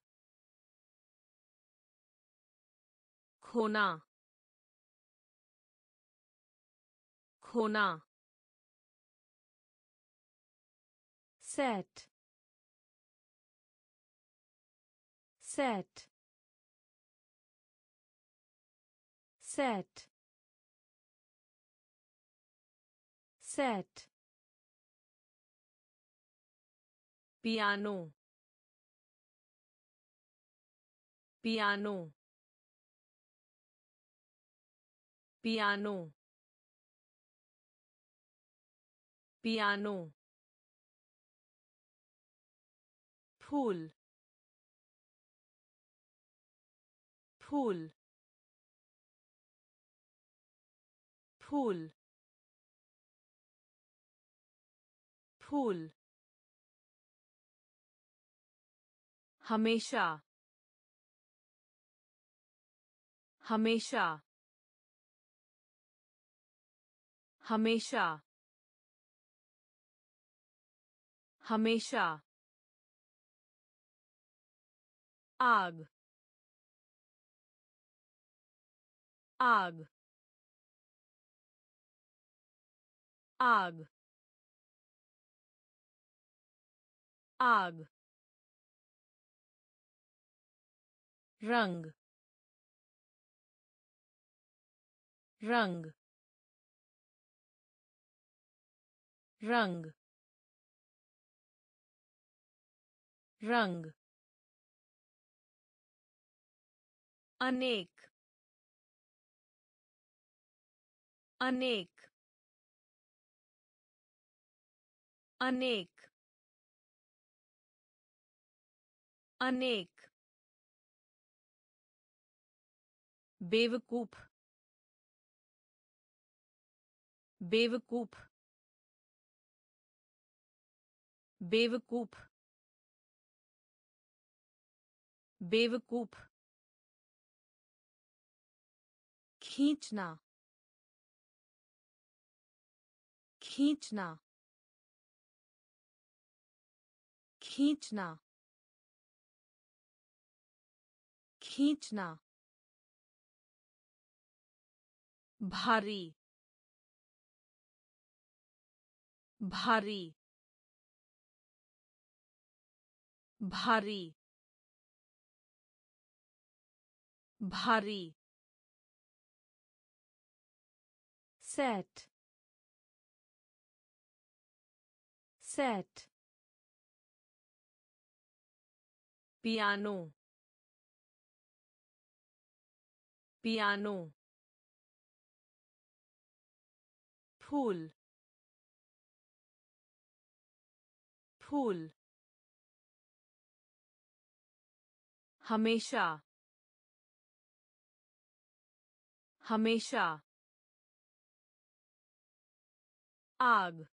खोना। खोना। set. Set. Set. Set. Piano. Piano. Piano. Piano. फूल फूल फूल फूल हमेशा हमेशा हमेशा हमेशा आग आग आग आग रंग रंग रंग रंग अनेक अनेक अनेक अनेक। बेवकूफ़ बेवकूफ़ बेवकूफ़ बेवकूफ़। खींचना। खींचना। खींचना। खींचना। भारी। भारी। भारी। भारी। Set. Set. पियानो पियानो फूल फूल हमेशा हमेशा आग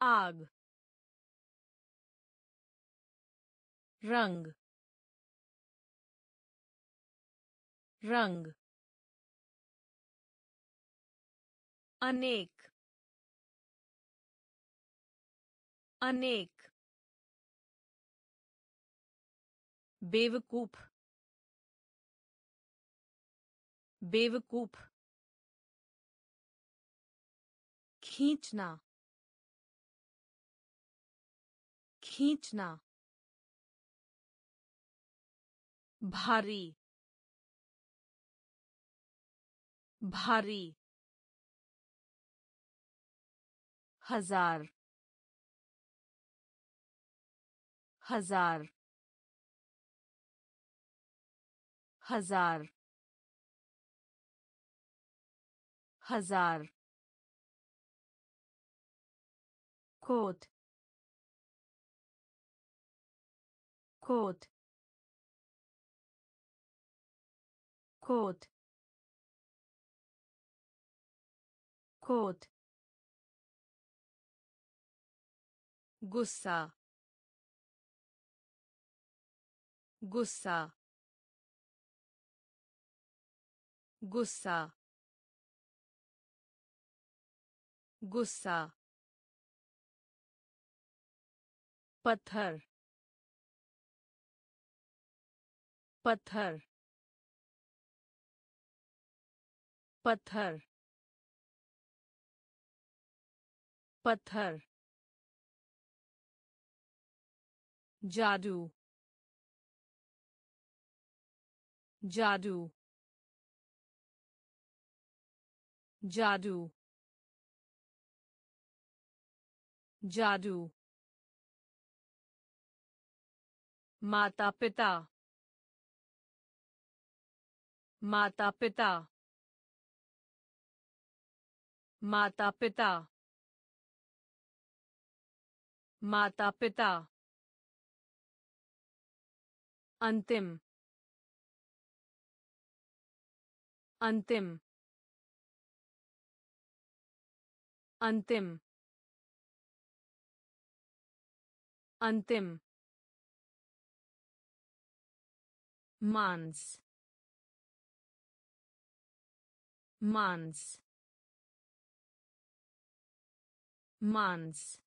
आग रंग रंग अनेक अनेक बेवकूफ़ बेवकूफ़ खींचना। खींचना। भारी। भारी। हज़ार। हज़ार। हज़ार। हज़ार। कोट कोट कोट कोट गुस्सा गुस्सा गुस्सा गुस्सा पत्थर पत्थर पत्थर पत्थर जादू जादू जादू जादू माता पिता माता पिता माता पिता माता पिता अंतिम। अंतिम। अंतिम। अंतिम। मांस मांस मांस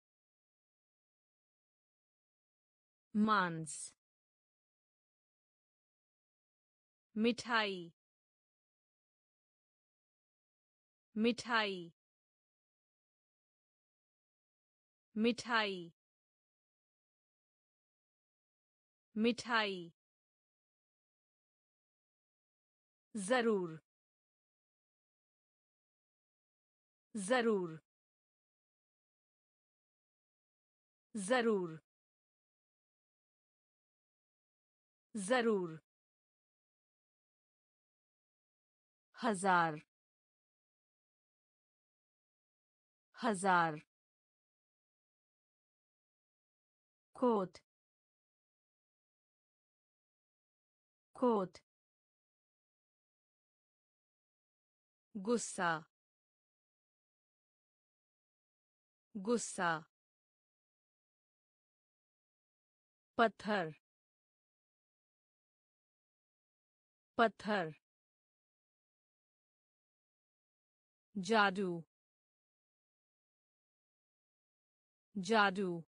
मांस मिठाई मिठाई मिठाई मिठाई ज़रूर। ज़रूर। ज़रूर। ज़रूर। हज़ार। हज़ार। कोट। कोट। गुस्सा। गुस्सा। पत्थर। पत्थर। जादू। जादू।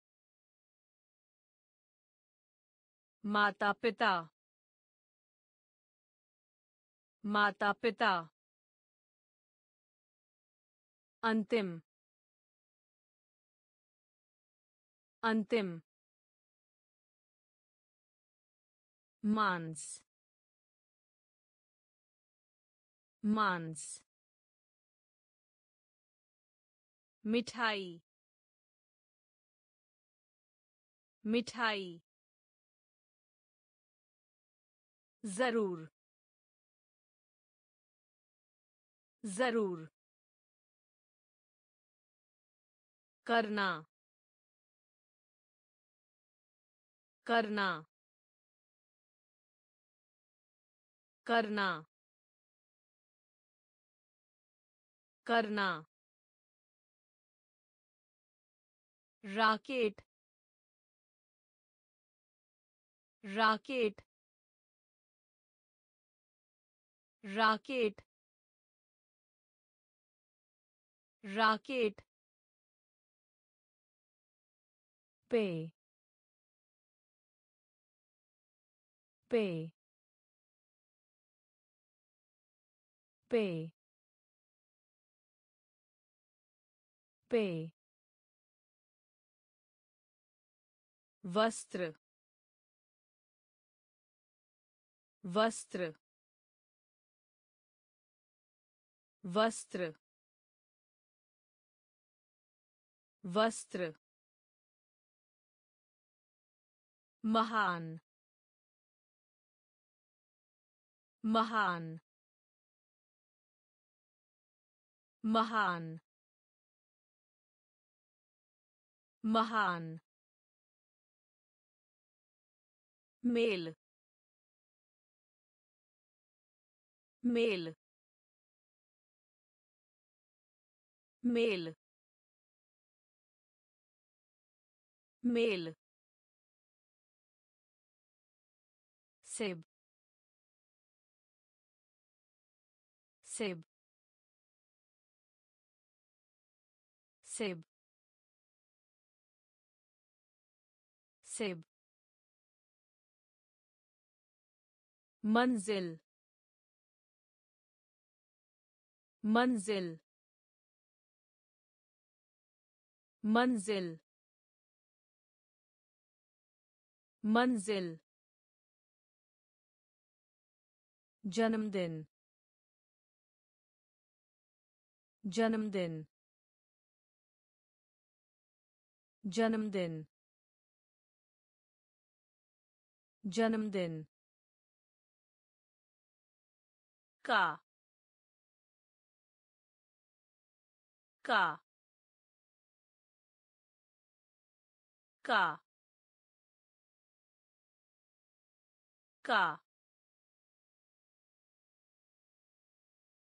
माता पिता। माता पिता। अंतिम। अंतिम। मांस। मांस। मिठाई। मिठाई। ज़रूर। ज़रूर। करना। करना। करना। करना। राकेट। राकेट। राकेट। राकेट। पे। पे। पे। पे। वस्त्र। वस्त्र। वस्त्र। वस्त्र। महान महान महान महान मेल मेल मेल मेल सेब। सेब। सेब। सेब। मंजिल। मंजिल। मंजिल। मंजिल। जन्मदिन। जन्मदिन। जन्मदिन। जन्मदिन। का। का। का। का।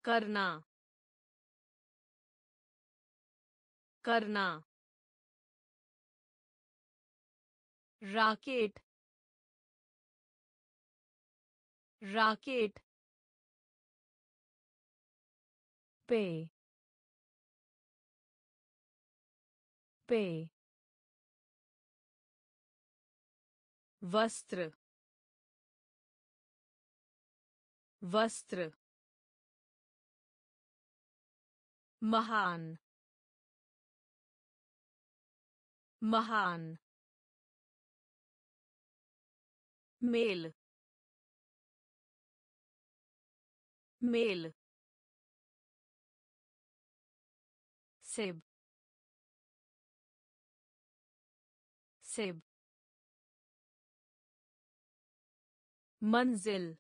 करना। करना। राकेट। राकेट। पे। पे। वस्त्र। वस्त्र। महान महान मेल मेल सेब सेब मंजिल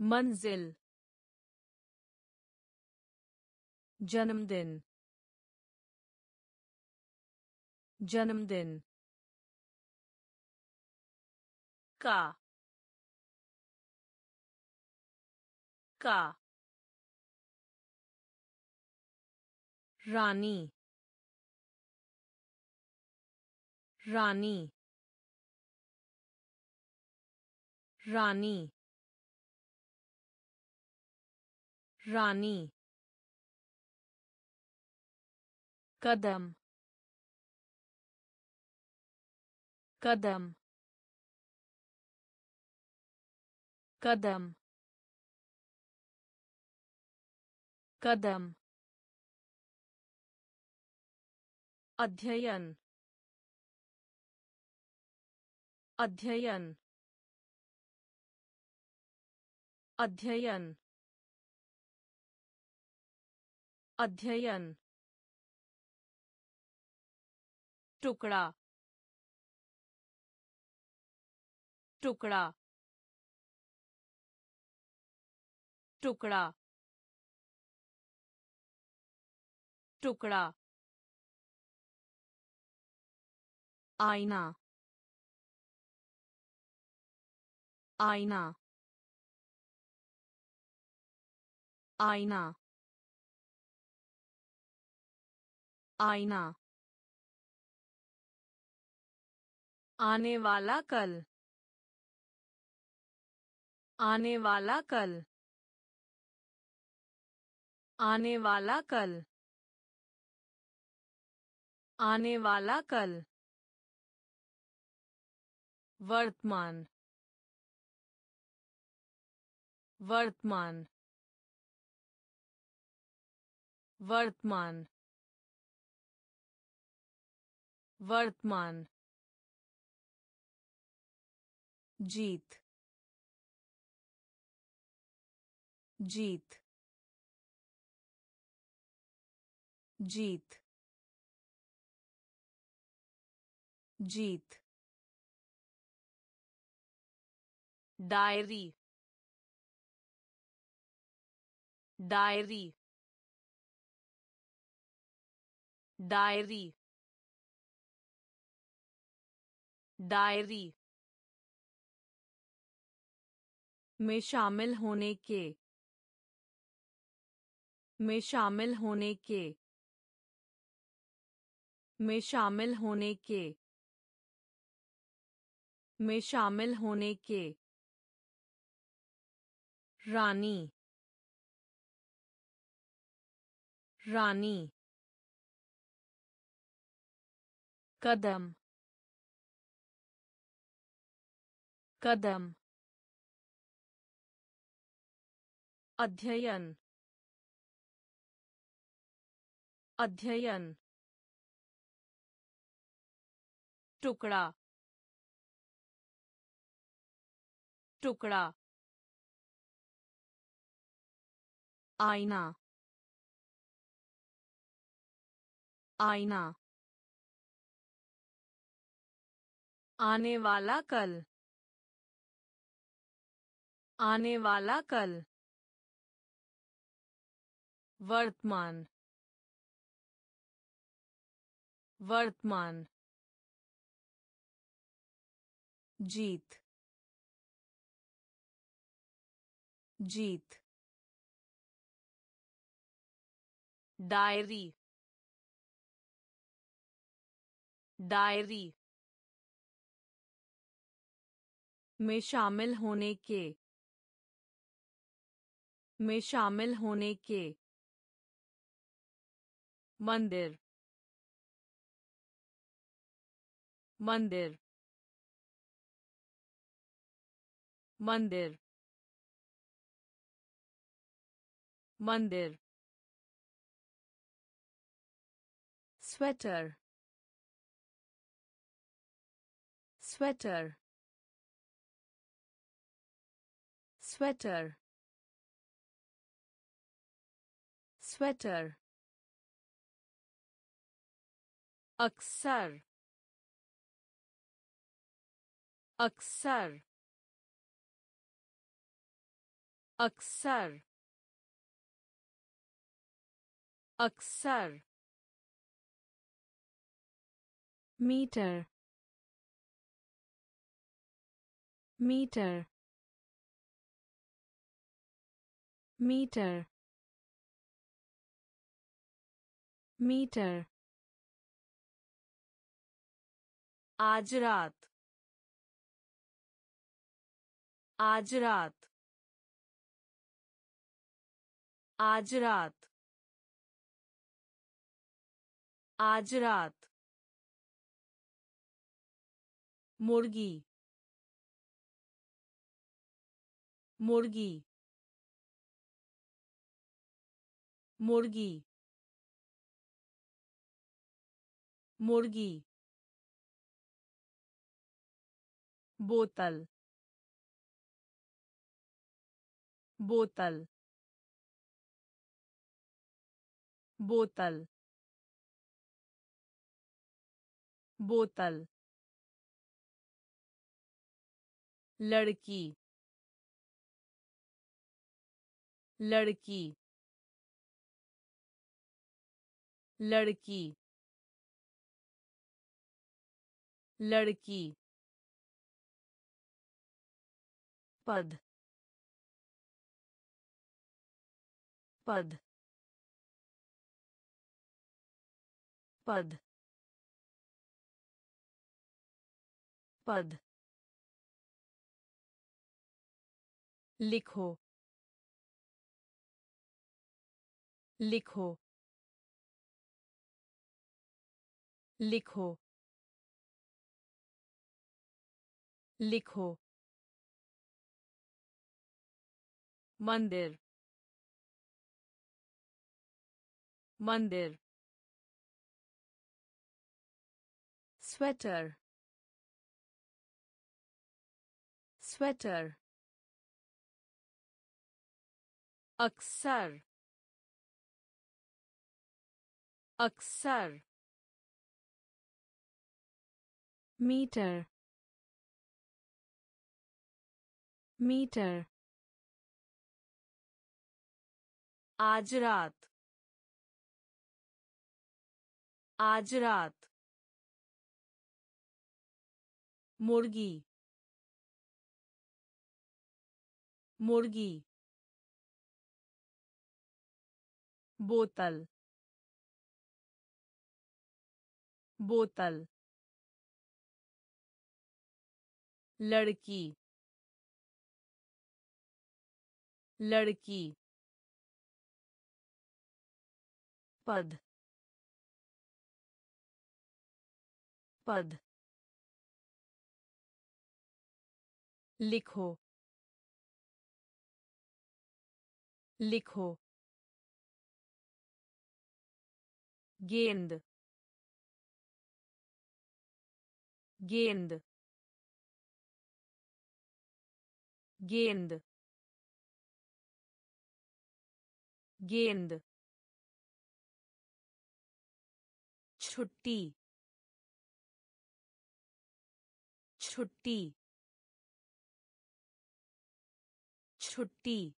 मंजिल जन्मदिन। जन्मदिन। का। का। रानी। रानी। रानी। रानी। कदम कदम कदम कदम अध्ययन अध्ययन अध्ययन अध्ययन टुकड़ा। टुकड़ा। टुकड़ा। टुकड़ा। आईना। आईना। आईना। आईना। आने वाला कल। आने वाला कल। आने वाला कल। आने वाला कल। वर्तमान। वर्तमान। वर्तमान। वर्तमान। जीत जीत जीत जीत। Diary diary diary diary. में शामिल होने के, में शामिल होने के, में शामिल होने के, में शामिल होने के। रानी रानी। कदम कदम। अध्ययन अध्ययन टुकड़ा टुकड़ा आईना आईना आने वाला कल आने वाला कल वर्तमान वर्तमान जीत जीत डायरी डायरी में शामिल होने के में शामिल होने के मंदिर मंदिर मंदिर मंदिर स्वेटर स्वेटर स्वेटर स्वेटर अक्सर अक्सर अक्सर अक्सर मीटर मीटर मीटर मीटर आज रात। आज रात। आज रात। आज रात। मुर्गी। मुर्गी। मुर्गी। मुर्गी। बोतल। बोतल। बोतल। बोतल। लड़की। लड़की। लड़की। लड़की। पद पद पद पद। लिखो लिखो लिखो। लिखो। मंदिर मंदिर स्वेटर स्वेटर अक्सर अक्सर मीटर मीटर आज रात। आज रात। मुर्गी। मुर्गी। बोतल। बोतल। लड़की। लड़की। पद पद लिखो लिखो गेंद गेंद गेंद गेंद छुट्टी। छुट्टी। छुट्टी।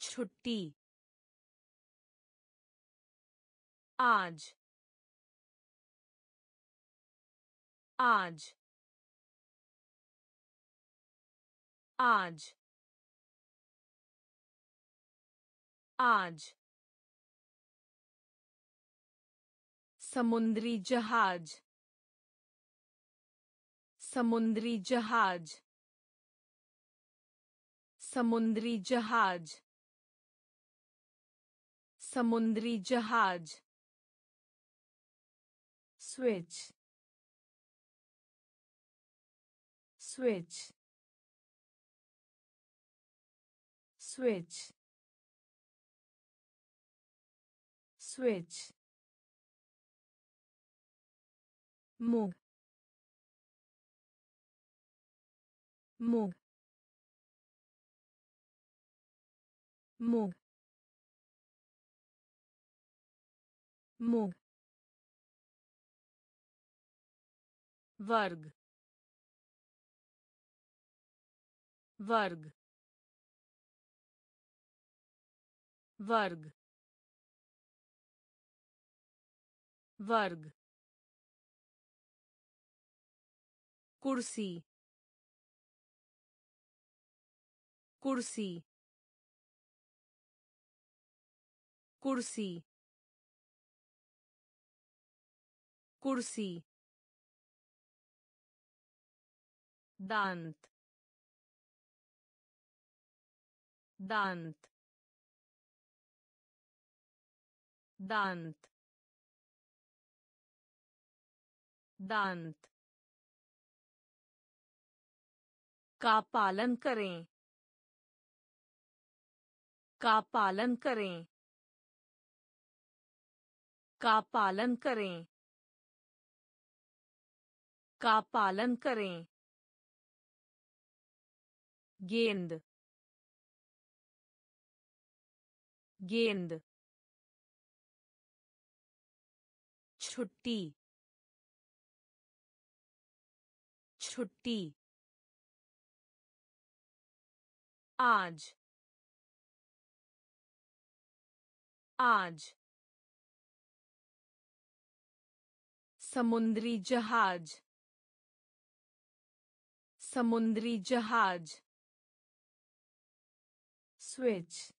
छुट्टी। आज। आज। आज। आज। समुद्री जहाज़। समुद्री जहाज़। समुद्री जहाज़। समुद्री जहाज़। switch switch switch switch मूग मूग मूग मूग वर्ग वर्ग वर्ग वर्ग कुर्सी। कुर्सी। कुर्सी। कुर्सी। दांत। दांत। दांत। दांत। का पालन करें। का पालन करें। का पालन करें। का पालन करें। गेंद। गेंद। छुट्टी। छुट्टी। आज। आज। समुद्री जहाज़। समुद्री जहाज़। switch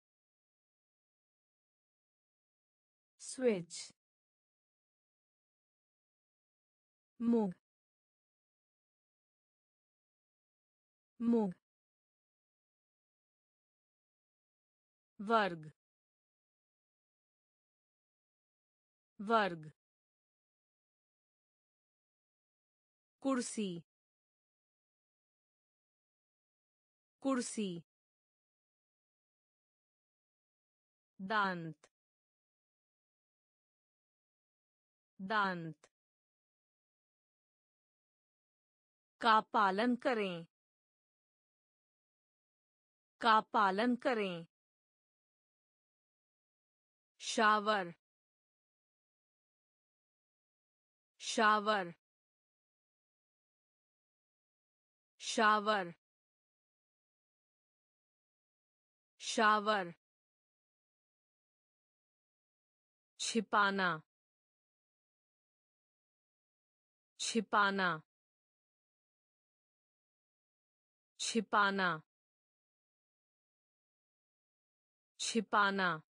switch मूग। मूग। वर्ग वर्ग कुर्सी कुर्सी दांत दांत का पालन करें का पालन करें। शावर शावर शावर शावर छिपाना छिपाना छिपाना छिपाना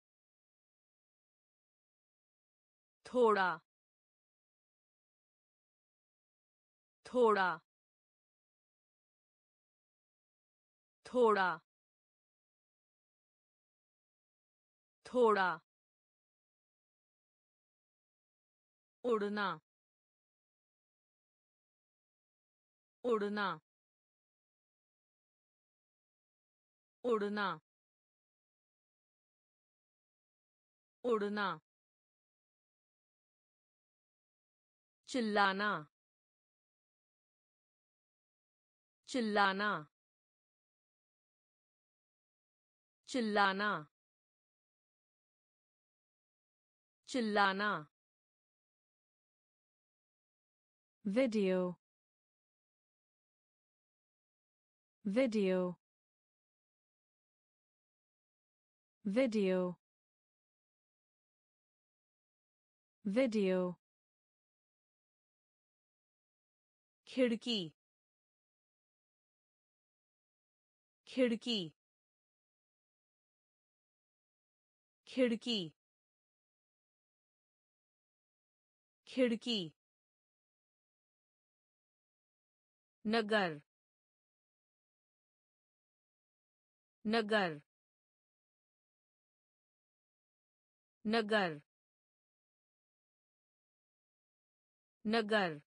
थोड़ा। थोड़ा। थोड़ा। थोड़ा। उड़ना। उड़ना। उड़ना। उड़ना। चिल्लाना चिल्लाना चिल्लाना चिल्लाना video video video video खिड़की खिड़की खिड़की खिड़की नगर नगर नगर नगर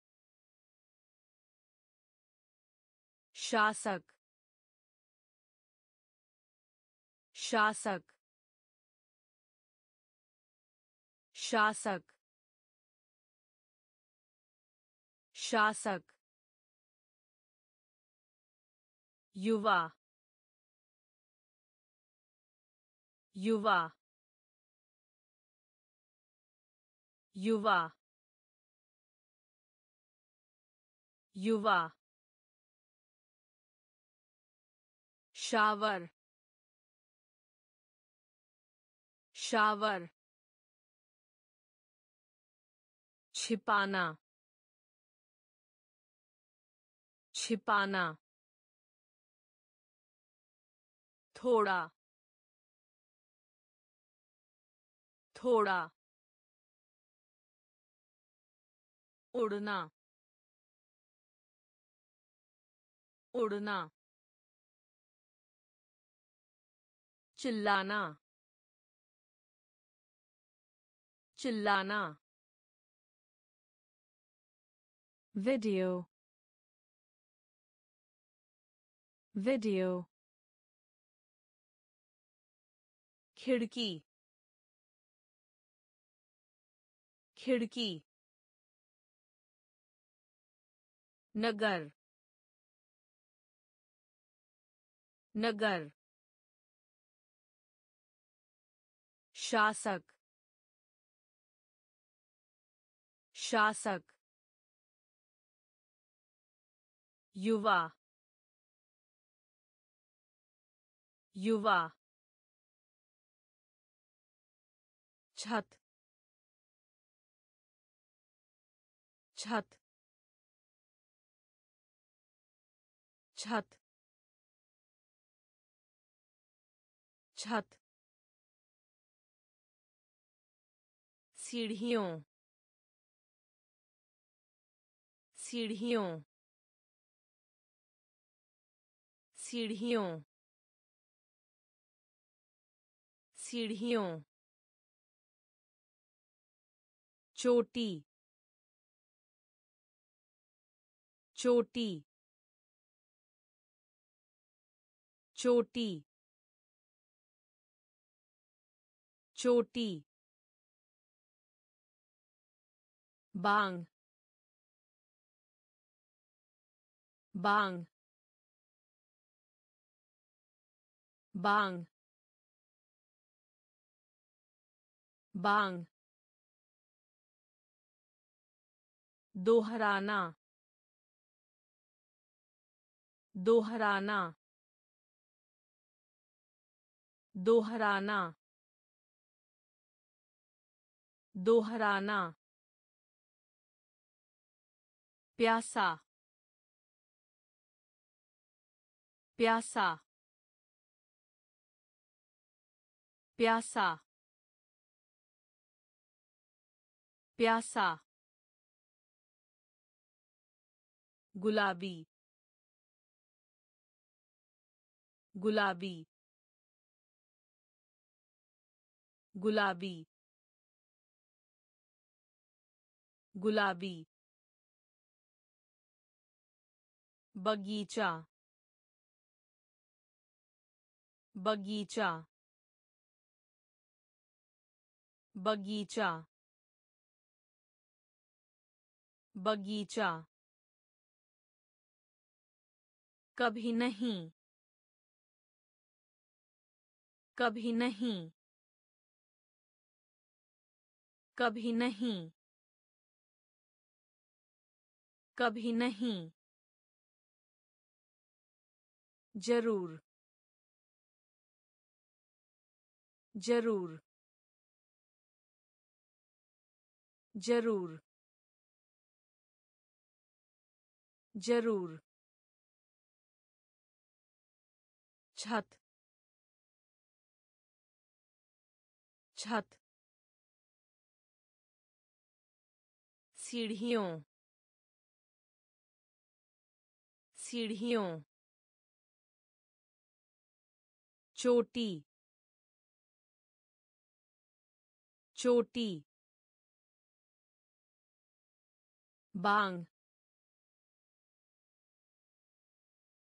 शासक शासक शासक शासक युवा युवा युवा युवा शावर शावर छिपाना छिपाना थोड़ा थोड़ा उड़ना उड़ना चिल्लाना। चिल्लाना। Video. Video. खिड़की। खिड़की। नगर। नगर। शासक शासक युवा युवा छत छत छत छत सीढ़ियों सीढ़ियों सीढ़ियों सीढ़ियों। चोटी चोटी चोटी चोटी। बांग बांग बांग बांग दोहराना दोहराना दोहराना दोहराना प्यासा। प्यासा। प्यासा। प्यासा। गुलाबी। गुलाबी। गुलाबी। गुलाबी। बगीचा बगीचा बगीचा बगीचा। कभी नहीं कभी नहीं कभी नहीं कभी नहीं। ज़रूर ज़रूर ज़रूर ज़रूर। छत छत। सीढ़ियों सीढ़ियों। चोटी चोटी बांग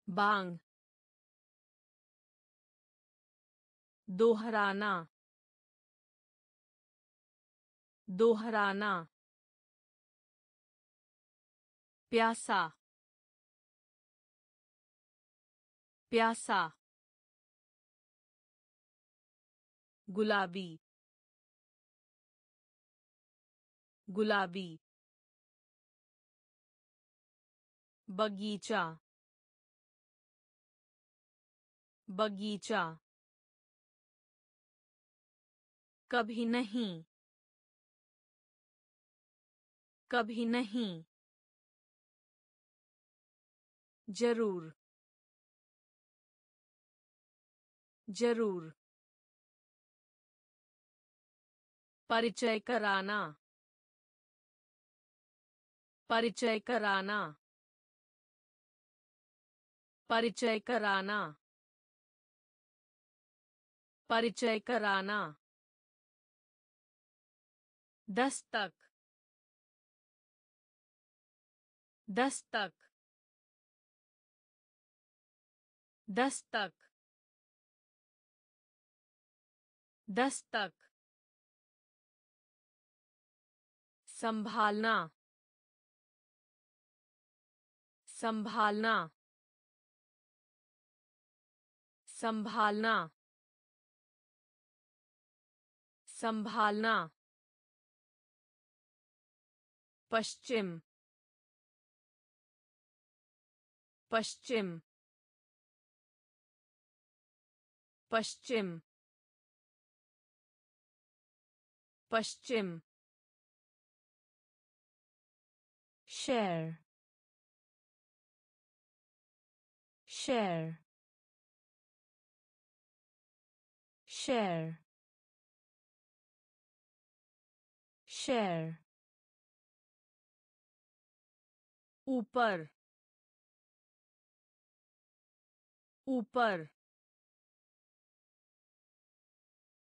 बांग दोहराना दोहराना प्यासा प्यासा गुलाबी। गुलाबी। बगीचा। बगीचा। कभी नहीं। कभी नहीं। ज़रूर। ज़रूर। परिचय कराना। परिचय कराना। परिचय कराना। परिचय कराना। दस्तक। दस्तक। दस्तक। दस्तक। संभालना संभालना संभालना संभालना पश्चिम पश्चिम पश्चिम पश्चिम share share share share ऊपर ऊपर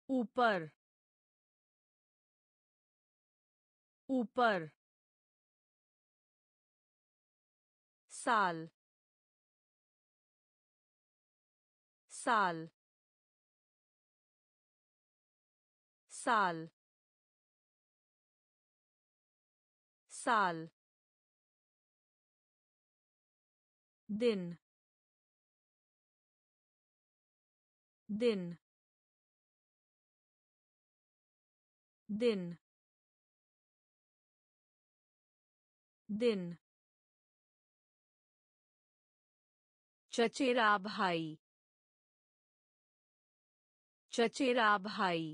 ऊपर ऊपर साल साल साल साल दिन दिन दिन दिन चचेरा भाई चचेरा भाई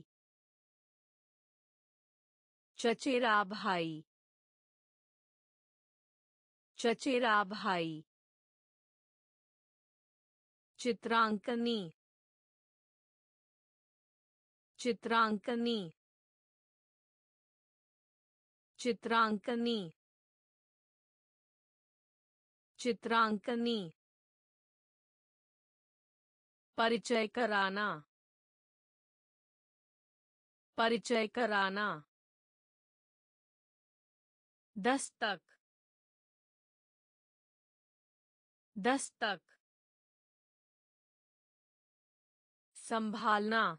चचेरा भाई चचेरा भाई चित्रांकनी चित्रांकनी चित्रांकनी चित्रांकनी परिचय कराना। परिचय कराना। दस्तक। दस्तक। संभालना।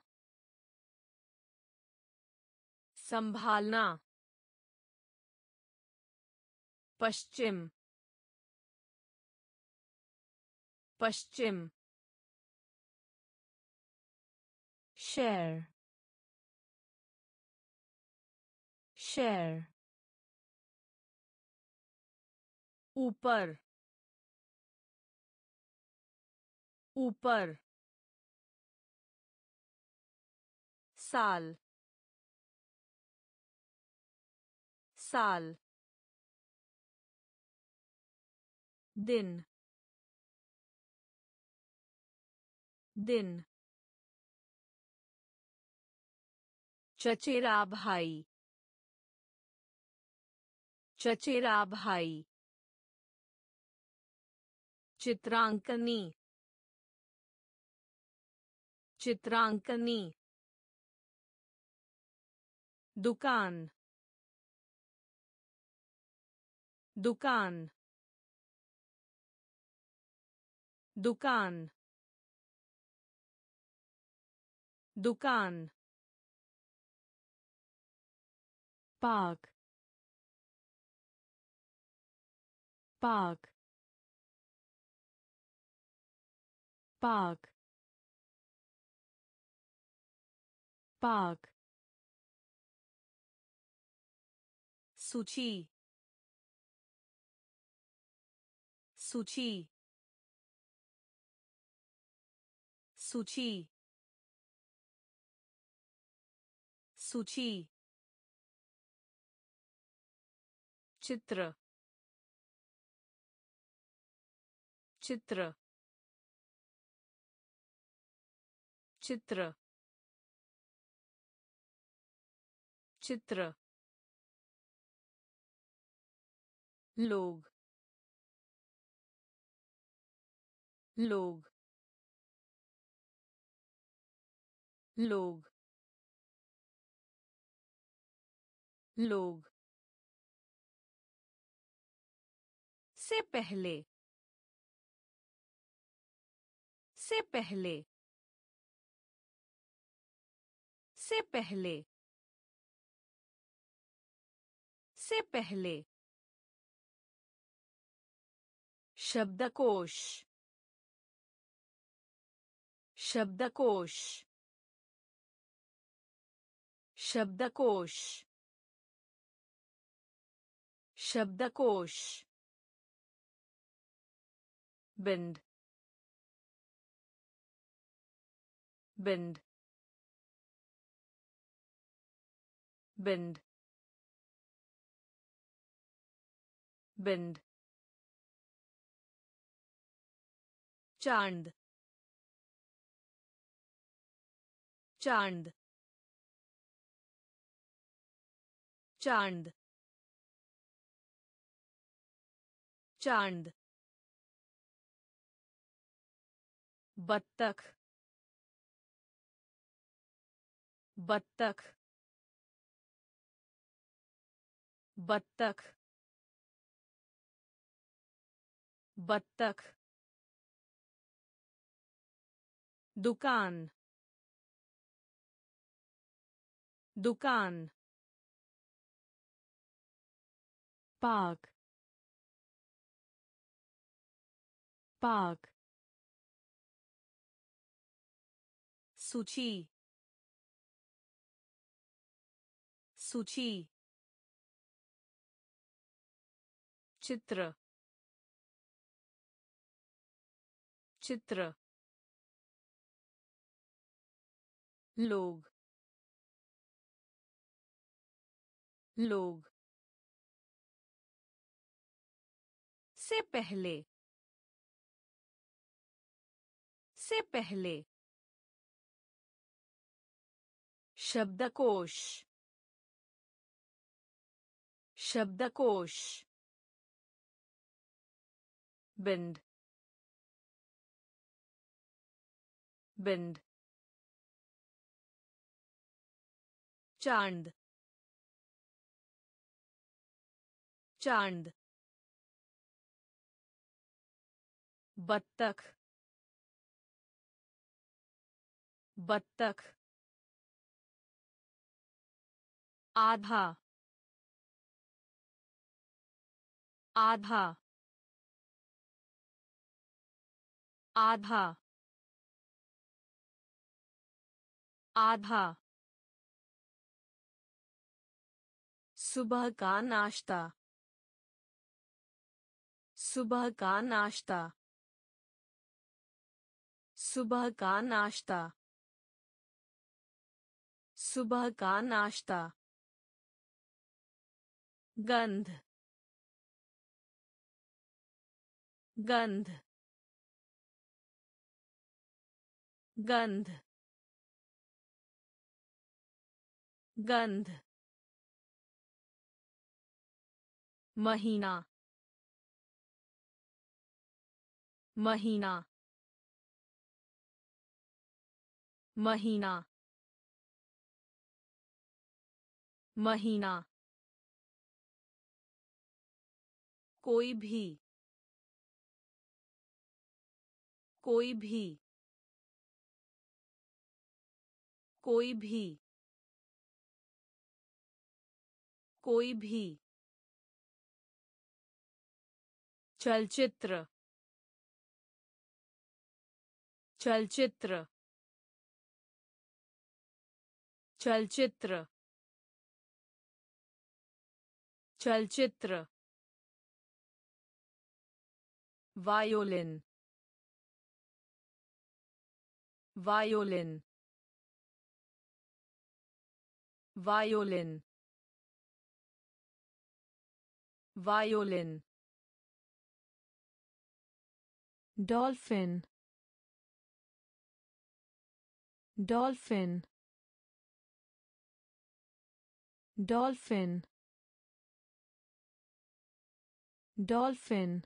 संभालना। पश्चिम। पश्चिम। Share. Share. ऊपर ऊपर साल साल दिन दिन चचेरा भाई चचेरा भाई चित्रांकनी चित्रांकनी दुकान दुकान दुकान दुकान park park park park सूची सूची सूची सूची चित्र चित्र चित्र चित्र। लोग लोग। लोग लोग। से पहले। से पहले। से पहले। से पहले। शब्दकोश। शब्दकोश। शब्दकोश। शब्दकोश। Bend bend bend bend चाँद चाँद चाँद चाँद बत्तख बत्तख बत्तख बत्तख दुकान दुकान पार्क पार्क सूची। सूची। चित्र। चित्र। लोग। लोग। से पहले। से पहले। शब्दकोश। शब्दकोश। बिंद। बिंद। चाँद। चाँद। बत्तख। बत्तख। आधा आधा आधा आधा। सुबह का नाश्ता, सुबह का नाश्ता, सुबह का नाश्ता, सुबह का नाश्ता। गंध गंध गंध गंध महीना महीना महीना महीना कोई भी। कोई भी। कोई भी। कोई भी। चलचित्र। चलचित्र। चलचित्र। चलचित्र। Violin. Violin. Violin. Violin. Dolphin. Dolphin. Dolphin. Dolphin.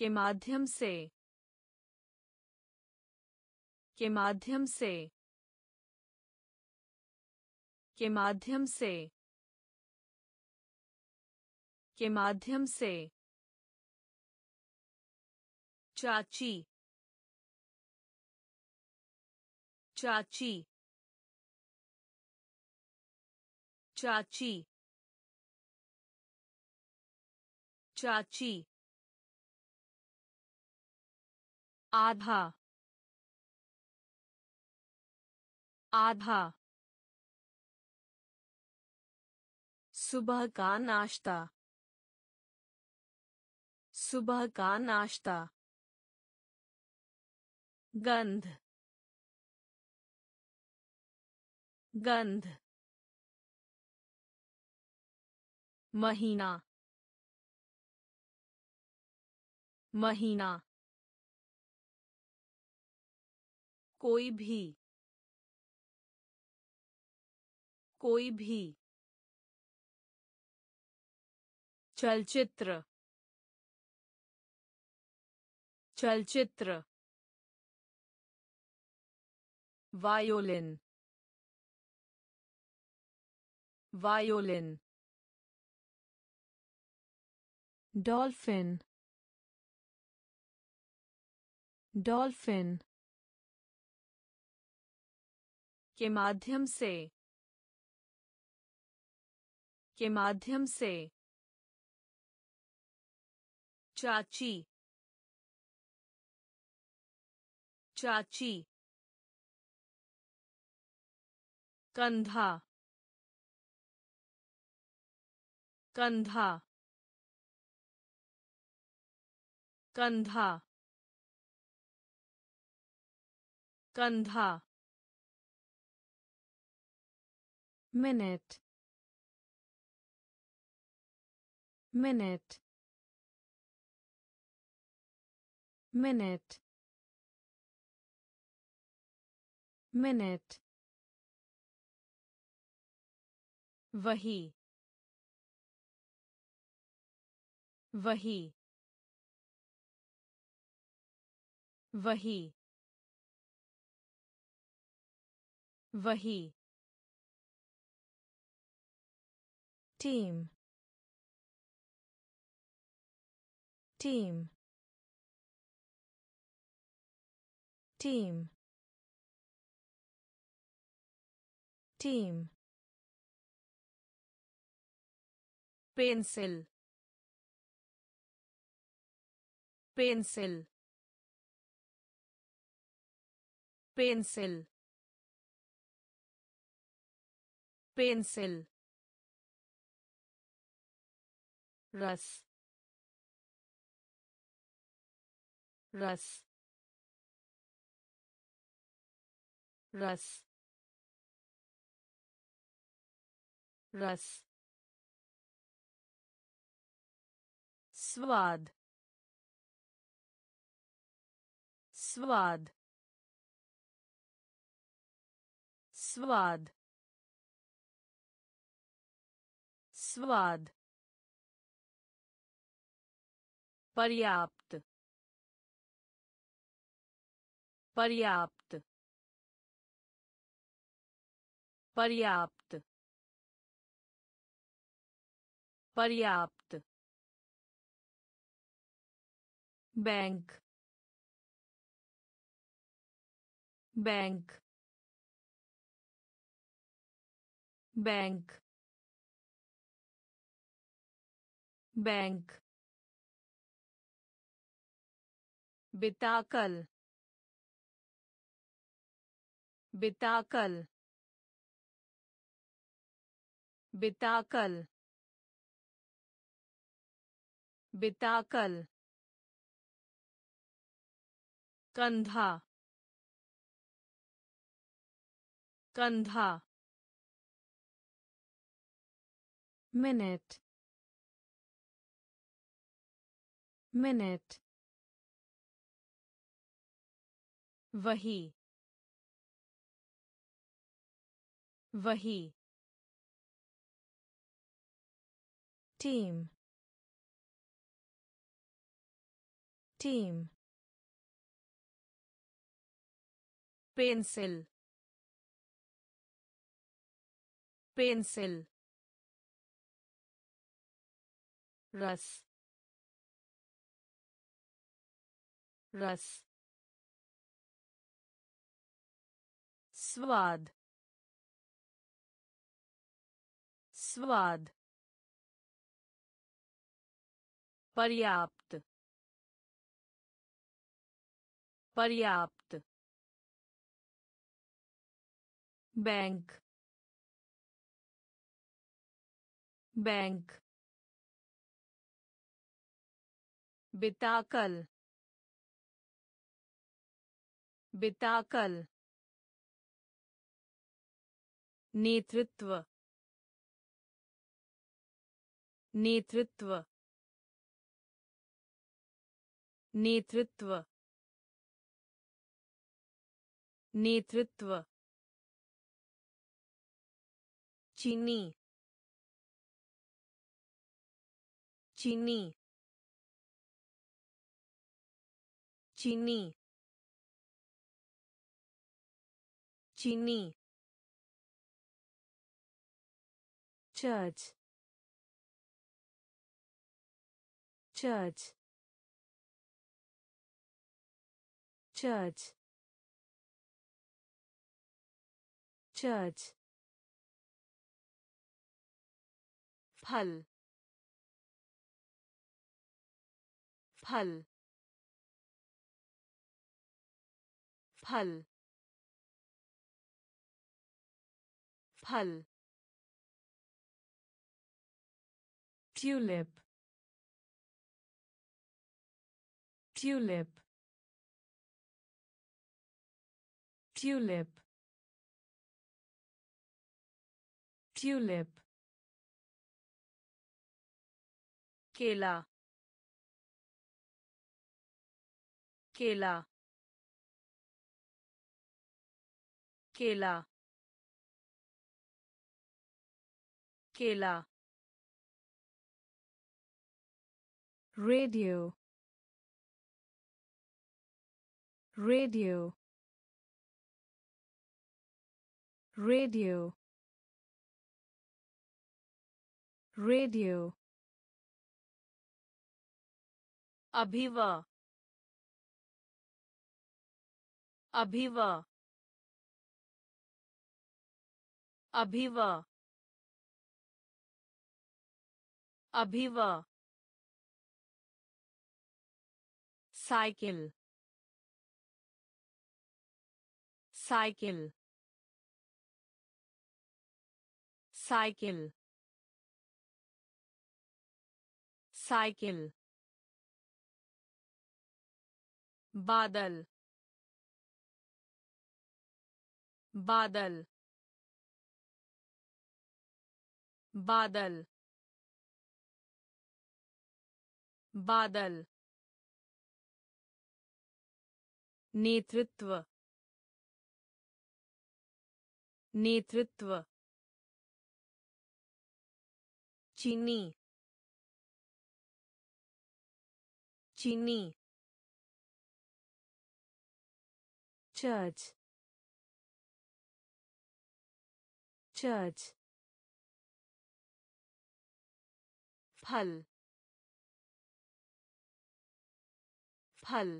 के माध्यम से, के माध्यम से, के माध्यम से, के माध्यम से। चाची चाची चाची चाची। आधा आधा। सुबह का नाश्ता सुबह का नाश्ता। गंध गंध। महीना महीना। कोई भी। कोई भी। चलचित्र। चलचित्र। वायोलिन। वायोलिन। डॉल्फिन। डॉल्फिन। के माध्यम से। के माध्यम से। चाची। चाची। कंधा। कंधा। कंधा। कंधा। Minute minute minute minute वही वही वही वही team. Team. Team. Team. Pencil pencil pencil pencil रस। रस। रस। रस। स्वाद। स्वाद। स्वाद। स्वाद। पर्याप्त पर्याप्त पर्याप्त पर्याप्त। Bank bank bank bank. बिताकल बिताकल बिताकल बिताकल कंधा कंधा मिनट मिनट वही वही टीम टीम पेंसिल पेंसिल रस रस स्वाद स्वाद पर्याप्त पर्याप्त बैंक बैंक बिताकल बिताकल नेतृत्व नेतृत्व नेतृत्व नेतृत्व चीनी चीनी चीनी चीनी church church church church फल फल फल फल ट्यूलिप ट्यूलिप ट्यूलिप ट्यूलिप केला केला केला केला radio radio radio radio अभिव अभिव अभिव अभिव Cycle cycle cycle cycle बादल बादल बादल बादल नेतृत्व नेतृत्व चीनी चीनी church church फल फल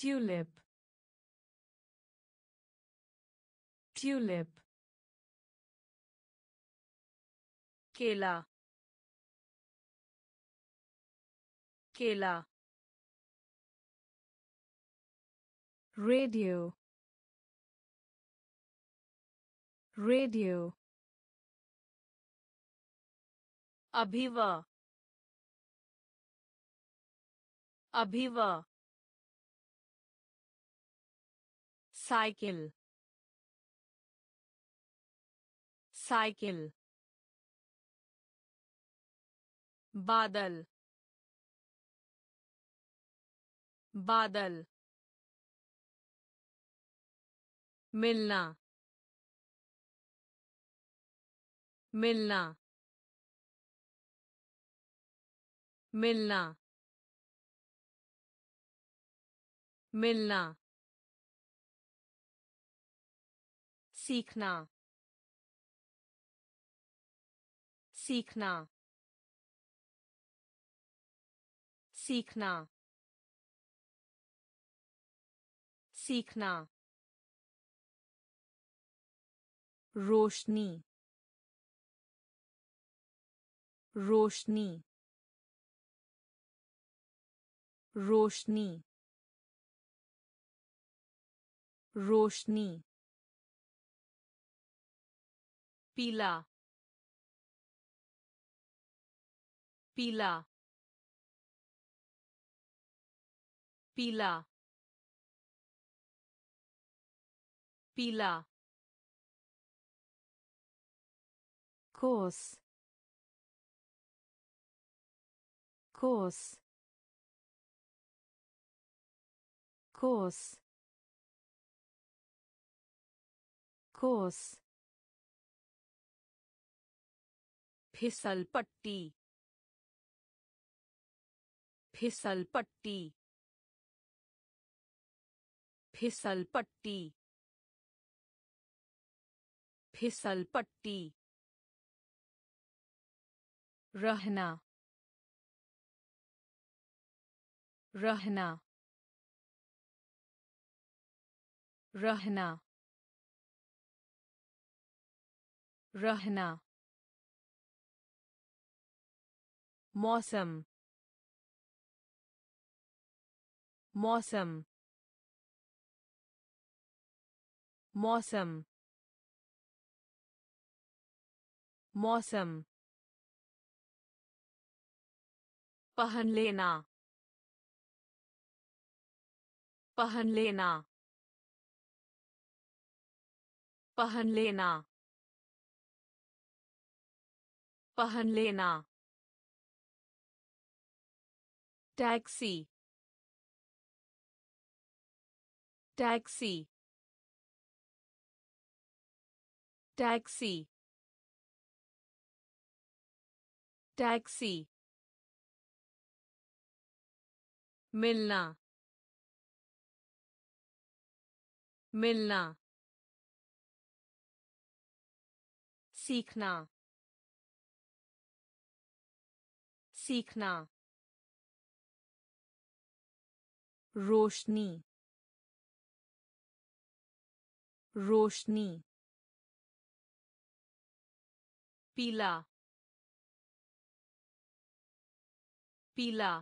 tulip tulip केला केला radio radio अभिव अभिव साइकिल साइकिल बादल बादल मिलना मिलना मिलना मिलना सीखना। सीखना। सीखना। सीखना। रोशनी। रोशनी। रोशनी। रोशनी। पीला पीला पीला पीला course course course course फिसल पट्टी। फिसल पट्टी। फिसल पट्टी। फिसल पट्टी। रहना। रहना। रहना। रहना। मौसम मौसम मौसम मौसम। पहन लेना पहन लेना पहन लेना पहन लेना। टैक्सी। टैक्सी। टैक्सी। टैक्सी। मिलना। मिलना। सीखना। सीखना। रोशनी रोशनी पीला पीला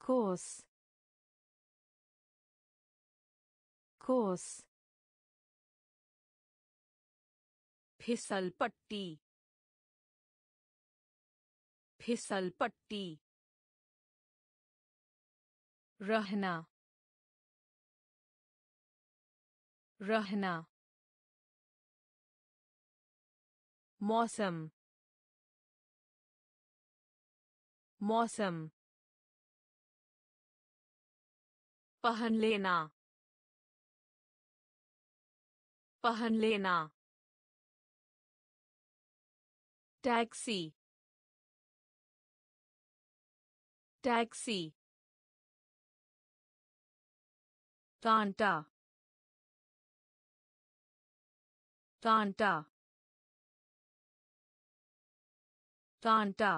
course course फिसल पट्टी फिसल पट्टी रहना। रहना। मौसम। मौसम। पहन लेना। पहन लेना। टैक्सी। टैक्सी। कांटा। कांटा। कांटा।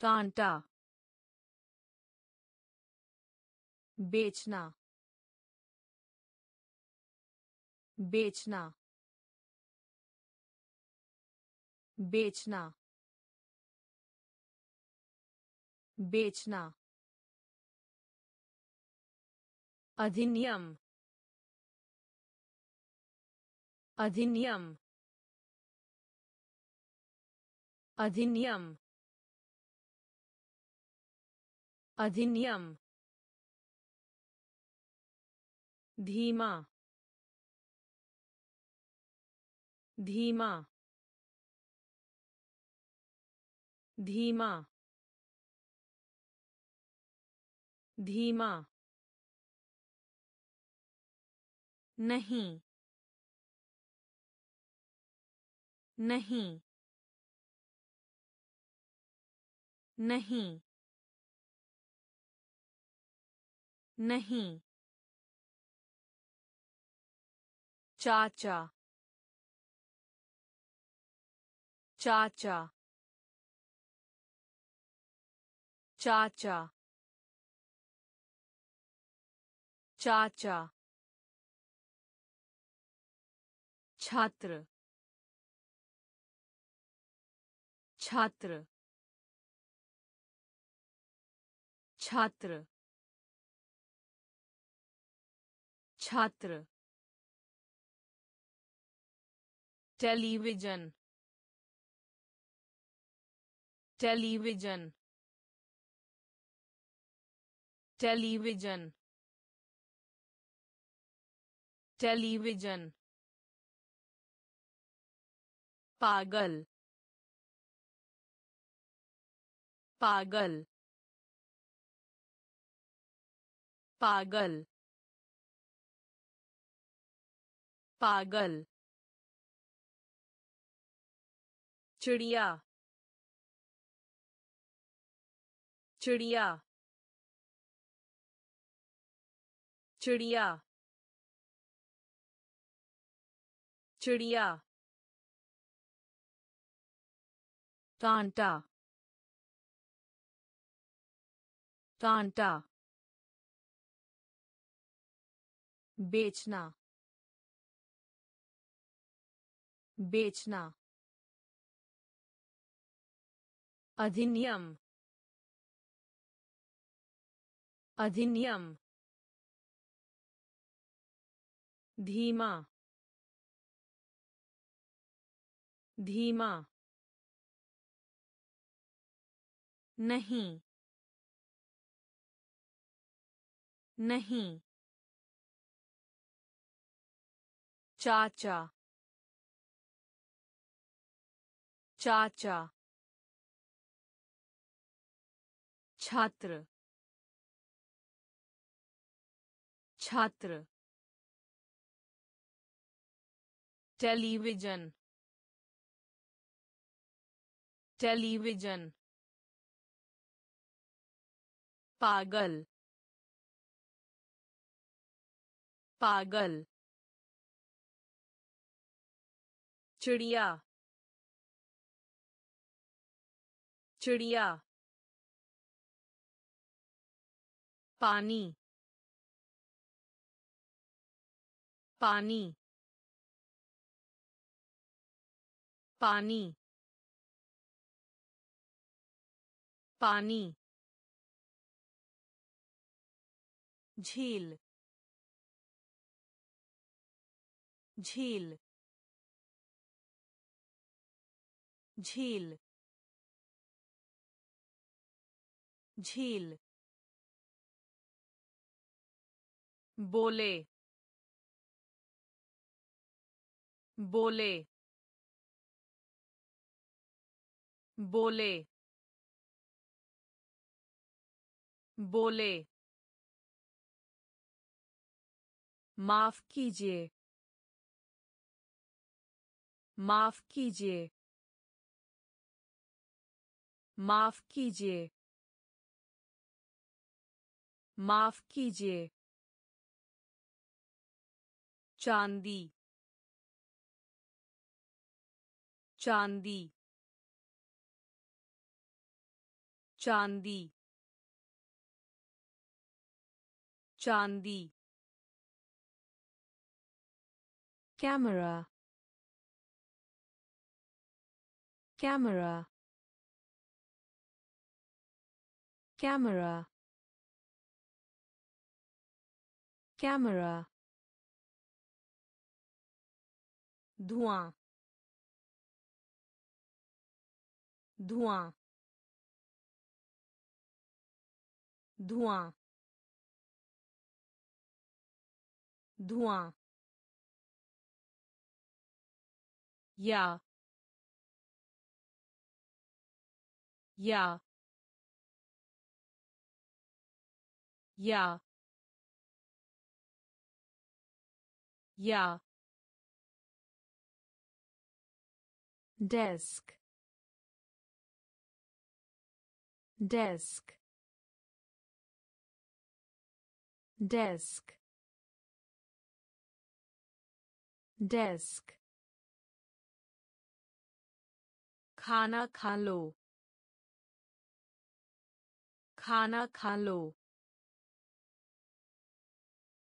कांटा। बेचना। बेचना। बेचना। बेचना। अधिनियम अधिनियम अधिनियम अधिनियम धीमा धीमा धीमा धीमा नहीं नहीं नहीं नहीं। चाचा चाचा चाचा चाचा। छात्र छात्र छात्र छात्र। Television television television. टेलीविज़न। पागल पागल पागल पागल चिड़िया चिड़िया चिड़िया चिड़िया कांटा। कांटा। बेचना। बेचना। अधिनियम। अधिनियम। धीमा। धीमा। नहीं नहीं चाचा चाचा छात्र छात्र टेलीविज़न टेलीविज़न पागल। पागल। चिड़िया। चिड़िया। पानी। पानी। पानी। पानी। झील झील झील झील। बोले बोले बोले बोले। माफ़ कीजिए। माफ़ कीजिए। माफ़ कीजिए। माफ़ कीजिए। चांदी। चांदी। चांदी। चांदी। camera camera camera camera Douin. Douin. Douin. Douin. Ja. Ja. Ja. Ja. desk desk desk desk खाना खा लो। खाना खा लो।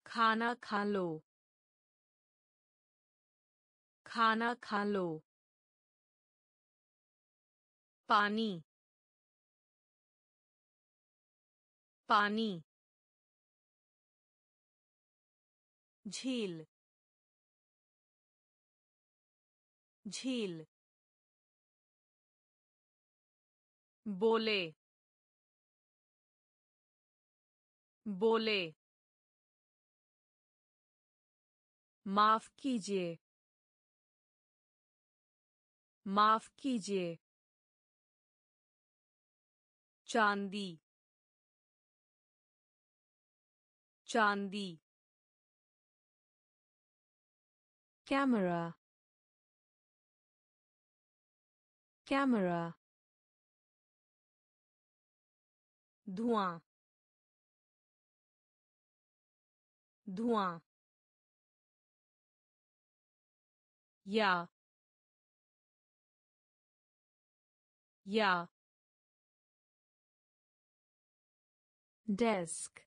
खाना खा लो। खाना खा लो। पानी। पानी। झील। झील। बोले बोले माफ़ कीजिए माफ़ कीजिए चांदी चांदी कैमरा camera धुआँ धुआँ या या desk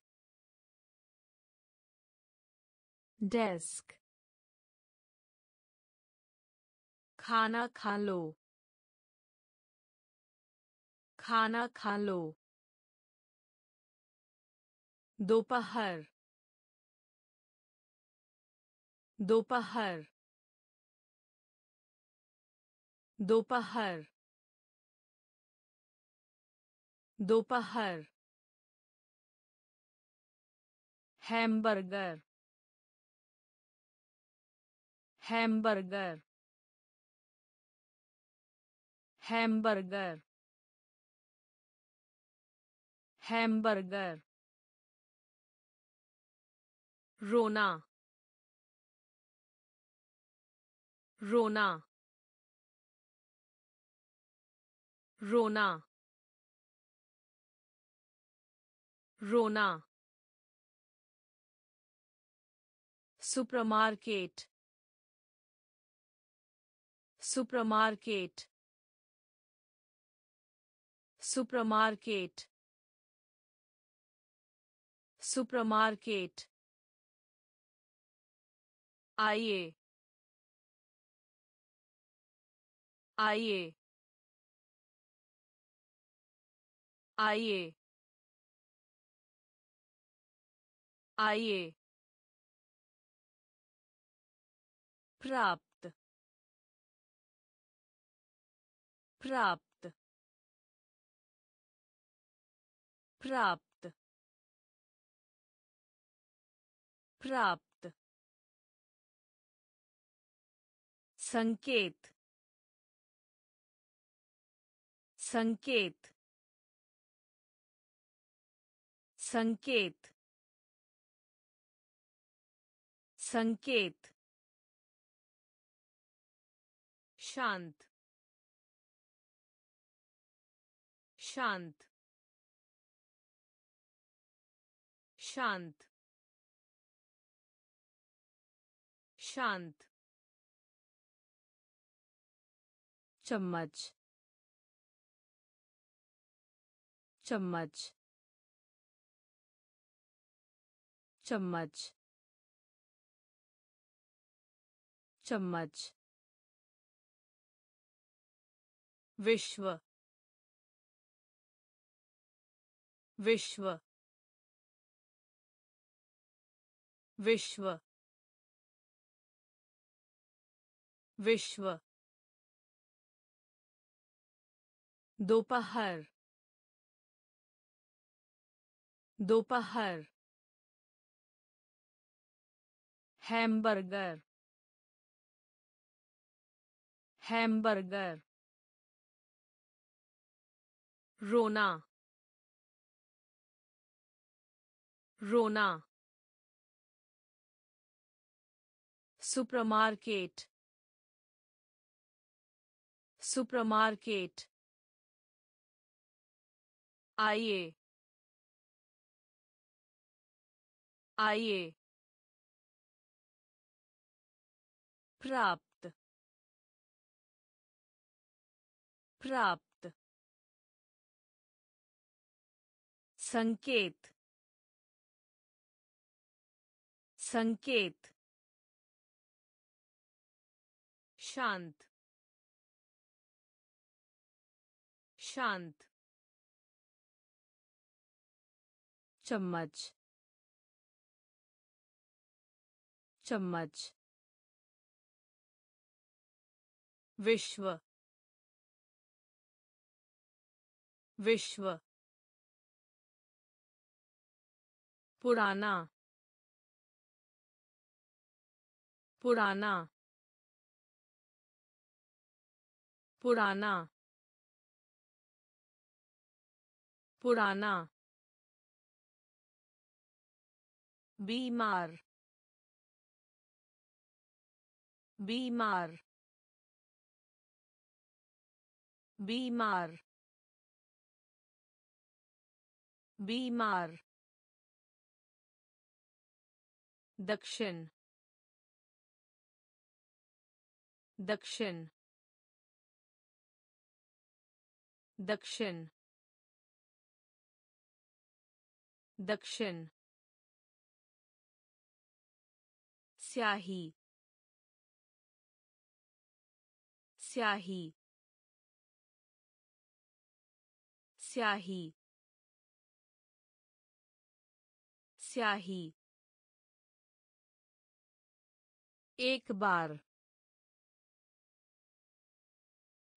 desk खाना खा लो खाना खा लो दोपहर दोपहर दोपहर दोपहर हैमबर्गर हैमबर्गर हैमबर्गर हैमबर्गर रोना। रोना। रोना। रोना। सुपरमार्केट। सुपरमार्केट। सुपरमार्केट। सुपरमार्केट। आइए। आइए। आइए। आइए। प्राप्त। प्राप्त। प्राप्त। प्राप्त। संकेत संकेत संकेत संकेत शांत शांत शांत शांत चम्मच चम्मच चम्मच चम्मच। विश्व विश्व विश्व। विश्व। दोपहर दोपहर हैमबर्गर हैमबर्गर रोना रोना सुपरमार्केट सुपरमार्केट आइए। आइए। प्राप्त। प्राप्त। संकेत। संकेत। शांत। शांत। चम्मच चम्मच विश्व विश्व पुराना पुराना पुराना पुराना। बीमार बीमार बीमार बीमार दक्षिण दक्षिण दक्षिण दक्षिण स्याही। स्याही। स्याही। स्याही। एक बार।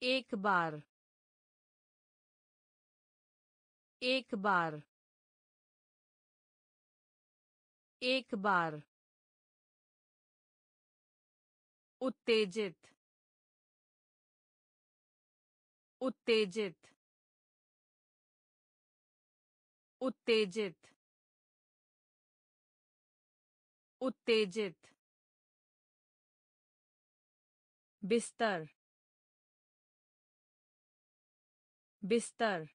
एक बार। एक बार। एक बार। उत्तेजित उत्तेजित उत्तेजित उत्तेजित बिस्तर बिस्तर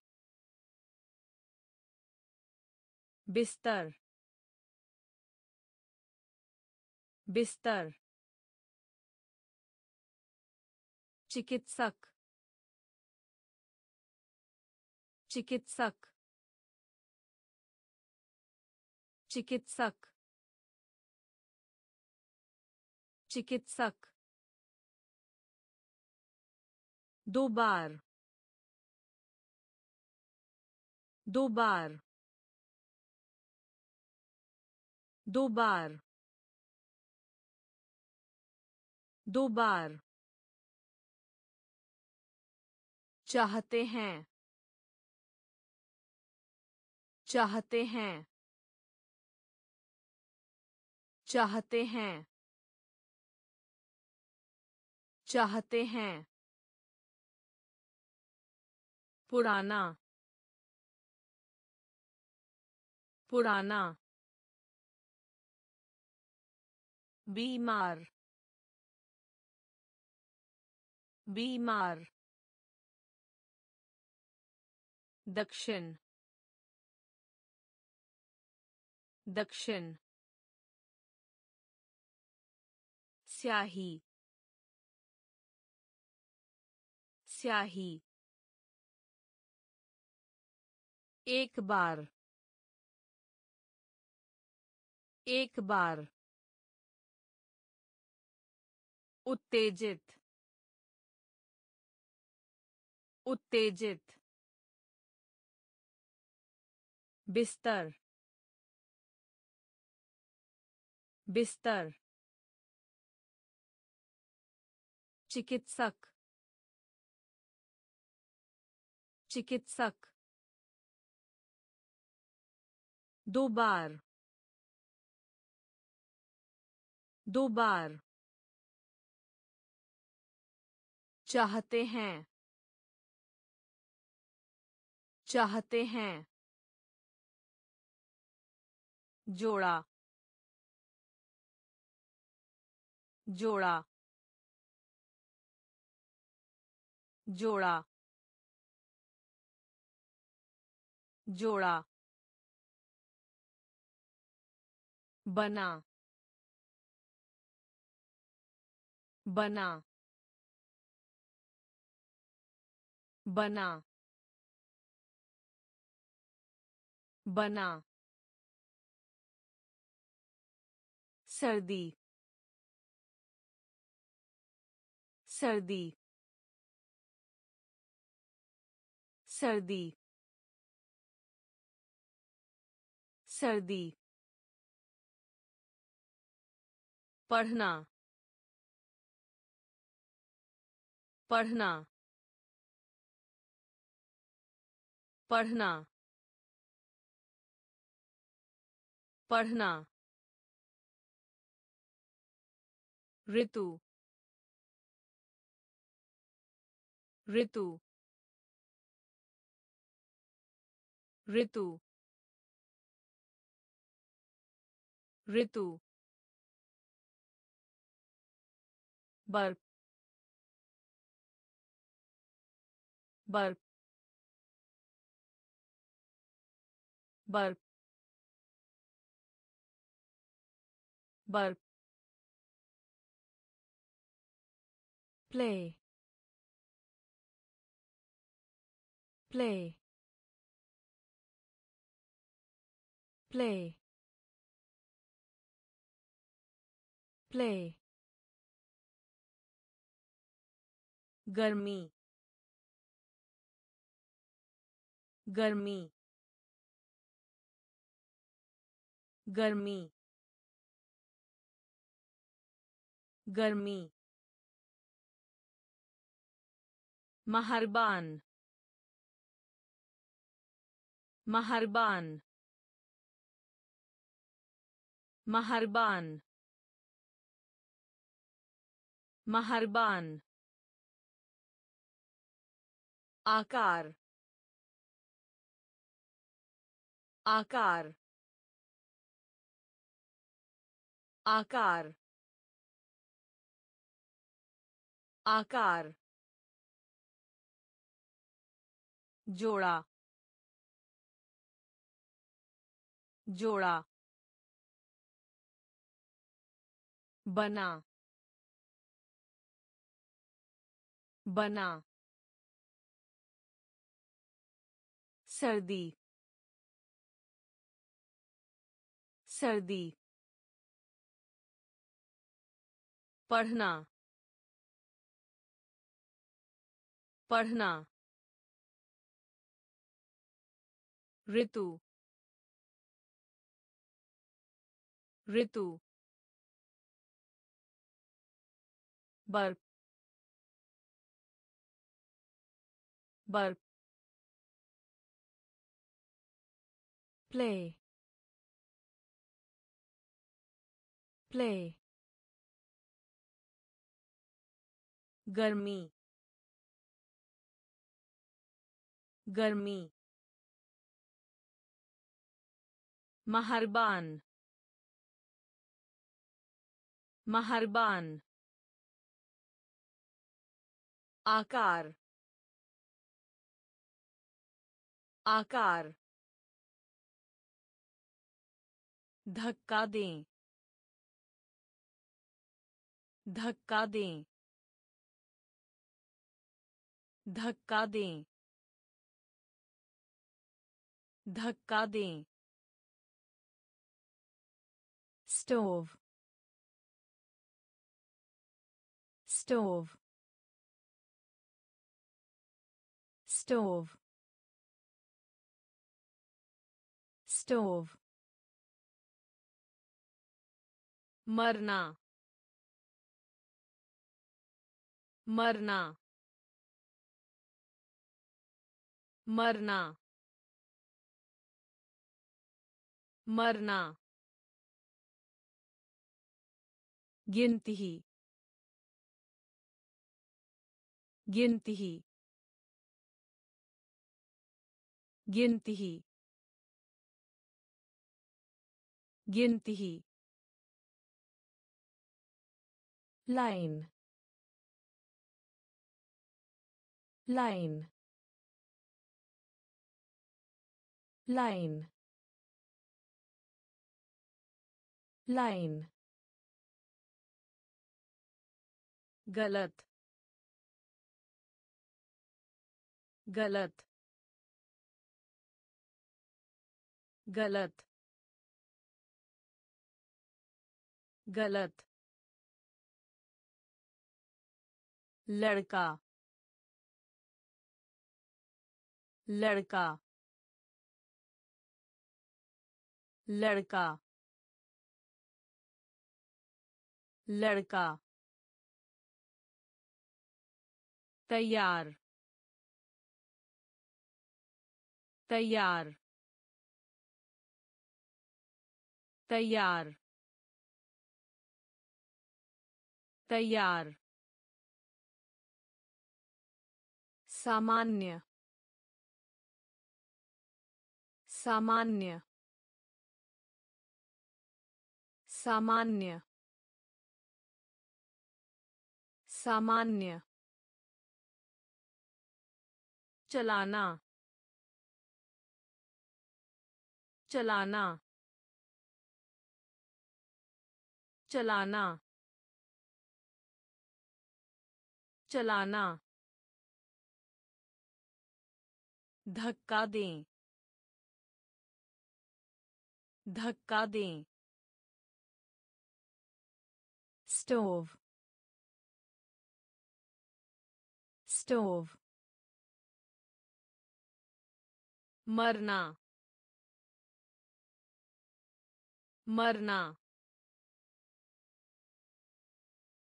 बिस्तर बिस्तर चिकित्सक। चिकित्सक। चिकित्सक। चिकित्सक। दो बार। दो बार। दो बार। दो बार। चाहते हैं। चाहते हैं। चाहते हैं। चाहते हैं। पुराना। पुराना। बीमार। बीमार। दक्षिण दक्षिण स्याही स्याही एक बार एक बार उत्तेजित उत्तेजित बिस्तर बिस्तर चिकित्सक चिकित्सक दो बार दो बार चाहते हैं चाहते हैं। जोड़ा जोड़ा जोड़ा जोड़ा बना बना बना बना। सर्दी। सर्दी। सर्दी। सर्दी। पढ़ना। पढ़ना। पढ़ना। पढ़ना। ऋतु। ऋतु। ऋतु। ऋतु। बर्फ़। बर्फ़। बर्फ़। बर्फ़। Play play play play गर्मी गर्मी गर्मी गर्मी महरबान महरबान महरबान महरबान आकार आकार आकार आकार जोड़ा जोड़ा बना बना सर्दी सर्दी पढ़ना पढ़ना ऋतु। ऋतु। बर्फ़। बर्फ़। प्ले। प्ले। गर्मी। गर्मी। महरबान महरबान आकार आकार धक्का दें धक्का दें धक्का दें धक्का दें stove stove stove stove मरना मरना मरना मरना गिनती ही। गिनती ही। गिनती ही। गिनती ही। लाइन। लाइन। लाइन। लाइन। गलत गलत गलत गलत लड़का लड़का लड़का लड़का तैयार तैयार तैयार तैयार। सामान्य सामान्य सामान्य सामान्य। चलाना। चलाना। चलाना। चलाना। धक्का दें। धक्का दें। स्टोव। स्टोव। मरना मरना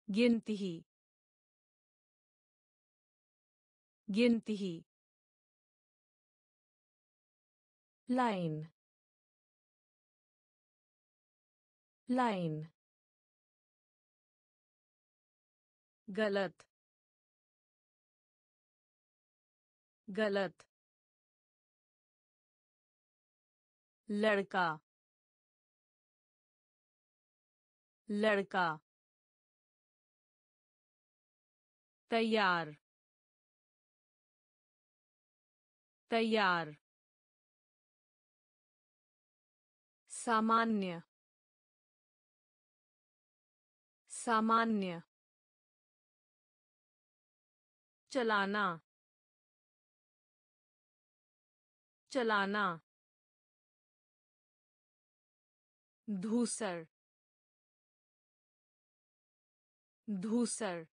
गिनती ही गिनती ही लाइन लाइन गलत गलत लड़का। लड़का। तैयार। तैयार। सामान्य। सामान्य। चलाना। चलाना। धूसर धूसर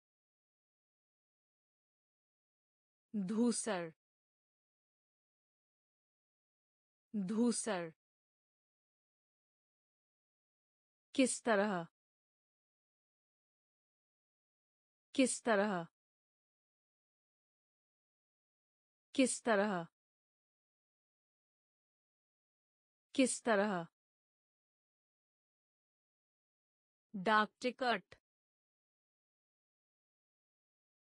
धूसर धूसर। किस तरह? किस तरह? किस तरह? किस तरह? डाक टिकट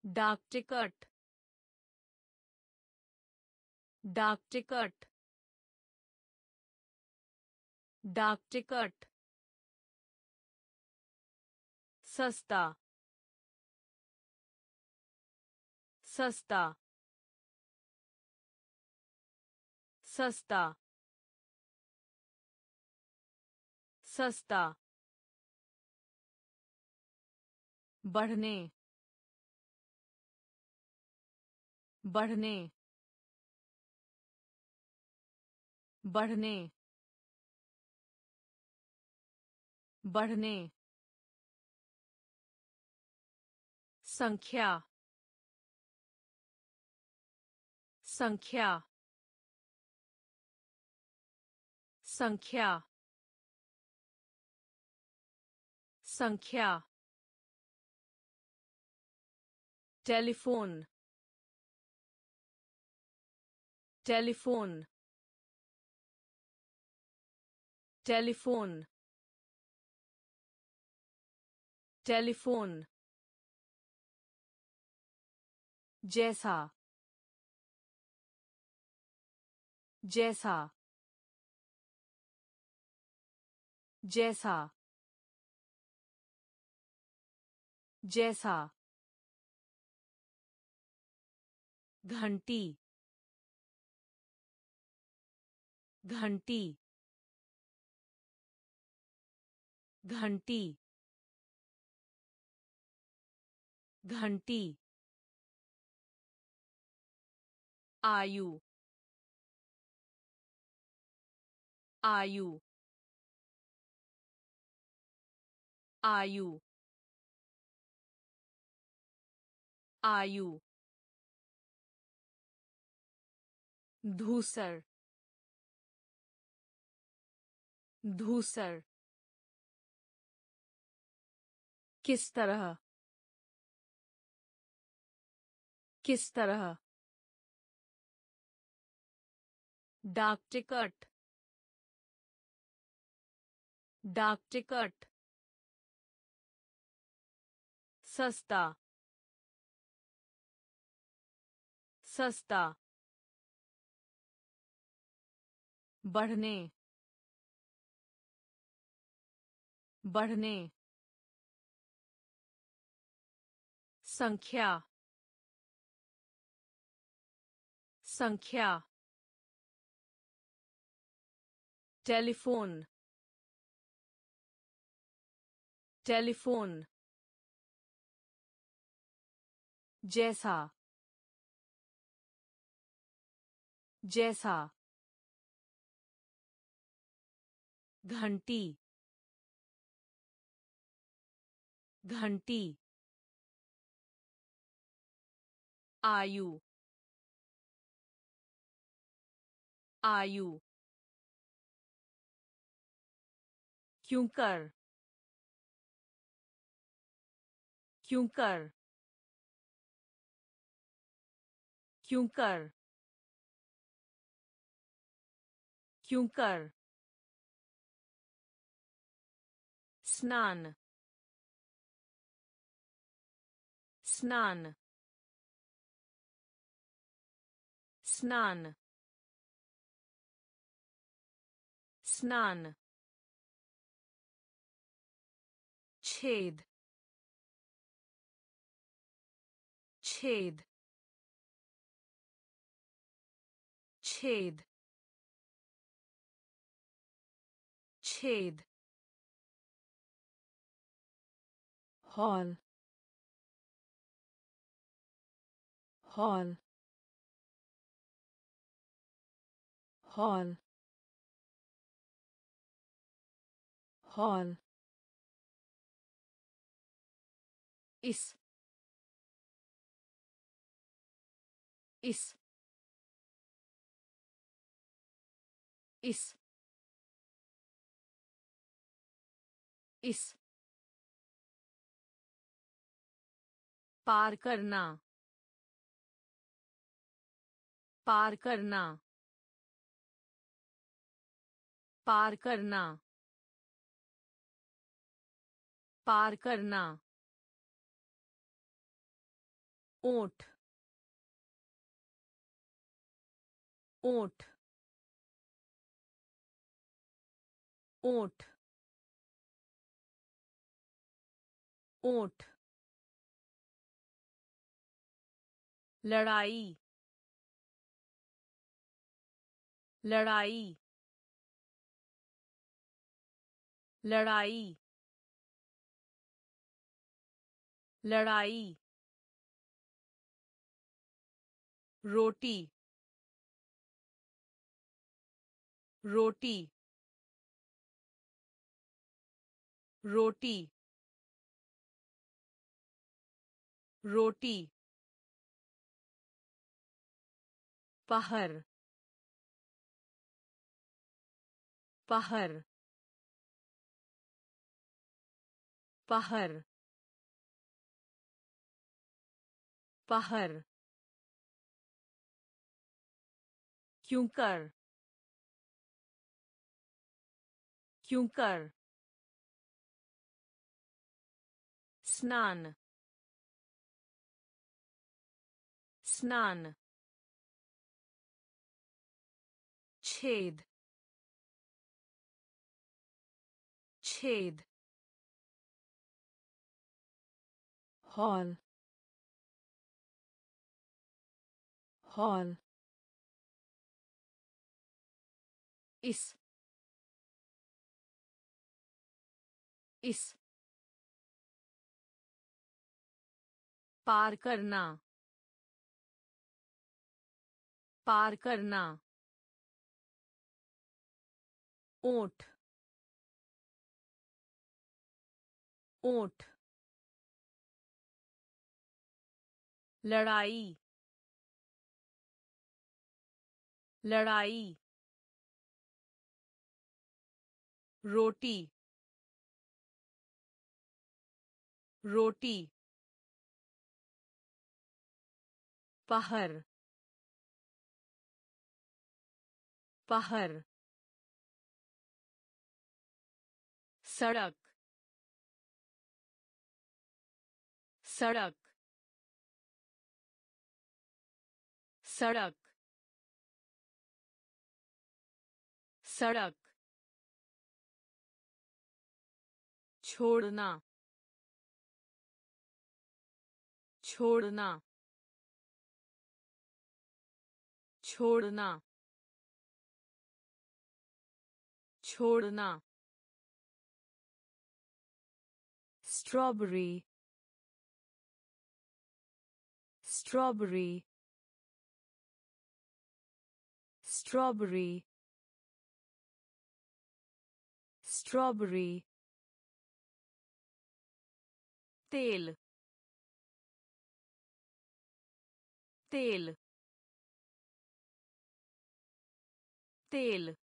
डाक टिकट डाक टिकट डाक टिकट। सस्ता सस्ता सस्ता सस्ता। बढ़ने बढ़ने बढ़ने बढ़ने। संख्या संख्या। संख्या संख्या। टेलीफोन टेलीफोन टेलीफोन टेलीफोन जैसा जैसा जैसा जैसा घंटी घंटी घंटी घंटी आयु आयु आयु आयु धूसर धूसर। किस तरह? किस तरह? डाक टिकट डाक टिकट। सस्ता सस्ता। बढ़ने बढ़ने संख्या संख्या टेलीफोन टेलीफोन जैसा जैसा घंटी घंटी आयु आयु क्यों कर क्यों कर क्यों कर क्यों कर स्नान स्नान स्नान स्नान छेद छेद छेद छेद hall hall hall hall is is is is पार करना। पार करना। पार करना। पार करना। ओठ ओठ ओठ ओठ लड़ाई। लड़ाई। लड़ाई। लड़ाई। रोटी। रोटी। रोटी। रोटी। पहर पहर पहर पहर। क्यों कर क्यों कर स्नान स्नान। छेद छेद हॉल हॉल इस इस पार करना. पार करना. ओठ ओठ लड़ाई लड़ाई रोटी रोटी पहर पहर सड़क सड़क सड़क सड़क। छोड़ना छोड़ना। छोड़ना छोड़ना। स्ट्रॉबेरी स्ट्रॉबेरी स्ट्रॉबेरी स्ट्रॉबेरी तेल तेल तेल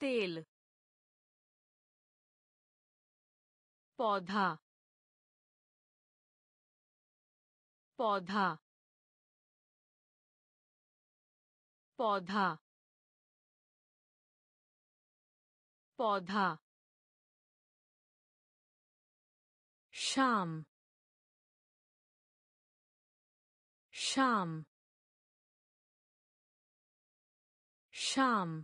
तेल पौधा पौधा पौधा पौधा शाम शाम शाम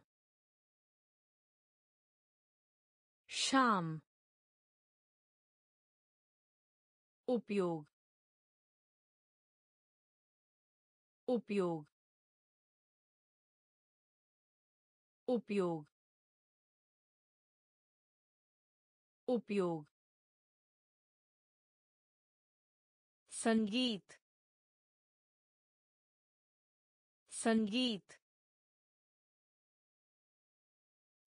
शाम उपयोग। उपयोग। उपयोग। उपयोग। संगीत। संगीत।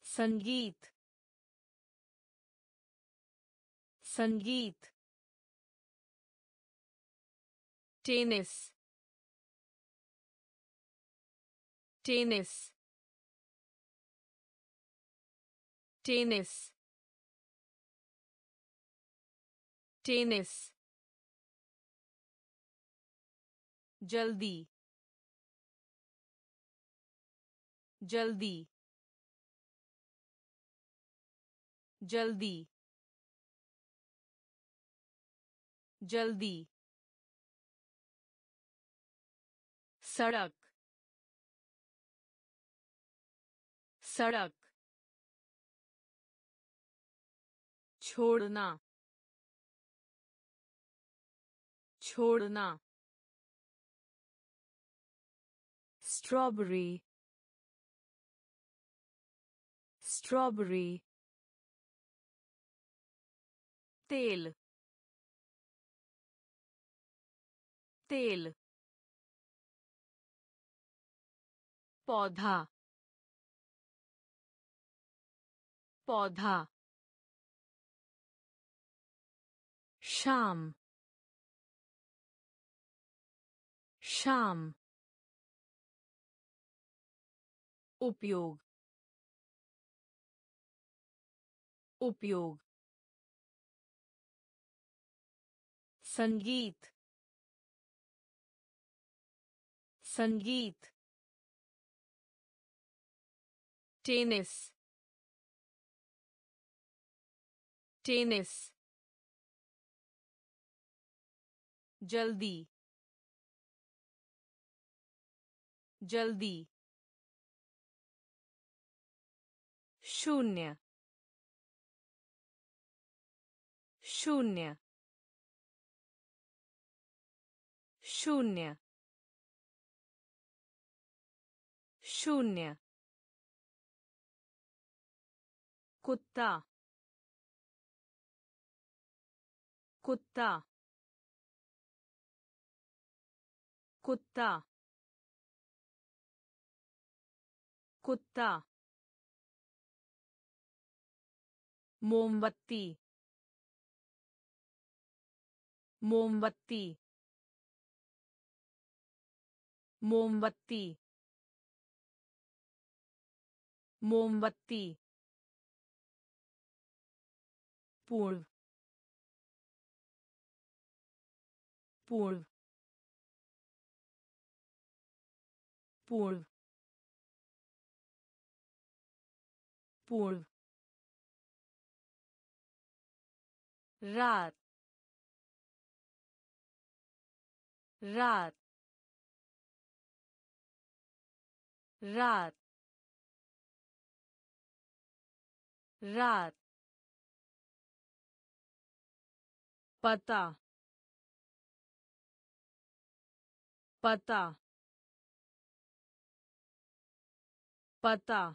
संगीत। संगीत। टेनिस टेनिस टेनिस टेनिस जल्दी जल्दी जल्दी जल्दी सड़क सड़क छोड़ना छोड़ना स्ट्रॉबेरी strawberry तेल तेल पौधा पौधा शाम शाम उपयोग उपयोग संगीत संगीत टेनिस टेनिस जल्दी जल्दी शून्य शून्य शून्य शून्य कुत्ता। कुत्ता। कुत्ता। कुत्ता। मोमबत्ती। मोमबत्ती। मोमबत्ती। मोमबत्ती। पूर्व पूर्व पूर्व पूर्व रात रात रात रात पता। पता। पता।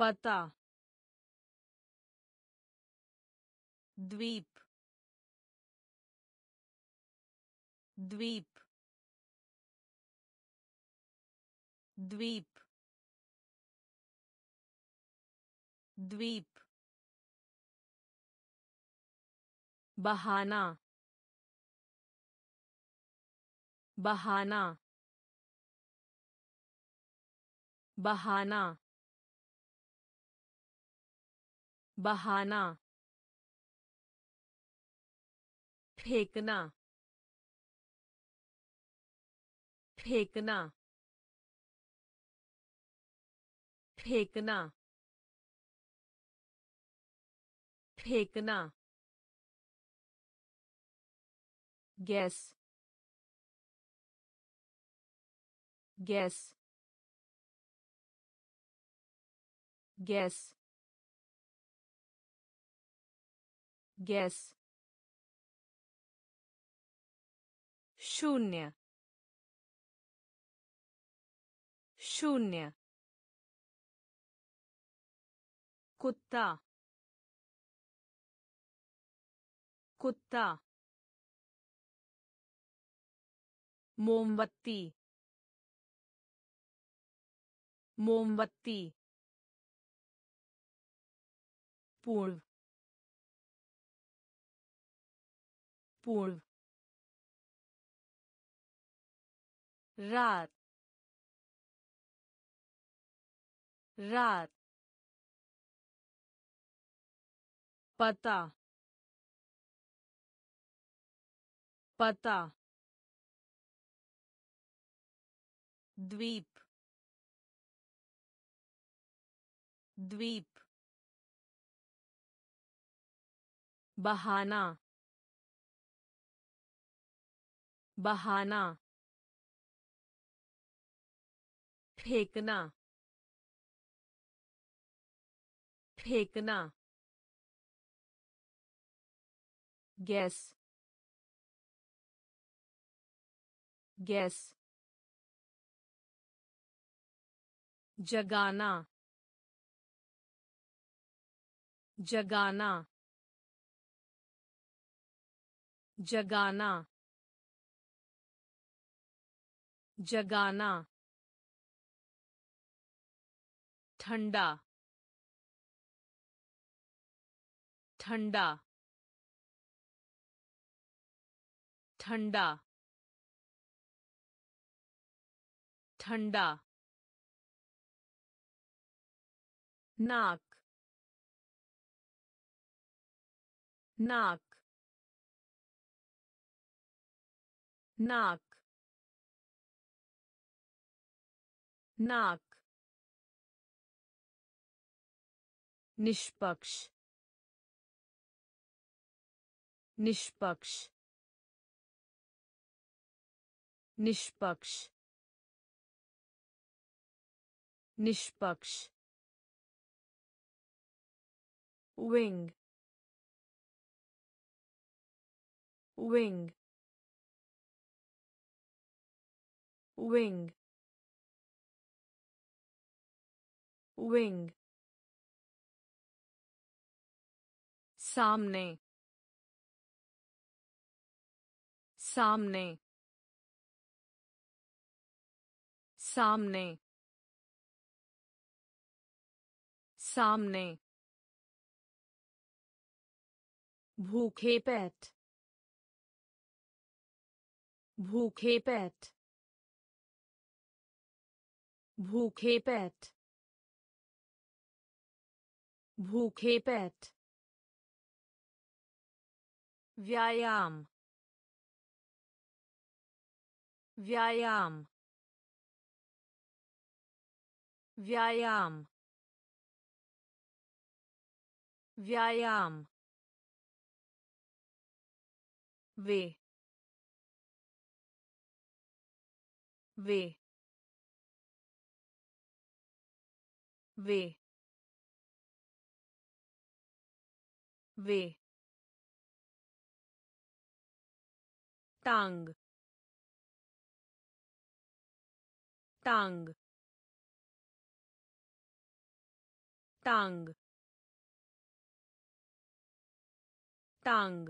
पता। द्वीप। द्वीप। द्वीप। द्वीप। बहाना बहाना बहाना बहाना फेंकना फेंकना फेंकना फेंकना। गैस गैस गैस गैस शून्य शून्य कुत्ता कुत्ता मोमबत्ती मोमबत्ती पूर्व पूर्व रात रात पता पता द्वीप द्वीप बहाना बहाना फेंकना फेंकना गैस गैस जगाना जगाना जगाना जगाना ठंडा ठंडा ठंडा ठंडा नाक नाक नाक नाक निष्पक्ष निष्पक्ष निष्पक्ष निष्पक्ष wing wing wing wing सामने सामने सामने सामने भूखे पेट। भूखे पेट। भूखे पेट। भूखे पेट। व्यायाम। व्यायाम। व्यायाम। व्यायाम। वे। वे। वे। वे। टांग। टांग। टांग। टांग।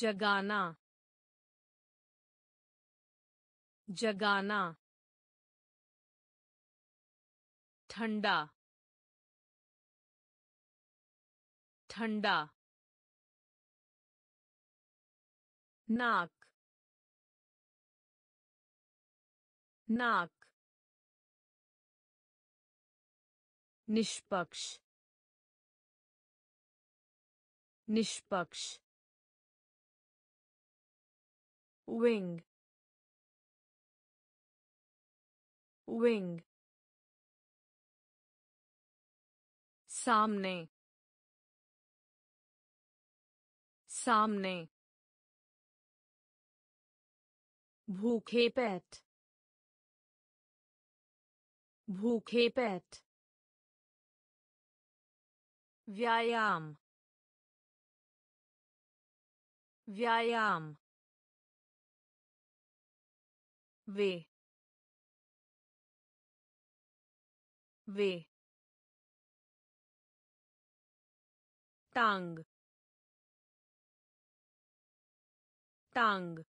जगाना जगाना ठंडा ठंडा नाक नाक निष्पक्ष निष्पक्ष wing. Wing. सामने सामने भूखे पेट भूखे पेट व्यायाम व्यायाम वे। वे। टांग। टांग।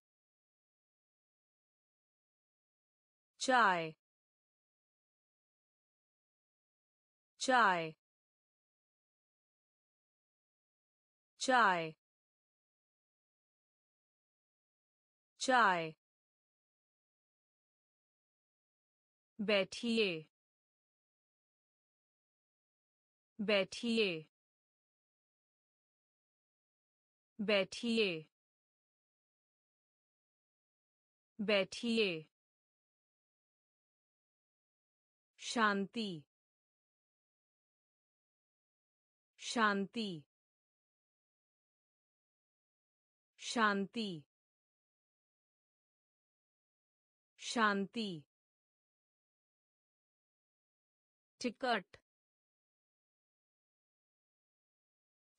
चाय। चाय। चाय। चाय। बैठिए। बैठिए। बैठिए। बैठिए। शांति। शांति। शांति। शांति। Ticket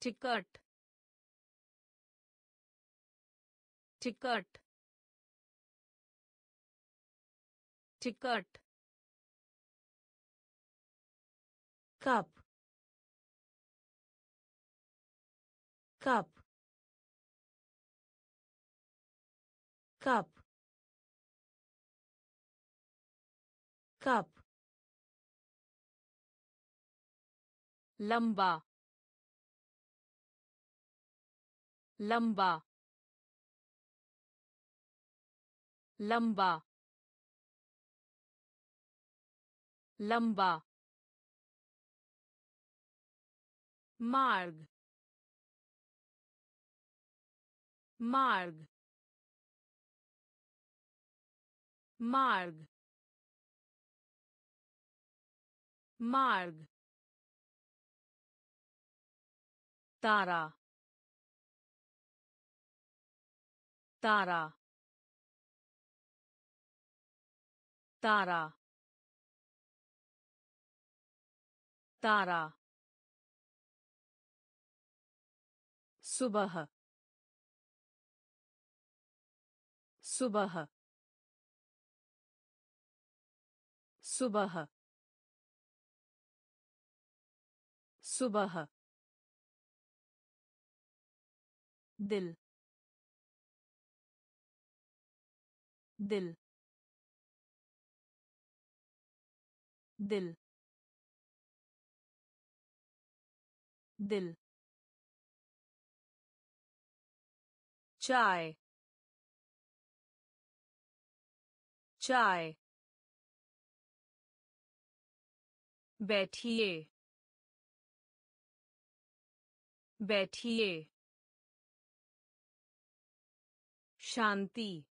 ticket ticket ticket cup cup cup cup लंबा लंबा लंबा लंबा मार्ग मार्ग मार्ग मार्ग तारा तारा तारा तारा। सुबह सुबह। सुबह सुबह। दिल दिल दिल दिल। चाय चाय। बैठिए बैठिए। शांति।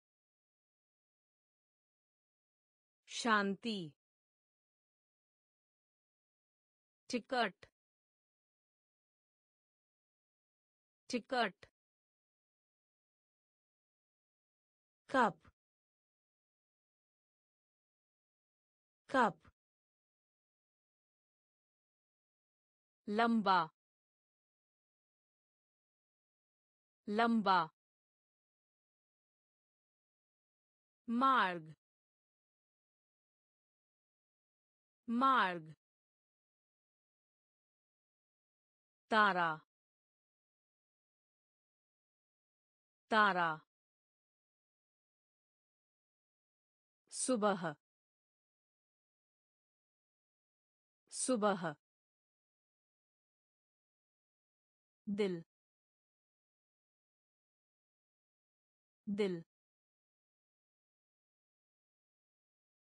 शांति। टिकट। टिकट। कप। कप। लंबा। लंबा। मार्ग मार्ग तारा तारा सुबह सुबह दिल दिल